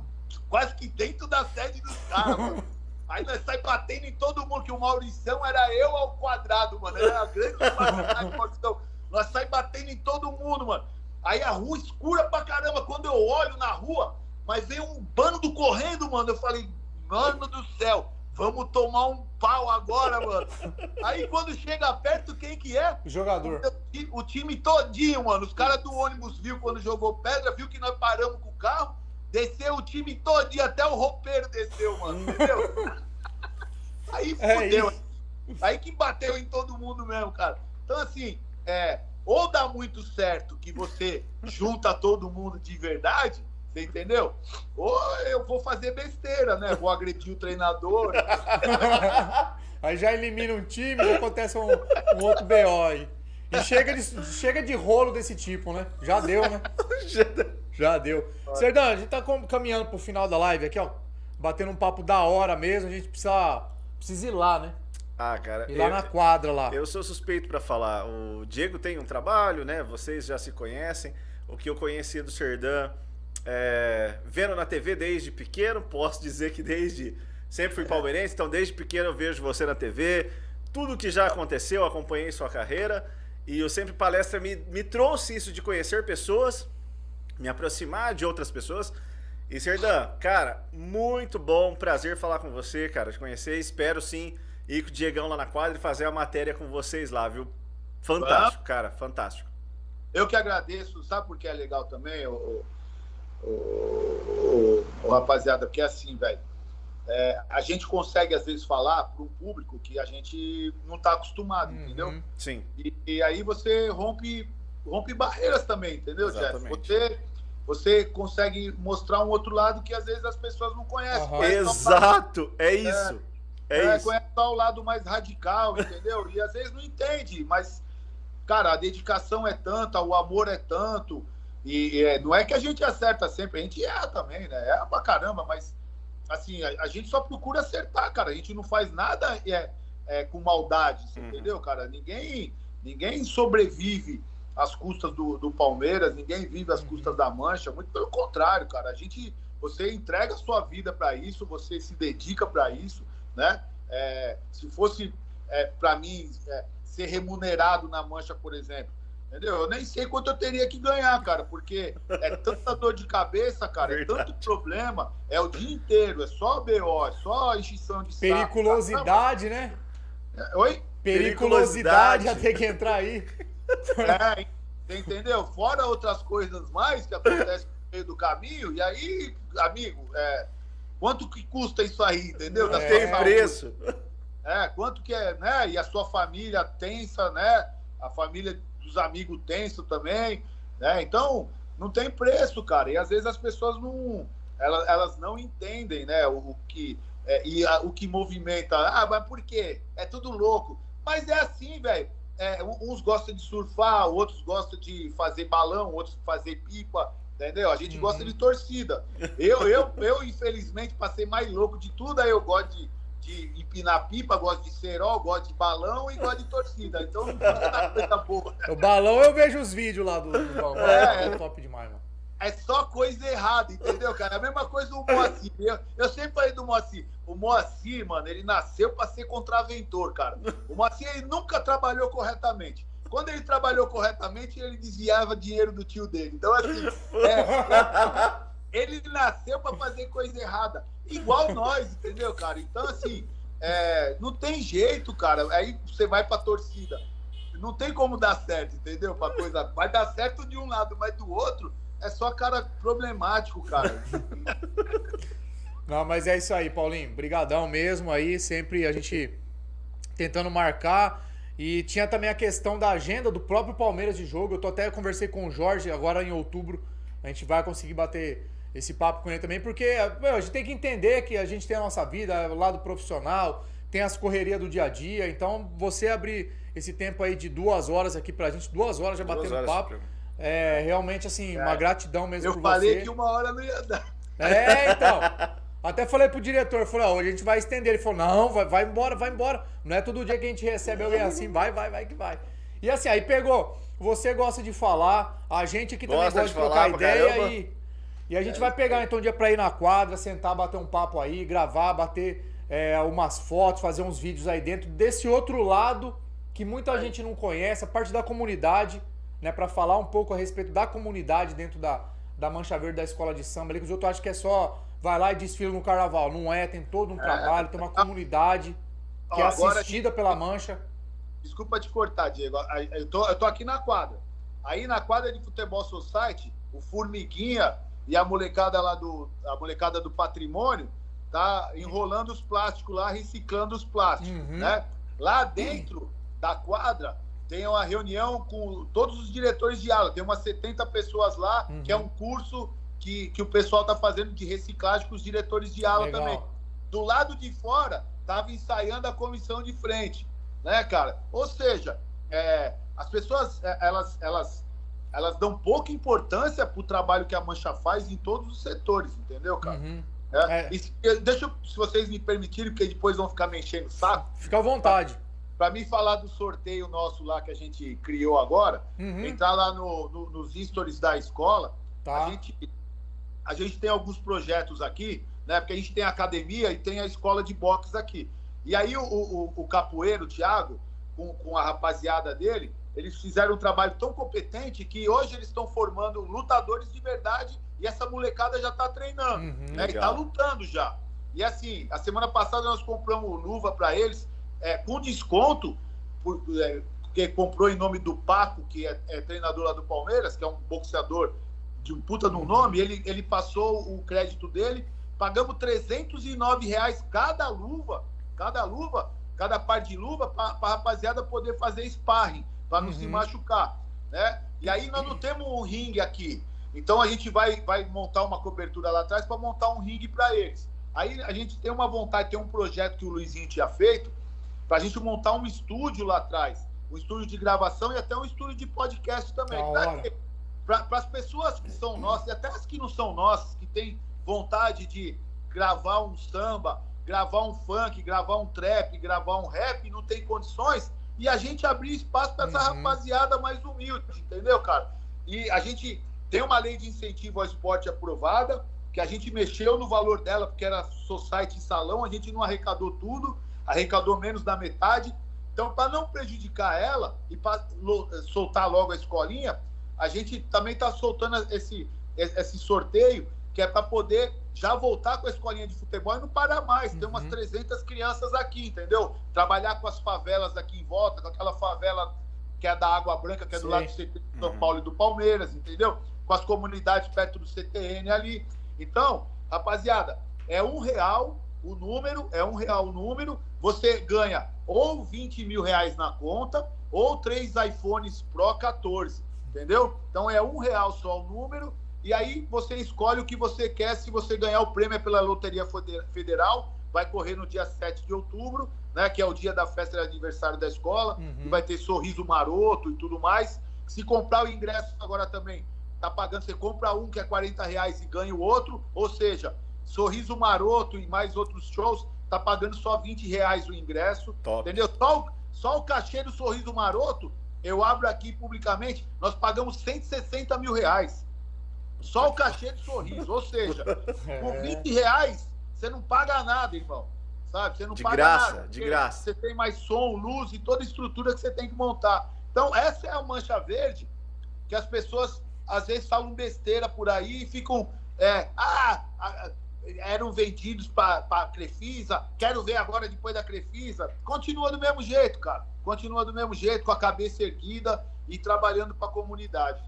quase que dentro da sede dos caras, mano. Aí nós saímos batendo em todo mundo, que o Mauricião era eu ao quadrado, mano. Era a grande Mauricião. Nós saímos batendo em todo mundo, mano. Aí a rua escura pra caramba. Quando eu olho na rua, mas vem um bando correndo, mano. Eu falei, mano do céu, vamos tomar um pau agora, mano. Aí quando chega perto, quem que é? O jogador. O, o time todinho, mano. Os caras do ônibus viu quando jogou pedra, viu que nós paramos com o carro, desceu o time todinho, até o roupeiro desceu, mano. Entendeu? Aí fudeu. É aí que bateu em todo mundo mesmo, cara. Então, assim, é, ou dá muito certo que você junta todo mundo de verdade, você entendeu? Ou eu vou fazer besteira, né? Vou agredir o treinador. aí já elimina um time e acontece um, um outro BO aí. E chega de, chega de rolo desse tipo, né? Já deu, né? Já deu. Serdão, a gente tá caminhando pro final da live aqui, ó. Batendo um papo da hora mesmo. A gente precisa, precisa ir lá, né? Ah, cara. Ir lá eu, na quadra lá. Eu sou suspeito para falar. O Diego tem um trabalho, né? Vocês já se conhecem. O que eu conhecia do Serdão, é, vendo na TV desde pequeno, posso dizer que desde. Sempre fui palmeirense, então desde pequeno eu vejo você na TV. Tudo que já aconteceu, acompanhei sua carreira. E o Sempre Palestra me, me trouxe isso de conhecer pessoas, me aproximar de outras pessoas. E Serdã, cara, muito bom, prazer falar com você, cara, te conhecer. Espero sim ir com o Diegão lá na quadra e fazer a matéria com vocês lá, viu? Fantástico, cara, fantástico. Eu que agradeço, sabe por que é legal também, o, o, o, o rapaziada? Porque é assim, velho. É, a gente consegue, às vezes, falar para um público que a gente não está acostumado, uhum, entendeu? Sim. E, e, aí você rompe, rompe barreiras também, entendeu, Exatamente. Jeff? Você, você consegue mostrar um outro lado que às vezes as pessoas não conhecem. Uhum. Exato, é isso. É, é, é. Conhece só o lado mais radical, entendeu? e às vezes não entende, mas, cara, a dedicação é tanta, o amor é tanto. E, e é, não é que a gente acerta sempre, a gente erra também, né? Erra pra caramba, mas assim, a, a, gente só procura acertar, cara. A gente não faz nada é, é com maldade, uhum. entendeu, cara? Ninguém, ninguém sobrevive às custas do, do Palmeiras, ninguém vive às uhum. custas da Mancha. Muito pelo contrário, cara. A gente, você entrega a sua vida para isso, você se dedica para isso, né? É, se fosse é, para mim é, ser remunerado na Mancha, por exemplo, Entendeu? Eu nem sei quanto eu teria que ganhar, cara, porque é tanta dor de cabeça, cara, é tanto problema, é o dia inteiro, é só BO, é só extinção de Periculosidade, saco. né? Oi? Periculosidade, já tem que entrar aí. É, entendeu? Fora outras coisas mais que acontecem no meio do caminho, e aí, amigo, é, quanto que custa isso aí, entendeu? Da é, tem preço. É, quanto que é, né? E a sua família tensa, né? A família dos amigos tenso também, né? Então, não tem preço, cara. E às vezes as pessoas não, elas, elas não entendem, né? O, o que é, e a, o que movimenta. Ah, mas por quê? É tudo louco. Mas é assim, velho. É, uns gostam de surfar, outros gostam de fazer balão, outros fazer pipa, entendeu? A gente uhum. gosta de torcida. Eu, eu, eu, infelizmente, passei mais louco de tudo, aí eu gosto de de empinar pipa, gosto de cerol, gosto de balão e gosto de torcida. Então não coisa boa. O balão eu vejo os vídeos lá do, do balão. É, é top demais, mano. É só coisa errada, entendeu, cara? A mesma coisa do Moacir. Eu, eu sempre falei do Moacir. O Moacir, mano, ele nasceu para ser contraventor, cara. O Moacir, ele nunca trabalhou corretamente. Quando ele trabalhou corretamente, ele desviava dinheiro do tio dele. Então, assim, é, é, ele nasceu para fazer coisa errada igual nós, entendeu, cara? Então, assim, é, não tem jeito, cara. Aí você vai pra torcida. Não tem como dar certo, entendeu? Pra coisa. Vai dar certo de um lado, mas do outro é só cara problemático, cara. Não, mas é isso aí, Paulinho. Brigadão mesmo aí. Sempre a gente tentando marcar. E tinha também a questão da agenda do próprio Palmeiras de jogo. Eu tô até conversei com o Jorge agora em outubro. A gente vai conseguir bater esse papo com ele também, porque meu, a gente tem que entender que a gente tem a nossa vida, o lado profissional, tem as correrias do dia a dia, então você abrir esse tempo aí de duas horas aqui pra gente, duas horas já batendo horas, papo, é realmente assim, é. uma gratidão mesmo Eu por você. Eu falei que uma hora não ia dar. É, então. Até falei pro diretor, falei, ó, a gente vai estender. Ele falou, não, vai, vai embora, vai embora. Não é todo dia que a gente recebe alguém assim, vai, vai, vai que vai. E assim, aí pegou, você gosta de falar, a gente aqui também gosta, gosta de, de trocar ideia e e a gente vai pegar então um dia para ir na quadra, sentar, bater um papo aí, gravar, bater é, umas fotos, fazer uns vídeos aí dentro desse outro lado que muita gente não conhece, a parte da comunidade, né, para falar um pouco a respeito da comunidade dentro da, da Mancha Verde da escola de samba, ali, que os outros acham que é só vai lá e desfila no carnaval. Não é, tem todo um é. trabalho, tem uma comunidade que é assistida pela Mancha. Desculpa te cortar, Diego. Eu tô, eu tô aqui na quadra. Aí na quadra de futebol society, o Formiguinha e a molecada lá do a molecada do patrimônio tá enrolando os plásticos lá, reciclando os plásticos, uhum. né? Lá dentro da quadra tem uma reunião com todos os diretores de aula, tem umas 70 pessoas lá, Uhum. que é um curso que, que o pessoal está fazendo de reciclagem com os diretores de aula Legal. também. Do lado de fora, estava ensaiando a comissão de frente, né, cara? Ou seja, é, as pessoas, é, elas, elas, elas dão pouca importância para o trabalho que a Mancha faz em todos os setores, entendeu, cara? Uhum. É, É. se- deixa eu, se vocês me permitirem, porque depois vão ficar me enchendo o saco, Fica à vontade. para mim falar do sorteio nosso lá que a gente criou agora, Uhum. entrar lá no, no- nos stories da escola, Tá. a, gente, a gente tem alguns projetos aqui, né? Porque a gente tem a academia e tem a escola de boxe aqui. E aí o, o, o capoeiro, o Thiago, com, com a rapaziada dele, eles fizeram um trabalho tão competente que hoje eles estão formando lutadores de verdade e essa molecada já está treinando Uhum. né? E tá lutando já. E assim, a semana passada nós compramos luva para eles é, com desconto, por- é, porque comprou em nome do Paco, que é, é treinador lá do Palmeiras, que é um boxeador de um puta no nome, ele, ele passou o crédito dele, pagamos 309 reais cada luva, cada luva, cada par de luva, para a rapaziada poder fazer sparring, para não Uhum. se machucar, né? E aí nós não temos um ringue aqui, então a gente vai, vai montar uma cobertura lá atrás para montar um ringue para eles. Aí a gente tem uma vontade, tem um projeto que o Luizinho tinha feito para a gente montar um estúdio lá atrás, um estúdio de gravação e até um estúdio de podcast também. Da quê? Para as pessoas que são nossas, e até as que não são nossas, que têm vontade de gravar um samba, gravar um funk, gravar um trap, gravar um rap, não tem condições, e a gente abrir espaço para essa Uhum. rapaziada mais humilde, entendeu, cara? E a gente tem uma lei de incentivo ao esporte aprovada, que a gente mexeu no valor dela, porque era society salão, a gente não arrecadou tudo, arrecadou menos da metade. Então, para não prejudicar ela e para soltar logo a escolinha, a gente também está soltando esse, esse sorteio, que é para poder já voltar com a escolinha de futebol e não parar mais. Tem umas Uhum. 300 crianças aqui, entendeu? Trabalhar com as favelas aqui em volta, com aquela favela que é da Água Branca, que é do Sei. lado do CT de São Uhum. Paulo e do Palmeiras, entendeu? Com as comunidades perto do CTN ali. Então, rapaziada, é um real o número, é um real o número, você ganha ou 20 mil reais na conta, ou três iPhones Pro 14, entendeu? Então é um real só o número, e aí você escolhe o que você quer, se você ganhar o prêmio é pela Loteria Federal, vai correr no dia 7 de outubro, né, que é o dia da festa de aniversário da escola, Uhum. e vai ter sorriso maroto e tudo mais. Se comprar o ingresso agora também, tá pagando, você compra um que é 40 reais e ganha o outro, ou seja, sorriso maroto e mais outros shows, tá pagando só 20 reais o ingresso, Top. entendeu? Só o, só o cachê do sorriso maroto, eu abro aqui publicamente, nós pagamos 160 mil reais. Só o cachê do sorriso, ou seja, por É. 20 reais, você não paga nada, irmão. Sabe? Você não De paga graça, nada. de graça. Você tem mais som, luz e toda a estrutura que você tem que montar. Então, essa é a mancha verde que as pessoas às vezes falam besteira por aí e ficam. é, ah, eram vendidos para a Crefisa, quero ver agora depois da Crefisa. Continua do mesmo jeito, cara. Continua do mesmo jeito, com a cabeça erguida e trabalhando para a comunidade.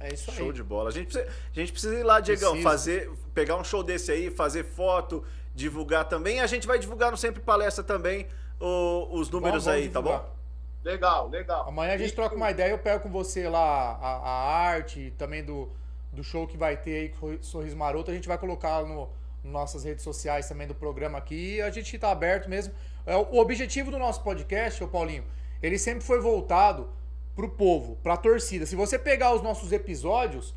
É isso aí. Show de bola. A gente precisa, a gente precisa ir lá, Diegão, Precisa. fazer, pegar um show desse aí, fazer foto, divulgar também. A gente vai divulgar no Sempre Palestra também o- os números Vamos- vamos aí, tá divulgar. bom? Legal, legal. Amanhã a gente E- troca uma ideia, eu pego com você lá a, a arte também do, do show que vai ter aí com Sorriso Maroto. A gente vai colocar no, nossas redes sociais também do programa aqui. A gente tá aberto mesmo. É, o objetivo do nosso podcast, ô Paulinho, ele sempre foi voltado pro povo, pra torcida. Se você pegar os nossos episódios,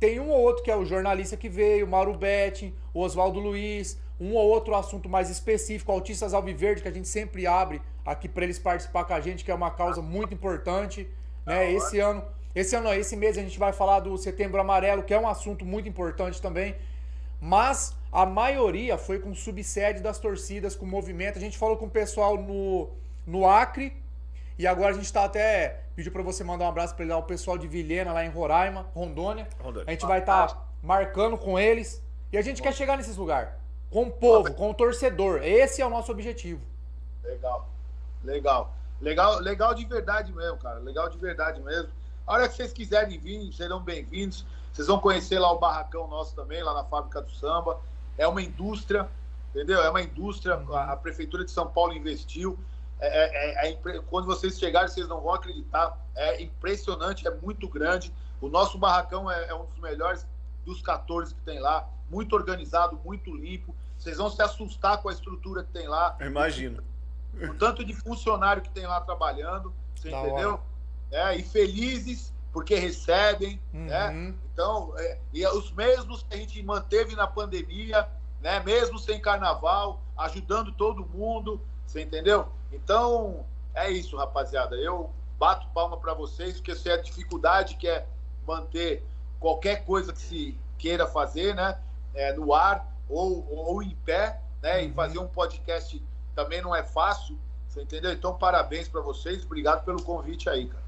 tem um ou outro que é o jornalista que veio, o Mauro Betting, o Oswaldo Luiz, um ou outro assunto mais específico, Autistas Alviverde, que a gente sempre abre aqui para eles participar com a gente, que é uma causa muito importante. Né? Esse ano, esse ano, esse mês a gente vai falar do Setembro Amarelo, que é um assunto muito importante também. Mas a maioria foi com subsede das torcidas, com movimento. A gente falou com o pessoal no, no Acre, e agora a gente tá até. Pediu para você mandar um abraço para ele lá, o pessoal de Vilhena, lá em Roraima, Rondônia. Rondônia. A gente vai estar marcando com eles. E a gente quer chegar nesses lugares. Com o povo, com o torcedor. Esse é o nosso objetivo. Legal, legal. Legal, legal de verdade mesmo, cara. Legal de verdade mesmo. A hora que vocês quiserem vir, serão bem-vindos. Vocês vão conhecer lá o barracão nosso também, lá na fábrica do samba. É uma indústria, entendeu? É uma indústria. A, a prefeitura de São Paulo investiu. é, é, é, quando vocês chegarem, vocês não vão acreditar. É impressionante, é muito grande. O nosso barracão é, é um dos melhores dos 14 que tem lá. Muito organizado, muito limpo. Vocês vão se assustar com a estrutura que tem lá. Eu imagino. O tanto de funcionário que tem lá trabalhando. Você da entendeu? É, e felizes porque recebem, né? uhum. né? Então, é, e os mesmos que a gente manteve na pandemia, né? Mesmo sem carnaval, ajudando todo mundo, você entendeu? Então, é isso, rapaziada. Eu bato palma para vocês, porque se é a dificuldade que é manter qualquer coisa que se queira fazer, né? É, no ar ou, ou em pé, né? Uhum. E fazer um podcast também não é fácil, você entendeu? Então, parabéns para vocês, obrigado pelo convite aí, cara.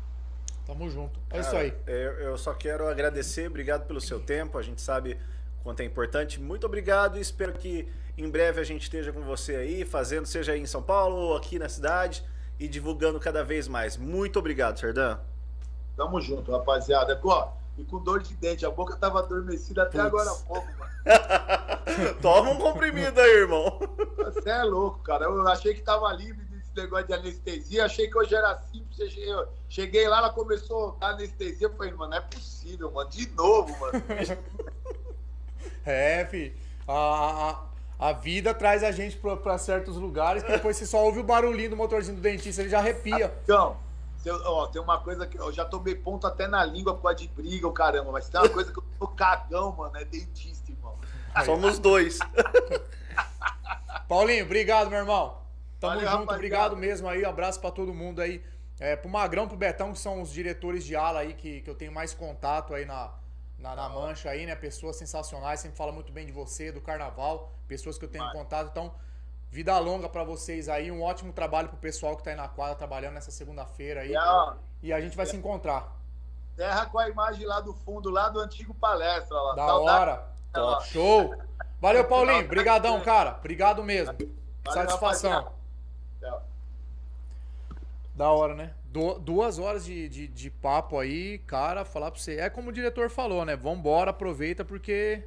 Tamo junto. É cara, isso aí. Eu, eu só quero agradecer, obrigado pelo seu tempo. A gente sabe quanto é importante. Muito obrigado e espero que em breve a gente esteja com você aí, fazendo, seja aí em São Paulo ou aqui na cidade, e divulgando cada vez mais. Muito obrigado, Serdã. Tamo junto, rapaziada. Ó, e com dor de dente, a boca tava adormecida até Puts. agora há pouco, mano. Toma um comprimido aí, irmão. Você é louco, cara. Eu achei que tava livre negócio de anestesia, achei que hoje era simples. Eu cheguei lá, ela começou a dar anestesia. Eu falei, mano, não é possível, mano. De novo, mano. é, fi. A, a vida traz a gente para certos lugares que depois você só ouve o barulhinho do motorzinho do dentista, ele já arrepia. Então, eu, ó, tem uma coisa que eu já tomei ponto até na língua por causa de briga, o caramba, mas tem uma coisa que eu tô cagão, mano, é dentista, irmão. Somos dois. Paulinho, obrigado, meu irmão. Tamo Valeu, junto, obrigado mesmo aí, abraço para todo mundo aí. É, pro Magrão, pro Betão, que são os diretores de ala aí, que, que eu tenho mais contato aí na, na, na mancha aí, né? Pessoas sensacionais, sempre fala muito bem de você, do carnaval, pessoas que eu tenho Vai. contato. Então, vida longa para vocês aí, um ótimo trabalho pro pessoal que tá aí na quadra trabalhando nessa segunda-feira aí. É, e a gente vai é. se encontrar. Terra com a imagem lá do fundo, lá do antigo palestra lá. Da Saudade. hora. Show. Valeu, Paulinho. Obrigadão, cara. Obrigado mesmo. Valeu, Satisfação. Da hora, né? duas horas de, de, de, papo aí, cara, falar pra você. É como o diretor falou, né? Vambora, aproveita, porque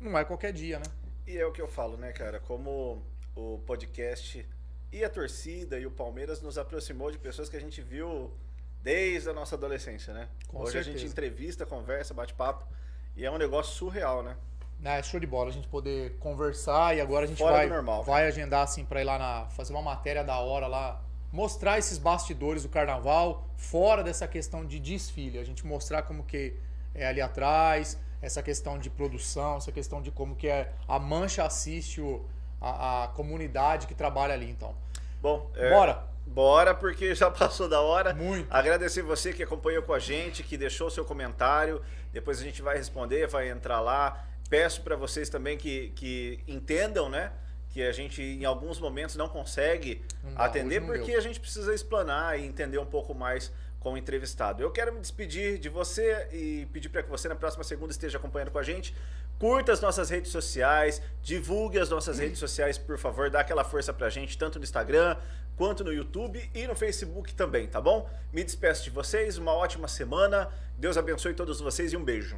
não é qualquer dia, né? E é o que eu falo, né, cara? Como o podcast e a torcida e o Palmeiras nos aproximou de pessoas que a gente viu desde a nossa adolescência, né? Com Hoje certeza. a gente entrevista, conversa, bate papo e é um negócio surreal, né? É show de bola a gente poder conversar e agora a gente Fora vai, normal, vai agendar assim para ir lá na fazer uma matéria da hora lá mostrar esses bastidores do carnaval fora dessa questão de desfile, a gente mostrar como que é ali atrás, essa questão de produção, essa questão de como que é a mancha assiste o, a, a comunidade que trabalha ali, então. Bom, é, bora. Bora, porque já passou da hora. Muito. Agradecer você que acompanhou com a gente, que deixou seu comentário. Depois a gente vai responder, vai entrar lá. Peço para vocês também que, que entendam, né? Que a gente em alguns momentos não consegue não, atender porque a gente precisa explanar e entender um pouco mais com o entrevistado. Eu quero me despedir de você e pedir para que você na próxima segunda esteja acompanhando com a gente. Curta as nossas redes sociais, divulgue as nossas redes sociais, por favor, dá aquela força pra gente, tanto no Instagram, quanto no YouTube e no Facebook também, tá bom? Me despeço de vocês, uma ótima semana, Deus abençoe todos vocês e um beijo.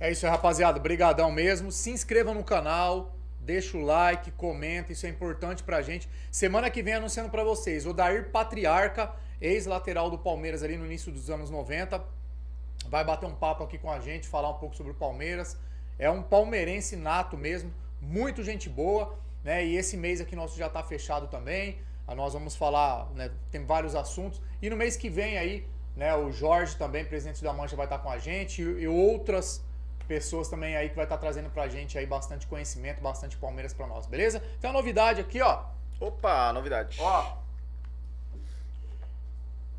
É isso aí, rapaziada, brigadão mesmo, se inscreva no canal, Deixa o like, comenta, isso é importante pra gente. Semana que vem anunciando para vocês, o Dair Patriarca, ex-lateral do Palmeiras ali no início dos anos 90, vai bater um papo aqui com a gente, falar um pouco sobre o Palmeiras. É um palmeirense nato mesmo, muito gente boa, né? E esse mês aqui nosso já tá fechado também. Ah, nós vamos falar, né, tem vários assuntos. E no mês que vem aí, né, o Jorge também, presidente da Mancha, vai estar com a gente e, e outras pessoas também aí que vai estar trazendo pra gente aí bastante conhecimento, bastante Palmeiras pra nós, beleza? Então a novidade aqui, ó. Opa, novidade. Ó.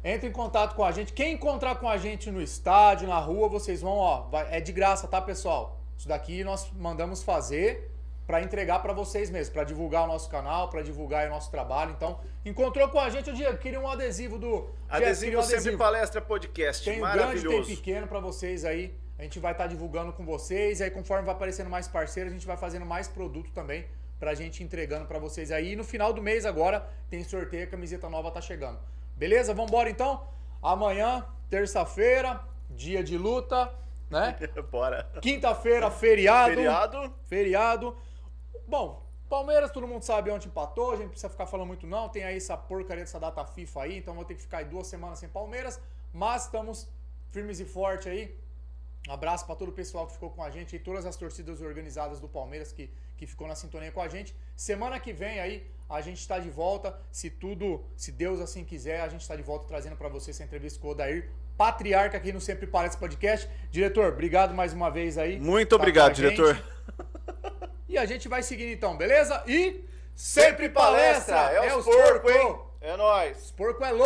Entre em contato com a gente. Quem encontrar com a gente no estádio, na rua, vocês vão, ó. Vai, é de graça, tá, pessoal? Isso daqui nós mandamos fazer para entregar para vocês mesmo, para divulgar o nosso canal, para divulgar o nosso trabalho. Então, encontrou com a gente o Diego, queria um adesivo do adesivo, um adesivo. sempre palestra podcast, tem maravilhoso. grande, tem pequeno para vocês aí a gente vai estar tá divulgando com vocês. E aí, conforme vai aparecendo mais parceiros, a gente vai fazendo mais produto também pra gente entregando para vocês aí. E no final do mês agora tem sorteio, a camiseta nova tá chegando. Beleza? Vambora então? Amanhã, terça-feira, dia de luta, né? Bora. Quinta-feira, feriado. Feriado. Feriado. Bom, Palmeiras, todo mundo sabe onde empatou, a gente não precisa ficar falando muito não. Tem aí essa porcaria dessa data FIFA aí, então vou ter que ficar aí duas semanas sem Palmeiras. Mas estamos firmes e fortes aí. Um abraço para todo o pessoal que ficou com a gente e todas as torcidas organizadas do Palmeiras que, que ficou na sintonia com a gente. Semana que vem aí a gente está de volta. Se tudo, se Deus assim quiser, a gente está de volta trazendo para você essa entrevista com o Odair, patriarca aqui no Sempre Parece Podcast. Diretor, obrigado mais uma vez aí. Muito tá obrigado, diretor. E a gente vai seguindo então, beleza? E sempre palestra! É, é os porcos, porco, hein? É nóis. Os porco é louco.